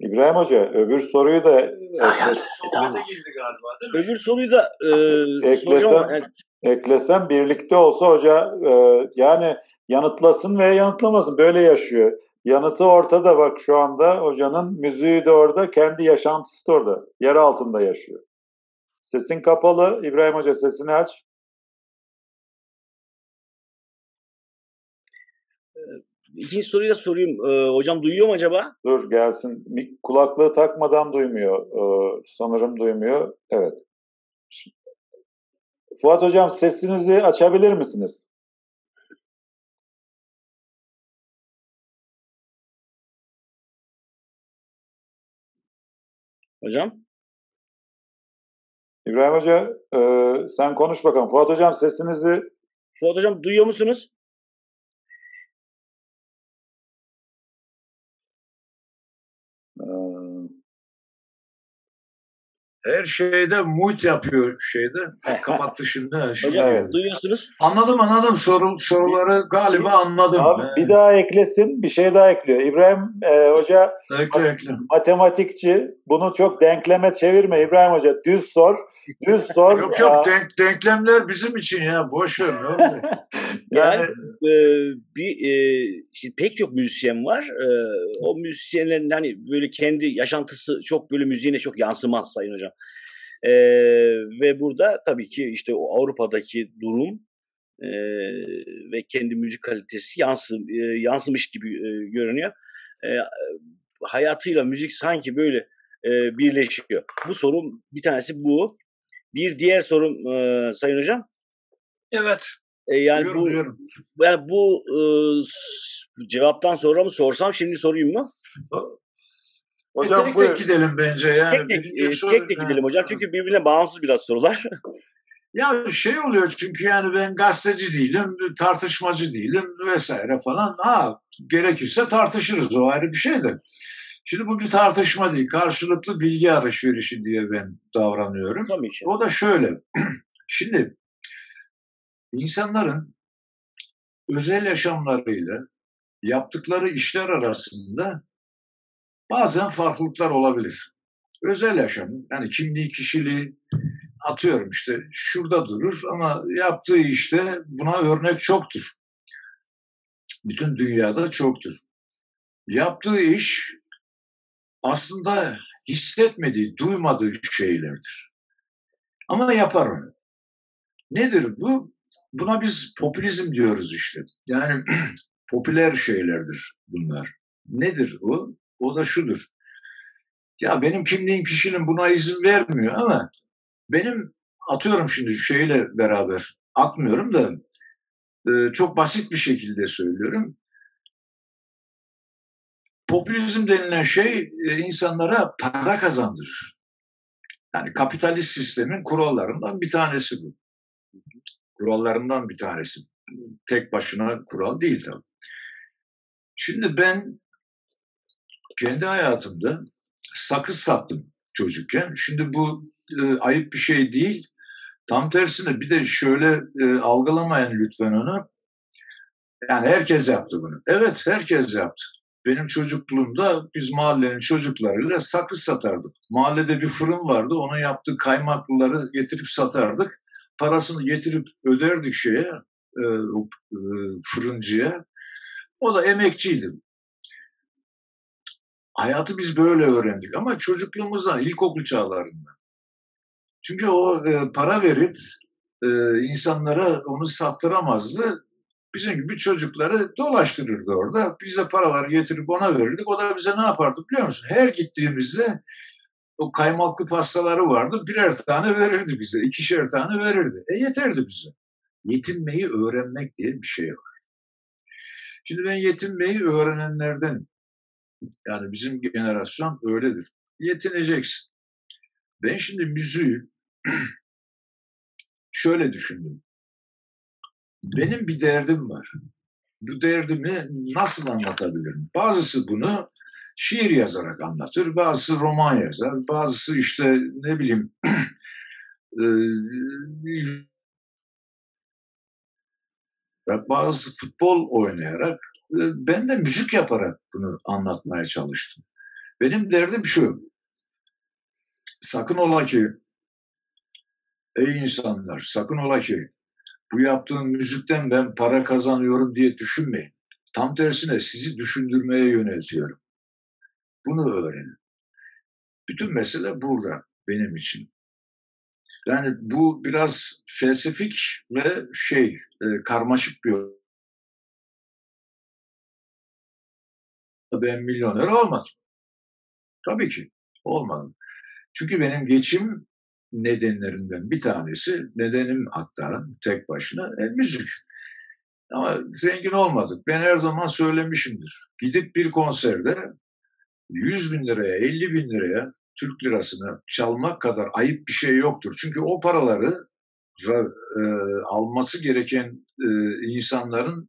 İbrahim Hoca öbür soruyu da ekles- Sohbete girdi galiba değil mi? Öbür soruyu da e, Eklesem- soracağım eklesem birlikte olsa hoca e, yani yanıtlasın veya yanıtlamasın böyle yaşıyor. Yanıtı ortada bak şu anda hocanın müziği de orada kendi yaşantısı da orada. Yer altında yaşıyor. Sesin kapalı. İbrahim Hoca sesini aç. ikinci soruyu da sorayım. Ee, hocam duyuyor mu acaba? Dur gelsin. Kulaklığı takmadan duymuyor. Ee, sanırım duymuyor. Evet. Fuat Hocam sesinizi açabilir misiniz? Hocam? İbrahim Hoca e, sen konuş bakalım. Fuat Hocam sesinizi... Fuat Hocam duyuyor musunuz? Her şeyde mut yapıyor şeyde. Kapattı şimdi. şimdi Hocam evet. duyuyorsunuz. Anladım anladım. Soru, soruları galiba anladım. Abi, bir daha eklesin. Bir şey daha ekliyor. İbrahim e, Hoca ekle, ekle. matematikçi. Bunu çok denkleme çevirme İbrahim Hoca. Düz sor. Düz sor. yok yok denk, denklemler bizim için ya. Boş ver. Yani, yani e, bir e, şimdi pek çok müzisyen var. E, o müzisyenlerin hani böyle kendi yaşantısı çok böyle müziğine çok yansımaz Sayın Hocam. E, ve burada tabii ki işte o Avrupa'daki durum e, ve kendi müzik kalitesi yansı, e, yansımış gibi e, görünüyor. E, hayatıyla müzik sanki böyle e, birleşiyor. Bu sorun bir tanesi bu. Bir diğer sorum e, Sayın Hocam. Evet. E, yani bu yani bu e, cevaptan sonra mı sorsam şimdi sorayım mı? Hocam tek buyur. tek gidelim bence yani. Tek tek, e, soru, tek, tek gidelim hocam çünkü birbirine bağımsız biraz sorular. ya şey oluyor çünkü yani ben gazeteci değilim, tartışmacı değilim vesaire falan. Ha gerekirse tartışırız o ayrı bir şey de. Şimdi bu bir tartışma değil, karşılıklı bilgi alışverişi diye ben davranıyorum. Tabii ki. O da şöyle. Şimdi insanların özel yaşamlarıyla yaptıkları işler arasında bazen farklılıklar olabilir. Özel yaşam, yani kimliği, kişiliği atıyorum işte şurada durur ama yaptığı işte buna örnek çoktur. Bütün dünyada çoktur. Yaptığı iş aslında hissetmediği, duymadığı şeylerdir. Ama yapar onu. Nedir bu? Buna biz popülizm diyoruz işte. Yani popüler şeylerdir bunlar. Nedir o? O da şudur. Ya benim kimliğim kişinin buna izin vermiyor ama benim atıyorum şimdi şeyle beraber atmıyorum da çok basit bir şekilde söylüyorum. Popülizm denilen şey e, insanlara para kazandırır. Yani kapitalist sistemin kurallarından bir tanesi bu. Kurallarından bir tanesi. Tek başına kural değil tabii. Şimdi ben kendi hayatımda sakız sattım çocukken. Şimdi bu e, ayıp bir şey değil. Tam tersine bir de şöyle e, algılamayın lütfen onu. Yani herkes yaptı bunu. Evet herkes yaptı. Benim çocukluğumda biz mahallenin çocuklarıyla sakız satardık. Mahallede bir fırın vardı. Onun yaptığı kaymaklıları getirip satardık. Parasını getirip öderdik şeye, e, e, fırıncıya. O da emekçiydi. Hayatı biz böyle öğrendik ama çocukluğumuzda, ilkokul çağlarında. Çünkü o e, para verip e, insanlara onu sattıramazdı. Bizim gibi çocukları dolaştırırdı orada. Biz de paraları getirip ona verirdik. O da bize ne yapardı biliyor musun? Her gittiğimizde o kaymaklı pastaları vardı. Birer tane verirdi bize. ikişer tane verirdi. E yeterdi bize. Yetinmeyi öğrenmek diye bir şey var. Şimdi ben yetinmeyi öğrenenlerden yani bizim generasyon öyledir. Yetineceksin. Ben şimdi müziği şöyle düşündüm. Benim bir derdim var. Bu derdimi nasıl anlatabilirim? Bazısı bunu şiir yazarak anlatır, bazısı roman yazar, bazısı işte ne bileyim bazı futbol oynayarak ben de müzik yaparak bunu anlatmaya çalıştım. Benim derdim şu. Sakın ola ki ey insanlar sakın ola ki bu yaptığım müzikten ben para kazanıyorum diye düşünmeyin. Tam tersine sizi düşündürmeye yöneltiyorum. Bunu öğrenin. Bütün mesele burada benim için. Yani bu biraz felsefik ve şey e, karmaşık bir ben milyoner olmadım. Tabii ki olmadım. Çünkü benim geçim nedenlerinden bir tanesi, nedenim hatta tek başına e, müzik. Ama zengin olmadık. Ben her zaman söylemişimdir. Gidip bir konserde 100 bin liraya, 50 bin liraya Türk lirasını çalmak kadar ayıp bir şey yoktur. Çünkü o paraları e, alması gereken e, insanların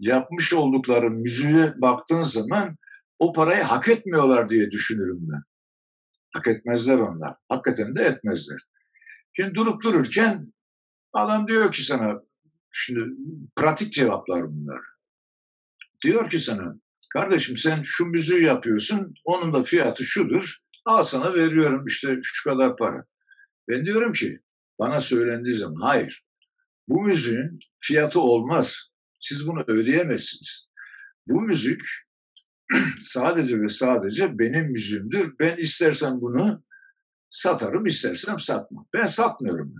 yapmış oldukları müziğe baktığın zaman o parayı hak etmiyorlar diye düşünürüm ben. Hak etmezler onlar. Hakikaten de etmezler. Şimdi durup dururken adam diyor ki sana, şimdi pratik cevaplar bunlar. Diyor ki sana, kardeşim sen şu müziği yapıyorsun, onun da fiyatı şudur, al sana veriyorum işte şu kadar para. Ben diyorum ki, bana söylendiği zaman hayır, bu müziğin fiyatı olmaz. Siz bunu ödeyemezsiniz. Bu müzik sadece ve sadece benim müziğimdir. Ben istersen bunu satarım, istersem satmam. Ben satmıyorum.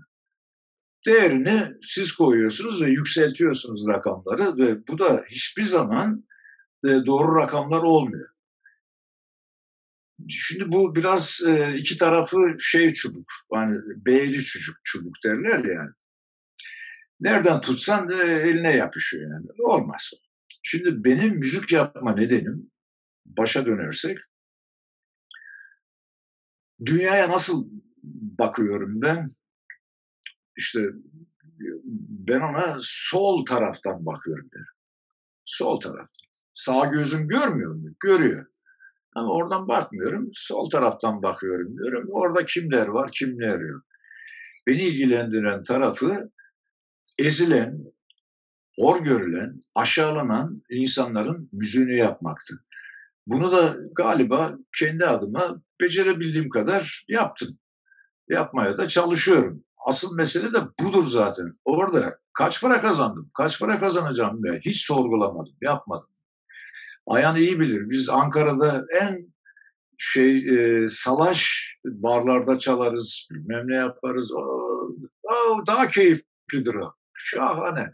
Değerini siz koyuyorsunuz ve yükseltiyorsunuz rakamları ve bu da hiçbir zaman e, doğru rakamlar olmuyor. Şimdi bu biraz e, iki tarafı şey çubuk, yani beğeli çocuk çubuk derler yani. Nereden tutsan da eline yapışıyor yani. Olmaz. Şimdi benim müzik yapma nedenim başa dönersek dünyaya nasıl bakıyorum ben? İşte ben ona sol taraftan bakıyorum derim. Sol taraftan. Sağ gözüm görmüyor mu? Görüyor. Ama oradan bakmıyorum. Sol taraftan bakıyorum diyorum. Orada kimler var, kimler yok. Beni ilgilendiren tarafı ezilen, hor görülen, aşağılanan insanların müziğini yapmaktı. Bunu da galiba kendi adıma becerebildiğim kadar yaptım. Yapmaya da çalışıyorum. Asıl mesele de budur zaten. Orada kaç para kazandım, kaç para kazanacağım diye hiç sorgulamadım, yapmadım. Ayan iyi bilir. Biz Ankara'da en şey e, salaş barlarda çalarız, bilmem ne yaparız. O, o daha keyiflidir o. Şahane.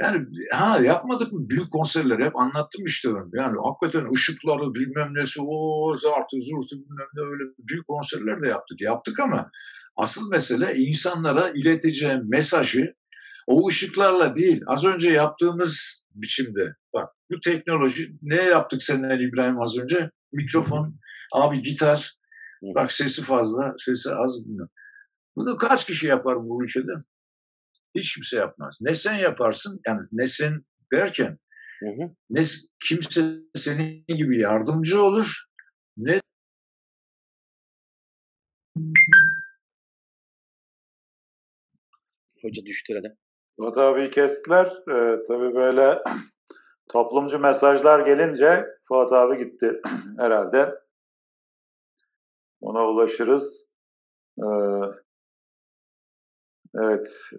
Yani ha yapmadık mı büyük konserler hep anlattım işte ben. Yani hakikaten ışıkları bilmem nesi o zartı zurtu bilmem ne öyle büyük konserler de yaptık. Yaptık ama asıl mesele insanlara ileteceğim mesajı o ışıklarla değil az önce yaptığımız biçimde. Bak bu teknoloji ne yaptık seninle İbrahim az önce? Mikrofon, abi gitar. Bak sesi fazla, sesi az. Bunu kaç kişi yapar bu ülkede? Hiç kimse yapmaz. Ne sen yaparsın, yani ne sen derken hı hı. ne kimse senin gibi yardımcı olur, ne Hoca düştü herhalde. Murat abi kestiler. Ee, tabii böyle toplumcu mesajlar gelince Fuat abi gitti herhalde. Ona ulaşırız. Ee, evet.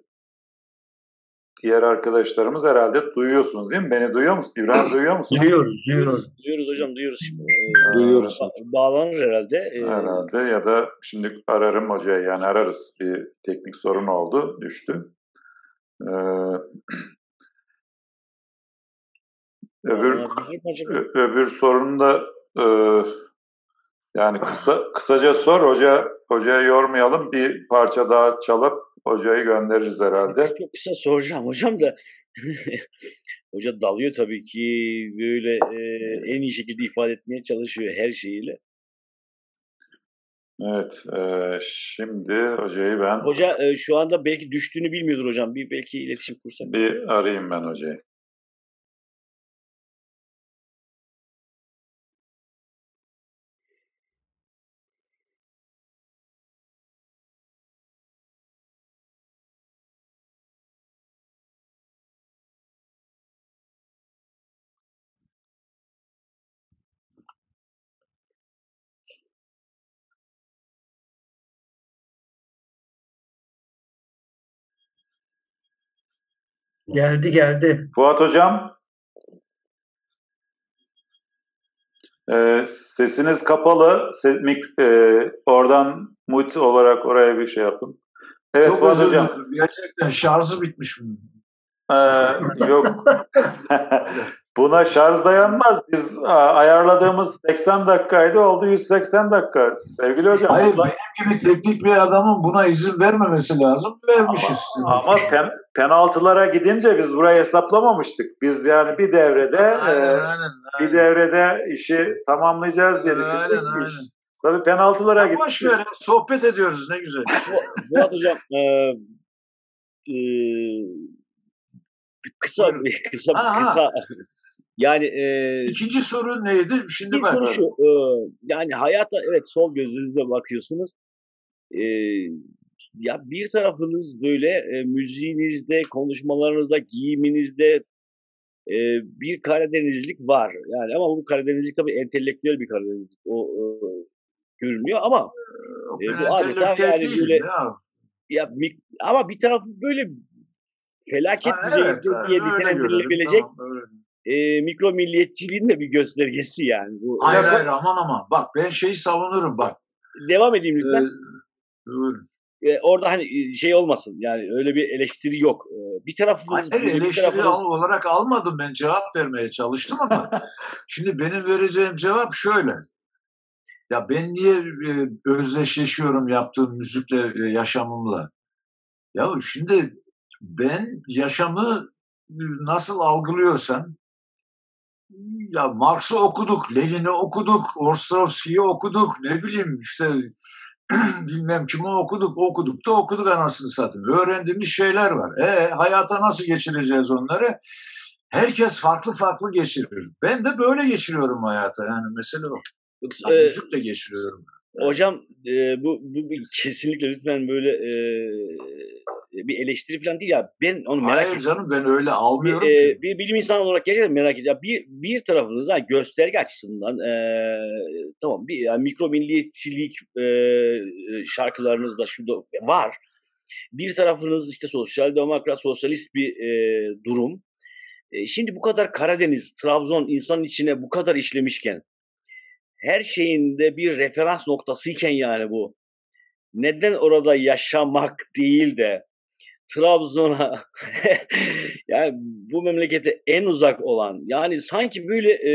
Diğer arkadaşlarımız herhalde duyuyorsunuz değil mi? Beni duyuyor musun? İbrahim duyuyor musun? Duyuyoruz, duyuyoruz. Duyuyoruz hocam, duyuyoruz. Ee, duyuyoruz. Bağlanır herhalde. Ee, herhalde ya da şimdi ararım hocayı yani ararız. Bir teknik sorun oldu, düştü. Ee, öbür öbür sorunu da e, yani kısa kısaca sor hoca hocayı yormayalım bir parça daha çalıp hocayı göndeririz herhalde. Çok kısa soracağım hocam da hoca dalıyor tabii ki böyle e, en iyi şekilde ifade etmeye çalışıyor her şeyiyle. Evet, e, şimdi hocayı ben... Hoca e, şu anda belki düştüğünü bilmiyordur hocam. Bir belki iletişim kursak. Bir arayayım ben hocayı. Geldi geldi. Fuat Hocam. Ee, sesiniz kapalı. Ses, mik, e, oradan mute olarak oraya bir şey yapın. Evet Çok Fuat Hocam. Gerçekten şarjı bitmiş bunun. Ee, yok. Buna şarj dayanmaz. Biz ayarladığımız 80 dakikaydı oldu 180 dakika. Sevgili hocam. Hayır benim gibi teknik bir adamın buna izin vermemesi lazım. Vermişiz. Ama, ama pen, penaltılara gidince biz burayı hesaplamamıştık. Biz yani bir devrede aynen, e, aynen, aynen. bir devrede işi tamamlayacağız diye düşündük. Aynen, aynen. Tabii penaltılara gittik. Boş ver sohbet ediyoruz ne güzel. Murat Hocam e, e, kısa kısa Aha. kısa yani e, ikinci soru neydi? Şimdi bir soru şu. E, yani hayata evet sol gözünüzle bakıyorsunuz. E, ya bir tarafınız böyle e, müziğinizde, konuşmalarınızda, giyiminizde e, bir Karadenizlik var. Yani ama bu Karadenizlik tabii entelektüel bir Karadenizlik. O e, görünüyor ama e, bu adeta yani böyle ya. ya ama bir tarafı böyle felaket ha, düzeyinde evet, diye nitelendirilebilecek tamam, e, mikro milliyetçiliğin de bir göstergesi yani. Bu, hayır hayır aman aman bak ben şeyi savunurum bak. Devam edeyim lütfen. Ee, e, orada hani şey olmasın yani öyle bir eleştiri yok. E, bir tarafımız... Hayır eleştiri tarafımız... olarak almadım ben cevap vermeye çalıştım ama şimdi benim vereceğim cevap şöyle. Ya ben niye e, özdeşleşiyorum yaptığım müzikle, e, yaşamımla? Ya şimdi ben yaşamı nasıl algılıyorsam ya Marx'ı okuduk, Lenin'i okuduk, Ostrovski'yi okuduk, ne bileyim işte bilmem kimi okuduk, okuduk da okuduk anasını satayım. Öğrendiğimiz şeyler var. E hayata nasıl geçireceğiz onları? Herkes farklı farklı geçirir. Ben de böyle geçiriyorum hayata yani mesele o. Yani e, müzikle geçiriyorum. Hocam e, bu, bu kesinlikle lütfen böyle e, bir eleştiri falan değil ya. Ben onu merak Hayır canım ben öyle almıyorum bir, ki. E, bir bilim insanı olarak gerçekten merak ediyorum. Bir, bir tarafınız yani gösterge açısından e, tamam bir yani mikro milliyetçilik e, şarkılarınız da şurada var. Bir tarafınız işte sosyal demokrat, sosyalist bir e, durum. E, şimdi bu kadar Karadeniz, Trabzon insanın içine bu kadar işlemişken her şeyinde bir referans noktasıyken yani bu. Neden orada yaşamak değil de Trabzon'a yani bu memlekete en uzak olan yani sanki böyle e,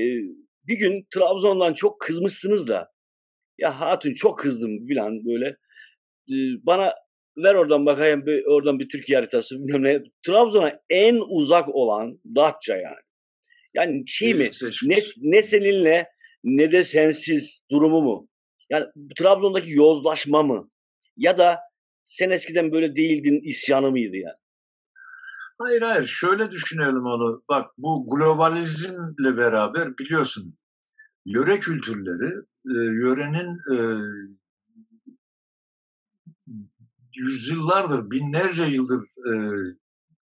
e, bir gün Trabzon'dan çok kızmışsınız da ya hatun çok kızdım filan böyle e, bana ver oradan bakayım bir, oradan bir Türkiye haritası bilmem ne. Trabzon'a en uzak olan Datça yani. Yani şey mi ne, ne seninle ne de sensiz durumu mu? Yani Trabzon'daki yozlaşma mı? Ya da sen eskiden böyle değildin isyanı mıydı yani? Hayır hayır şöyle düşünelim onu. Bak bu globalizmle beraber biliyorsun yöre kültürleri e, yörenin e, yüzyıllardır, binlerce yıldır e,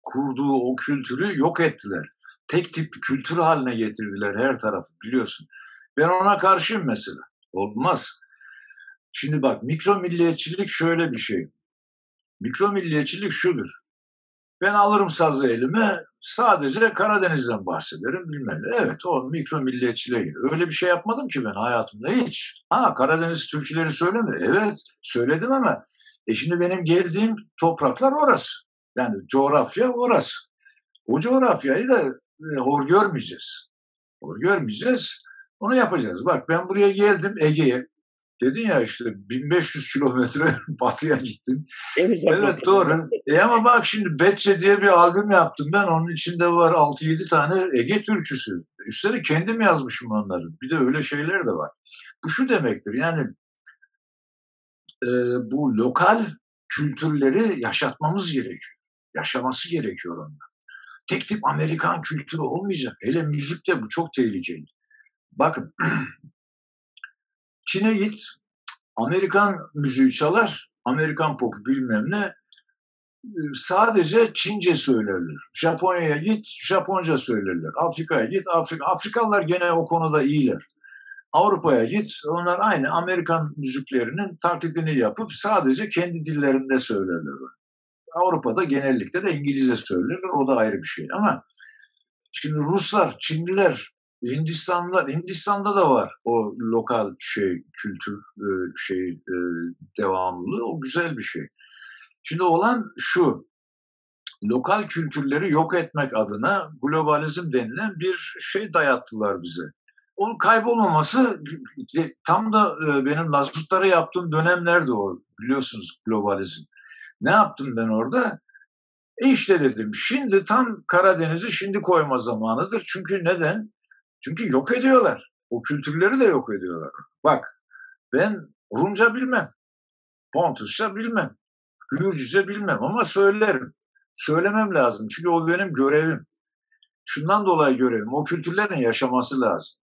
kurduğu o kültürü yok ettiler. Tek tip kültür haline getirdiler her tarafı biliyorsun. Ben ona karşıyım mesela. Olmaz. Şimdi bak mikro milliyetçilik şöyle bir şey. Mikro milliyetçilik şudur. Ben alırım sazı elime sadece Karadeniz'den bahsederim bilmem ne. Evet o mikro milliyetçiliğe giriyor. Öyle bir şey yapmadım ki ben hayatımda hiç. Ha Karadeniz türküleri söyleme. Evet söyledim ama e şimdi benim geldiğim topraklar orası. Yani coğrafya orası. O coğrafyayı da e, hor görmeyeceğiz. Hor görmeyeceğiz. Onu yapacağız. Bak ben buraya geldim Ege'ye. Dedin ya işte 1500 kilometre batıya gittin. Evet doğru. E ama bak şimdi Betçe diye bir albüm yaptım ben. Onun içinde var 6-7 tane Ege türküsü. Üstelik kendim yazmışım onları. Bir de öyle şeyler de var. Bu şu demektir yani e, bu lokal kültürleri yaşatmamız gerekiyor. Yaşaması gerekiyor onlar. Tek tip Amerikan kültürü olmayacak. Hele müzikte bu çok tehlikeli. Bakın Çin'e git Amerikan müziği çalar, Amerikan popu bilmem ne sadece Çince söylerler. Japonya'ya git, Japonca söylerler. Afrika'ya git, Afrika. Afrikalılar gene o konuda iyiler. Avrupa'ya git, onlar aynı Amerikan müziklerinin taklidini yapıp sadece kendi dillerinde söylerler. Avrupa'da genellikle de İngilizce söylerler, o da ayrı bir şey. Ama şimdi Ruslar, Çinliler, Hindistan'da Hindistan'da da var o lokal şey kültür e, şey e, devamlılığı o güzel bir şey. Şimdi olan şu lokal kültürleri yok etmek adına globalizm denilen bir şey dayattılar bize. Onun kaybolmaması tam da e, benim Lazutlara yaptığım dönemlerde o biliyorsunuz globalizm. Ne yaptım ben orada? E işte dedim şimdi tam Karadeniz'i şimdi koyma zamanıdır. Çünkü neden? Çünkü yok ediyorlar. O kültürleri de yok ediyorlar. Bak ben Rumca bilmem. Pontusça bilmem. Gürcüce bilmem ama söylerim. Söylemem lazım çünkü o benim görevim. Şundan dolayı görevim. O kültürlerin yaşaması lazım.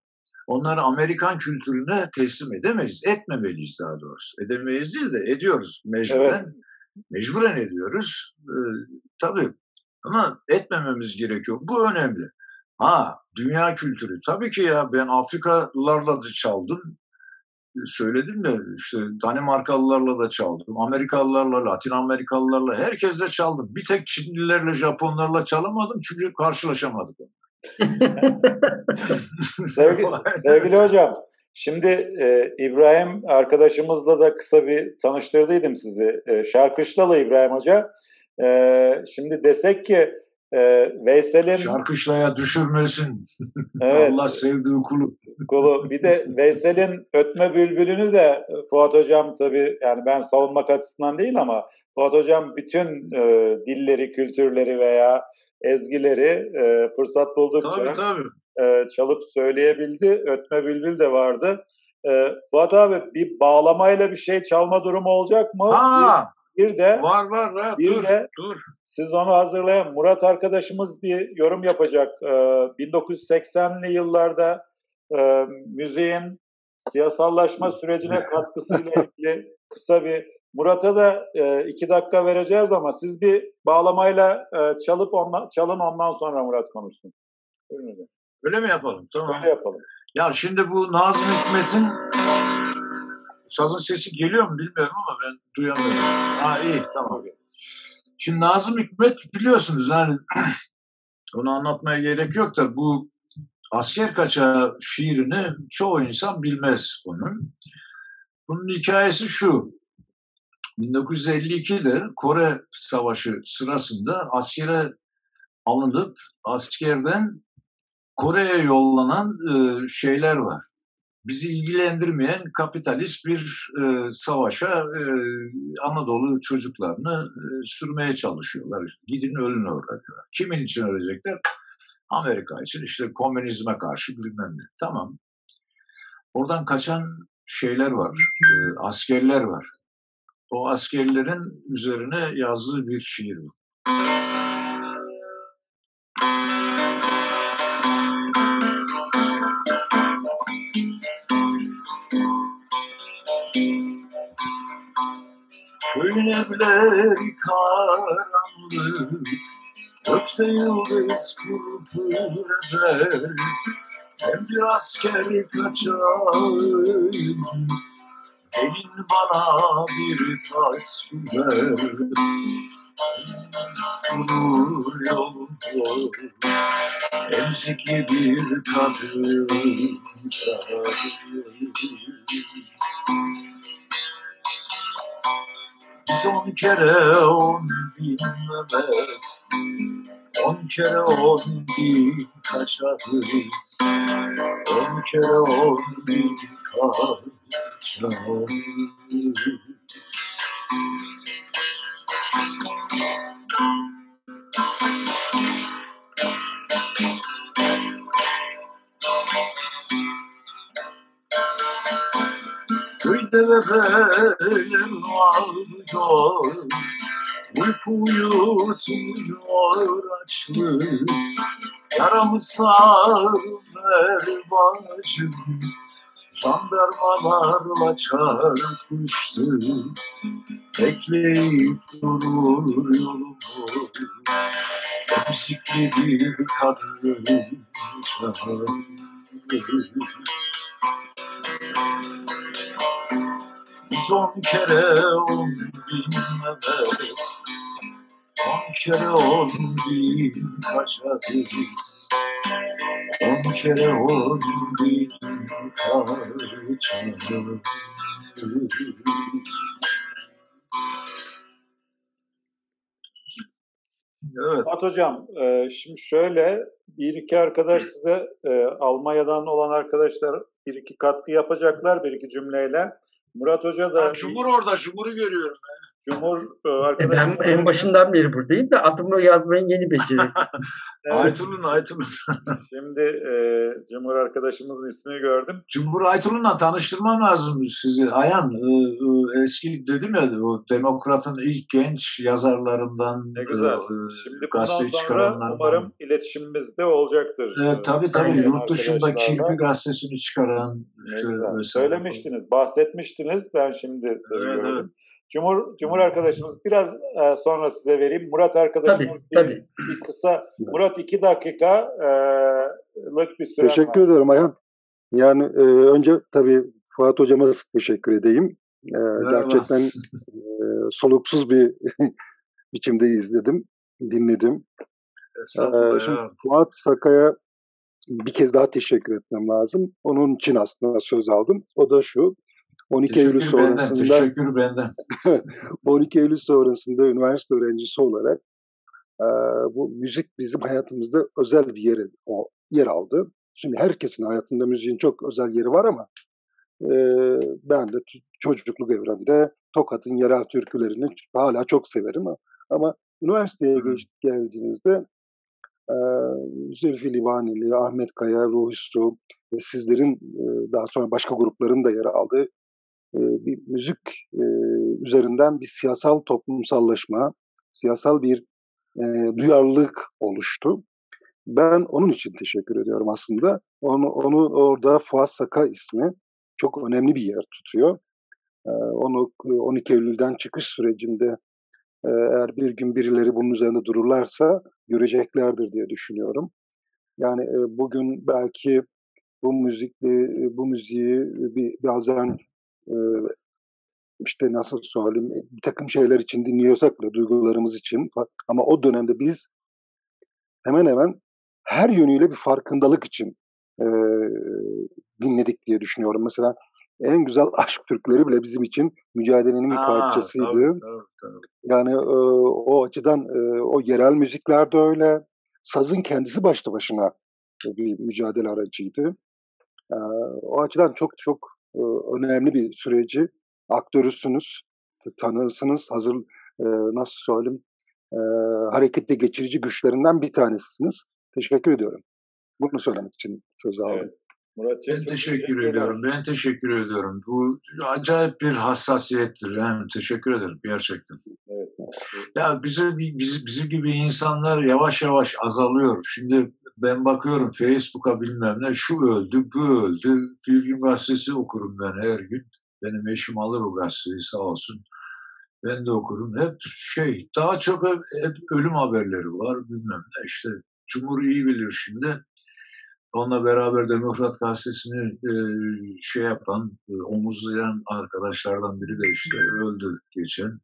Onları Amerikan kültürüne teslim edemeyiz. Etmemeliyiz daha doğrusu. Edemeyiz değil de ediyoruz mecburen. Evet. Mecburen ediyoruz. Ee, tabii ama etmememiz gerekiyor. Bu önemli. Ha dünya kültürü. Tabii ki ya ben Afrikalılarla da çaldım. Söyledim de işte Danimarkalılarla da çaldım. Amerikalılarla, Latin Amerikalılarla herkesle çaldım. Bir tek Çinlilerle, Japonlarla çalamadım çünkü karşılaşamadık. sevgili, sevgili hocam, şimdi e, İbrahim arkadaşımızla da kısa bir tanıştırdıydım sizi. E, Şarkışlalı İbrahim Hoca. E, şimdi desek ki e, Veysel'in... Şarkışlaya düşürmesin. Evet. Allah sevdiği kulu. Kulu. Bir de Veysel'in ötme bülbülünü de Fuat Hocam tabii yani ben savunmak açısından değil ama Fuat Hocam bütün e, dilleri, kültürleri veya ezgileri e, fırsat buldukça tabii, tabii. E, çalıp söyleyebildi. Ötme bülbül de vardı. E, Fuat abi bir bağlamayla bir şey çalma durumu olacak mı? Ha, bir de var var var. Bir dur, de dur. siz onu hazırlayan Murat arkadaşımız bir yorum yapacak. Ee, 1980'li yıllarda e, müziğin siyasallaşma sürecine katkısıyla ilgili kısa bir Murat'a da e, iki dakika vereceğiz ama siz bir bağlamayla e, çalıp ondan, çalın ondan sonra Murat konuşsun. Öyle mi yapalım? Tamam. Öyle yapalım. Ya şimdi bu Nazım Hikmet'in Sazın sesi geliyor mu bilmiyorum ama ben duyamıyorum. Ha iyi tamam. Şimdi Nazım Hikmet biliyorsunuz yani onu anlatmaya gerek yok da bu asker kaçağı şiirini çoğu insan bilmez onun. Bunun hikayesi şu. 1952'de Kore Savaşı sırasında askere alınıp askerden Kore'ye yollanan e, şeyler var bizi ilgilendirmeyen kapitalist bir e, savaşa e, Anadolu çocuklarını e, sürmeye çalışıyorlar. Gidin ölün orada diyorlar. Kimin için ölecekler? Amerika için işte komünizme karşı bilmem ne. Tamam. Oradan kaçan şeyler var, e, askerler var. O askerlerin üzerine yazdığı bir şiir bu. Köyün evleri karanlık Gökte yıldız pırpır eder Hem bir asker kaçayım Elin bana bir taş sürer. Durur yolda Emzikli bir kadın çağırır Biz on kere on binmez On kere on bin kaçarız On kere on bin kaçarız Develer ağlıyor Uyku uyutmuyor açlık Yaramı sar ver bacım Jandarmalarla çarpıştı Bekleyip durur yolumu Müzikli bir kadın çağırır Son kere on bin Mehmet On kere on bin kaçarız On kere on bin kaçarız Evet. Fuat Hocam, e, şimdi şöyle bir iki arkadaş size e, Almanya'dan olan arkadaşlar bir iki katkı yapacaklar bir iki cümleyle. Murat Hoca da... Ha, Cumhur orada, Cumhur'u görüyorum. Cumhur e, arkadaşım... Ben en başından beri buradayım da adımı yazmayı yeni beceriyorum. evet. Aytul'un, Aytul'un. Şimdi e, Cumhur arkadaşımızın ismini gördüm. Cumhur Aytul'unla tanıştırmam lazım sizi. Ayan, e, e, eski dedim ya o Demokrat'ın ilk genç yazarlarından. Ne güzel. E, Şimdi bundan sonra umarım iletişimimizde olacaktır. E, tabii tabii. Yurt dışında Kirpi gazetesini çıkaran. Işte, Söylemiştiniz, bahsetmiştiniz. Ben şimdi evet, gördüm. Evet. Cumhur Cumhur arkadaşımız biraz e, sonra size vereyim. Murat arkadaşımız tabii, bir, tabii. bir kısa Murat iki dakikalık bir süre Teşekkür var. ederim Ayhan. Yani e, önce tabii Fuat hocama teşekkür edeyim. E, gerçekten e, soluksuz bir biçimde izledim, dinledim. E, şimdi Fuat Saka'ya bir kez daha teşekkür etmem lazım. Onun için aslında söz aldım. O da şu. 12 teşekkür Eylül sonrasında benden, teşekkür benden. 12 Eylül sonrasında üniversite öğrencisi olarak e, bu müzik bizim hayatımızda özel bir yer, o, yer aldı. Şimdi herkesin hayatında müziğin çok özel yeri var ama e, ben de çocukluk evrende Tokat'ın yerel türkülerini hala çok severim ama, ama üniversiteye geç, geldiğimizde e, Zülfü Livaneli, Ahmet Kaya, Ruhi Su ve sizlerin e, daha sonra başka grupların da yer aldığı bir müzik üzerinden bir siyasal toplumsallaşma, siyasal bir duyarlılık oluştu. Ben onun için teşekkür ediyorum aslında. Onu, onu orada Fuat Saka ismi çok önemli bir yer tutuyor. Onu 12 Eylül'den çıkış sürecinde eğer bir gün birileri bunun üzerinde dururlarsa göreceklerdir diye düşünüyorum. Yani bugün belki bu müzikli bu müziği bir bazen işte nasıl söyleyeyim bir takım şeyler için dinliyorsak da duygularımız için ama o dönemde biz hemen hemen her yönüyle bir farkındalık için e, dinledik diye düşünüyorum. Mesela en güzel aşk türküleri bile bizim için mücadelenin bir parçasıydı. Tabii, tabii, tabii. Yani e, o açıdan e, o yerel müzikler de öyle. Sazın kendisi başta başına bir mücadele aracıydı. E, o açıdan çok çok önemli bir süreci aktörüsünüz, tanırsınız, hazır nasıl söyleyeyim harekette geçirici güçlerinden bir tanesisiniz. Teşekkür ediyorum. Bunu söylemek için söz aldım. Evet. Murat ben teşekkür ediyorum. Ben teşekkür ediyorum. Bu acayip bir hassasiyettir. Yani teşekkür ederim gerçekten. Evet. Ya bize biz, bizim gibi insanlar yavaş yavaş azalıyor. Şimdi ben bakıyorum Facebook'a bilmem ne şu öldü bu öldü. Bir gün gazetesi okurum ben her gün. Benim eşim alır o gazeteyi sağ olsun. Ben de okurum. Hep şey daha çok hep, hep ölüm haberleri var bilmem ne. İşte Cumhur iyi bilir şimdi. Onunla beraber Demokrat Gazetesi'ni e, şey yapan, e, omuzlayan arkadaşlardan biri de işte öldü geçen.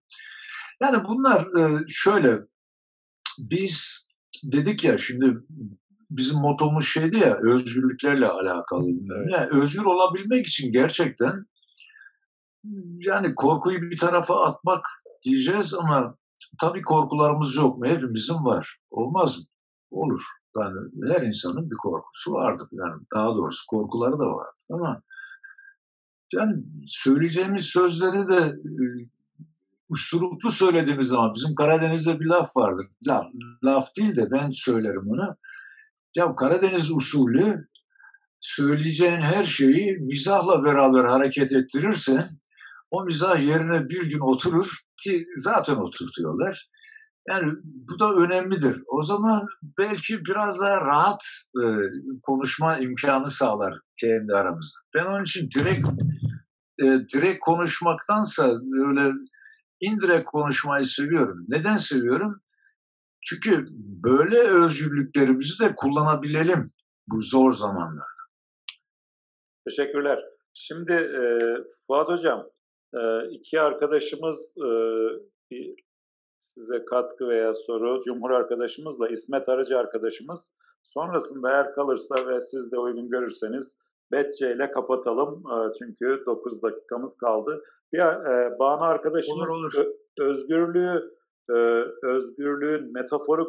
Yani bunlar e, şöyle, biz dedik ya şimdi bizim motomuz şeydi ya özgürlüklerle alakalı. Evet. Yani özgür olabilmek için gerçekten yani korkuyu bir tarafa atmak diyeceğiz ama tabii korkularımız yok mu? Hepimizin var. Olmaz mı? Olur. Yani her insanın bir korkusu vardır. Yani daha doğrusu korkuları da var. Ama yani söyleyeceğimiz sözleri de e, usturuplu söylediğimiz zaman bizim Karadeniz'de bir laf vardır. Laf, laf değil de ben söylerim onu. Ya Karadeniz usulü söyleyeceğin her şeyi mizahla beraber hareket ettirirsen o mizah yerine bir gün oturur ki zaten oturtuyorlar. Yani bu da önemlidir. O zaman belki biraz daha rahat e, konuşma imkanı sağlar kendi aramızda. Ben onun için direkt e, direkt konuşmaktansa öyle indirekt konuşmayı seviyorum. Neden seviyorum? Çünkü böyle özgürlüklerimizi de kullanabilelim bu zor zamanlarda. Teşekkürler. Şimdi e, Fuat Hocam, e, iki arkadaşımız e, bir size katkı veya soru, Cumhur arkadaşımızla İsmet Arıcı arkadaşımız. Sonrasında eğer kalırsa ve siz de uygun görürseniz Betçe ile kapatalım. E, çünkü 9 dakikamız kaldı. Bir e, Banu arkadaşımız olur, olur. özgürlüğü e, özgürlüğün metaforik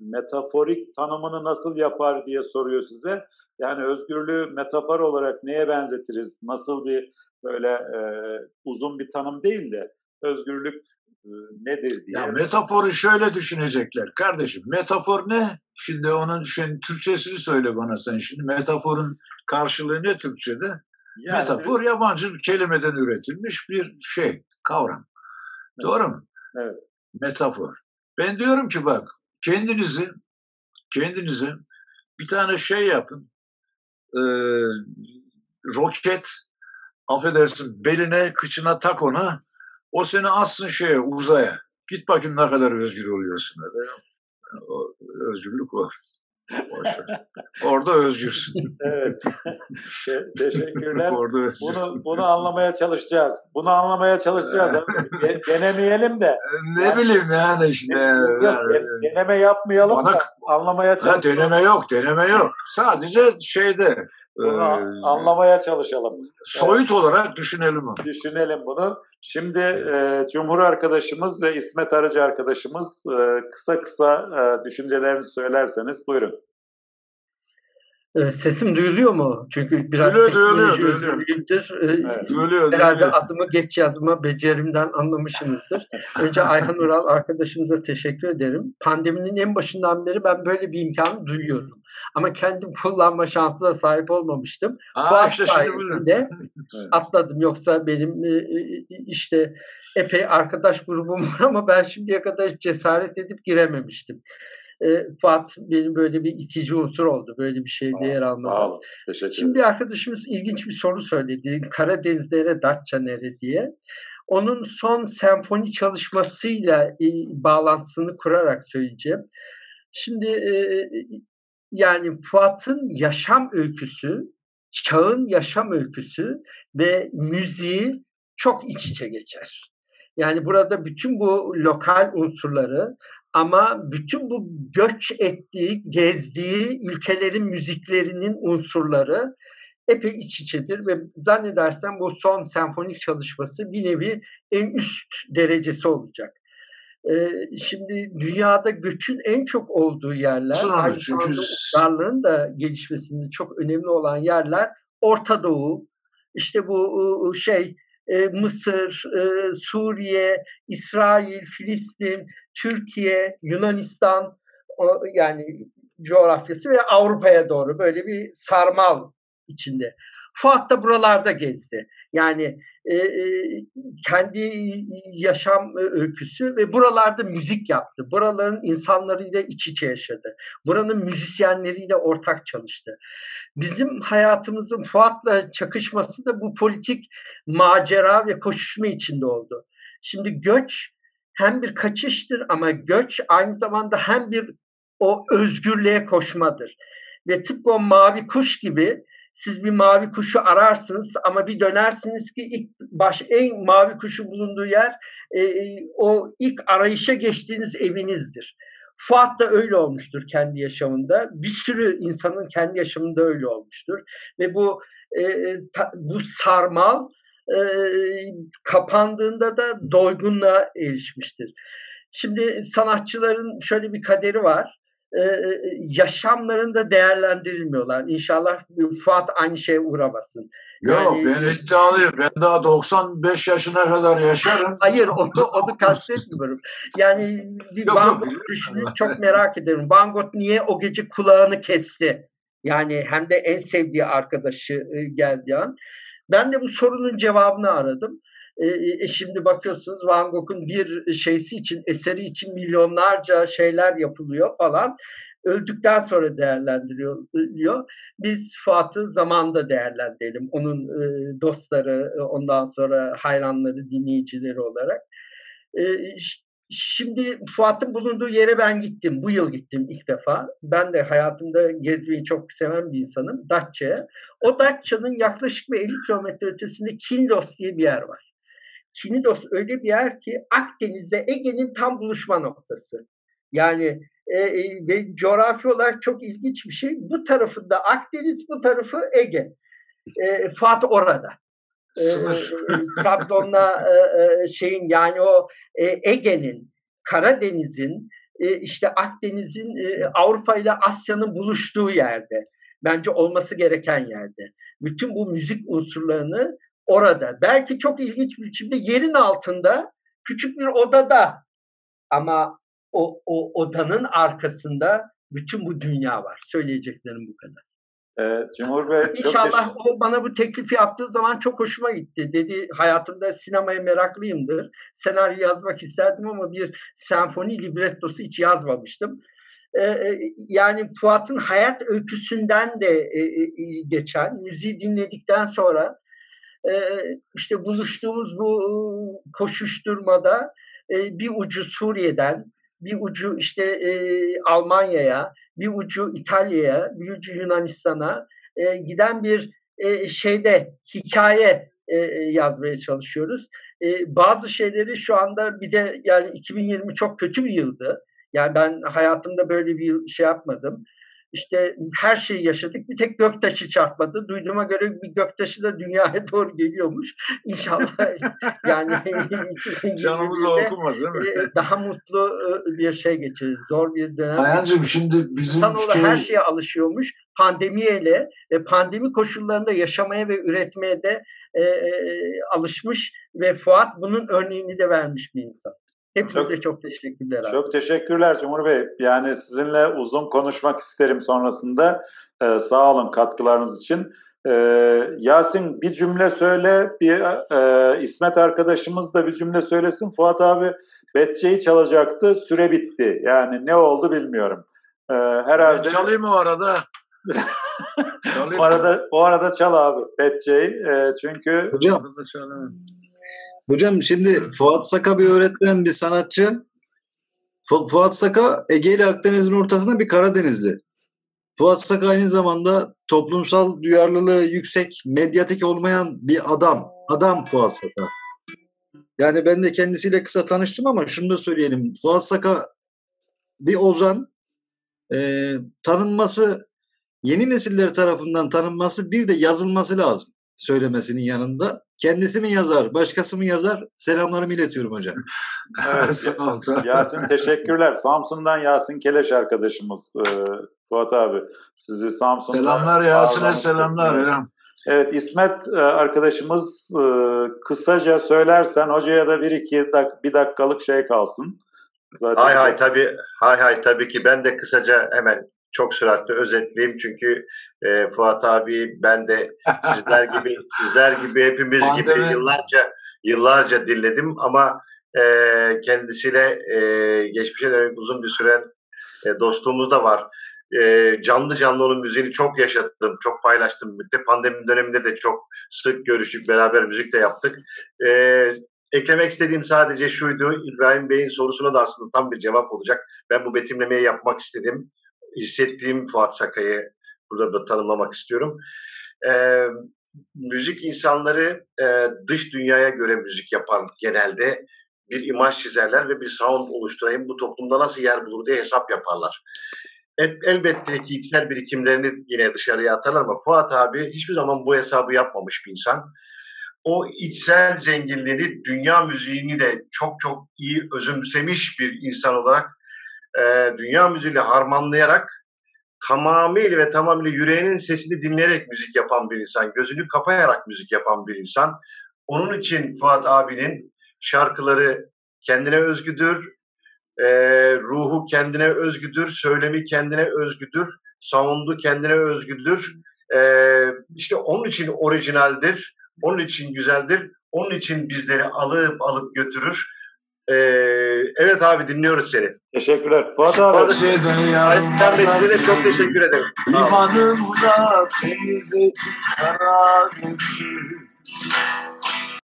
metaforik tanımını nasıl yapar diye soruyor size. Yani özgürlüğü metafor olarak neye benzetiriz? Nasıl bir böyle e, uzun bir tanım değil de özgürlük e, nedir diye. Ya metaforu şöyle düşünecekler kardeşim. Metafor ne? Şimdi onun şimdi Türkçesini söyle bana sen şimdi. Metaforun karşılığı ne Türkçe'de? Yani, Metafor yabancı bir kelimeden üretilmiş bir şey, kavram. Evet. Doğru mu? Evet. Metafor. Ben diyorum ki bak kendinizi kendinizi bir tane şey yapın. E, roket affedersin beline kıçına tak ona o seni assın şeye uzaya. Git bakayım ne kadar özgür oluyorsun. O, özgürlük Orada özgürsün. evet. Teşekkürler. Orada özgürsün. Bunu, bunu anlamaya çalışacağız. Bunu anlamaya çalışacağız. Denemeyelim de. Ne yani, bileyim yani işte. Yok, yani, deneme yapmayalım bana, da anlamaya çalışalım. deneme yok, deneme yok. Sadece şeyde. Bunu e, anlamaya çalışalım. Soyut evet. olarak düşünelim bunu. Düşünelim bunu. Şimdi e, Cumhur arkadaşımız ve İsmet Arıcı arkadaşımız e, kısa kısa e, düşüncelerini söylerseniz buyurun. E, sesim duyuluyor mu? Çünkü biraz duyuluyor, teknoloji duyuluyor. E, evet. Duyuluyor, Herhalde duyuluyor. adımı geç yazma becerimden anlamışsınızdır. Önce Ayhan Ural arkadaşımıza teşekkür ederim. Pandeminin en başından beri ben böyle bir imkanı duyuyorum. Ama kendim kullanma şansına sahip olmamıştım. Aa, Fuat işte sayesinde atladım. Yoksa benim e, işte epey arkadaş grubum var ama ben şimdiye kadar cesaret edip girememiştim e, Fuat benim böyle bir itici unsur oldu. Böyle bir şeyde yer almadı. Sağ olun. Teşekkür Şimdi bir arkadaşımız ilginç bir soru söyledi. Karadenizlere Datça nere diye. Onun son senfoni çalışmasıyla e, bağlantısını kurarak söyleyeceğim. Şimdi e, yani Fuat'ın yaşam öyküsü, çağın yaşam öyküsü ve müziği çok iç içe geçer. Yani burada bütün bu lokal unsurları ama bütün bu göç ettiği, gezdiği ülkelerin müziklerinin unsurları epey iç içedir ve zannedersem bu son senfonik çalışması bir nevi en üst derecesi olacak. Ee, şimdi dünyada göçün en çok olduğu yerler, aynı zamanda uygarlığın da gelişmesinde çok önemli olan yerler Orta Doğu, işte bu şey e, Mısır, e, Suriye, İsrail, Filistin, Türkiye, Yunanistan o, yani coğrafyası ve Avrupa'ya doğru böyle bir sarmal içinde. Fuat da buralarda gezdi. Yani e, e, kendi yaşam öyküsü ve buralarda müzik yaptı. Buraların insanlarıyla iç içe yaşadı. Buranın müzisyenleriyle ortak çalıştı. Bizim hayatımızın Fuat'la çakışması da bu politik macera ve koşuşma içinde oldu. Şimdi göç hem bir kaçıştır ama göç aynı zamanda hem bir o özgürlüğe koşmadır. Ve tıpkı o mavi kuş gibi siz bir mavi kuşu ararsınız ama bir dönersiniz ki ilk baş en mavi kuşu bulunduğu yer e, e, o ilk arayışa geçtiğiniz evinizdir. Fuat da öyle olmuştur kendi yaşamında. Bir sürü insanın kendi yaşamında öyle olmuştur. Ve bu e, e ta, bu sarmal e, kapandığında da doygunluğa erişmiştir. Şimdi sanatçıların şöyle bir kaderi var e, yaşamlarında değerlendirilmiyorlar. İnşallah Fuat aynı şeye uğramasın. Yok yani, ben iddialıyım. Ben daha 95 yaşına kadar yaşarım. Hayır onu, onu kastetmiyorum. Yani bir yok, Van Gogh düşünün çok merak ederim. Van Gogh niye o gece kulağını kesti? Yani hem de en sevdiği arkadaşı geldi an. Ben de bu sorunun cevabını aradım. E, şimdi bakıyorsunuz Van Gogh'un bir şeysi için, eseri için milyonlarca şeyler yapılıyor falan. Öldükten sonra değerlendiriliyor. Biz Fuat'ı zamanda değerlendirelim. Onun e, dostları, ondan sonra hayranları, dinleyicileri olarak. E, Şimdi Fuat'ın bulunduğu yere ben gittim. Bu yıl gittim ilk defa. Ben de hayatımda gezmeyi çok seven bir insanım. Datça'ya. O Datça'nın yaklaşık bir 50 kilometre ötesinde Kindos diye bir yer var. Kinidos öyle bir yer ki Akdeniz'de Ege'nin tam buluşma noktası. Yani e, e, ve coğrafi olarak çok ilginç bir şey. Bu tarafında Akdeniz, bu tarafı Ege. E, Fuat orada. E, Trabzon'la e, e, şeyin yani o e, Ege'nin Karadeniz'in, e, işte Akdeniz'in, e, Avrupa ile Asya'nın buluştuğu yerde. Bence olması gereken yerde. Bütün bu müzik unsurlarını orada. Belki çok ilginç bir biçimde yerin altında küçük bir odada ama o, o odanın arkasında bütün bu dünya var. Söyleyeceklerim bu kadar. Evet, Cumhur Bey İnşallah o bana bu teklifi yaptığı zaman çok hoşuma gitti. Dedi hayatımda sinemaya meraklıyımdır. Senaryo yazmak isterdim ama bir senfoni librettosu hiç yazmamıştım. Ee, yani Fuat'ın hayat öyküsünden de e, e, geçen, müziği dinledikten sonra e, işte buluştuğumuz bu koşuşturmada bir ucu Suriye'den, bir ucu işte e, Almanya'ya, bir ucu İtalya'ya, bir ucu Yunanistan'a e, giden bir e, şeyde hikaye e, yazmaya çalışıyoruz. E, bazı şeyleri şu anda bir de yani 2020 çok kötü bir yıldı. Yani ben hayatımda böyle bir şey yapmadım. İşte her şeyi yaşadık. Bir tek göktaşı çarpmadı. Duyduğuma göre bir göktaşı da dünyaya doğru geliyormuş. İnşallah yani canımız okunmaz değil mi? E, daha mutlu e, bir şey geçiririz. Zor bir dönem. Ayancığım şimdi bizim İnsanoğlu şey... her şeye alışıyormuş. Pandemiyle ve pandemi koşullarında yaşamaya ve üretmeye de e, e, alışmış ve Fuat bunun örneğini de vermiş bir insan. Hepinize çok, çok teşekkürler. Abi. Çok teşekkürler Cumhur Bey. Yani sizinle uzun konuşmak isterim sonrasında. Ee, sağ olun katkılarınız için. Ee, Yasin bir cümle söyle, bir e, İsmet arkadaşımız da bir cümle söylesin. Fuat abi Betçe'yi çalacaktı, süre bitti. Yani ne oldu bilmiyorum. Ee, herhalde. Ben çalayım o arada? o arada o arada çal abi Betçe'yi. E, çünkü Hocam. Hocam şimdi Fuat Saka bir öğretmen, bir sanatçı. Fu- Fuat Saka Ege ile Akdeniz'in ortasında bir Karadenizli. Fuat Saka aynı zamanda toplumsal duyarlılığı yüksek, medyatik olmayan bir adam. Adam Fuat Saka. Yani ben de kendisiyle kısa tanıştım ama şunu da söyleyelim. Fuat Saka bir ozan. E, tanınması, yeni nesiller tarafından tanınması bir de yazılması lazım söylemesinin yanında. Kendisi mi yazar, başkası mı yazar? Selamlarımı iletiyorum hocam. Evet, Yasin teşekkürler. Samsun'dan Yasin Keleş arkadaşımız e, Fuat abi. Sizi Samsun'dan... Selamlar Yasin'e selamlar. Evet İsmet e, arkadaşımız e, kısaca söylersen hocaya da bir iki dak bir dakikalık şey kalsın. Zaten hay hay tabii hay hay tabii ki ben de kısaca hemen çok süratli özetleyeyim çünkü e, Fuat abi ben de sizler gibi sizler gibi hepimiz gibi yıllarca yıllarca dinledim ama e, kendisiyle e, geçmişe dönük uzun bir süren e, dostluğumuz da var. E, canlı canlı onun müziğini çok yaşattım, çok paylaştım. Bir pandemi döneminde de çok sık görüştük, beraber müzik de yaptık. E, eklemek istediğim sadece şuydu, İbrahim Bey'in sorusuna da aslında tam bir cevap olacak. Ben bu betimlemeyi yapmak istedim hissettiğim Fuat Sakay'ı burada da tanımlamak istiyorum. E, müzik insanları e, dış dünyaya göre müzik yapan genelde bir imaj çizerler ve bir sound oluşturayım bu toplumda nasıl yer bulur diye hesap yaparlar. El, elbette ki içsel birikimlerini yine dışarıya atarlar ama Fuat abi hiçbir zaman bu hesabı yapmamış bir insan. O içsel zenginliğini, dünya müziğini de çok çok iyi özümsemiş bir insan olarak e, dünya müziğiyle harmanlayarak tamamıyla ve tamamıyla yüreğinin sesini dinleyerek müzik yapan bir insan, gözünü kapayarak müzik yapan bir insan. Onun için Fuat abinin şarkıları kendine özgüdür, e, ruhu kendine özgüdür, söylemi kendine özgüdür, sound'u kendine özgüdür. E, işte onun için orijinaldir, onun için güzeldir, onun için bizleri alıp alıp götürür. Ee, evet abi dinliyoruz seni. Teşekkürler. Fuat abi. Şeyden Ayten Bey size de çok teşekkür ederim. İmanımda teyze karadesi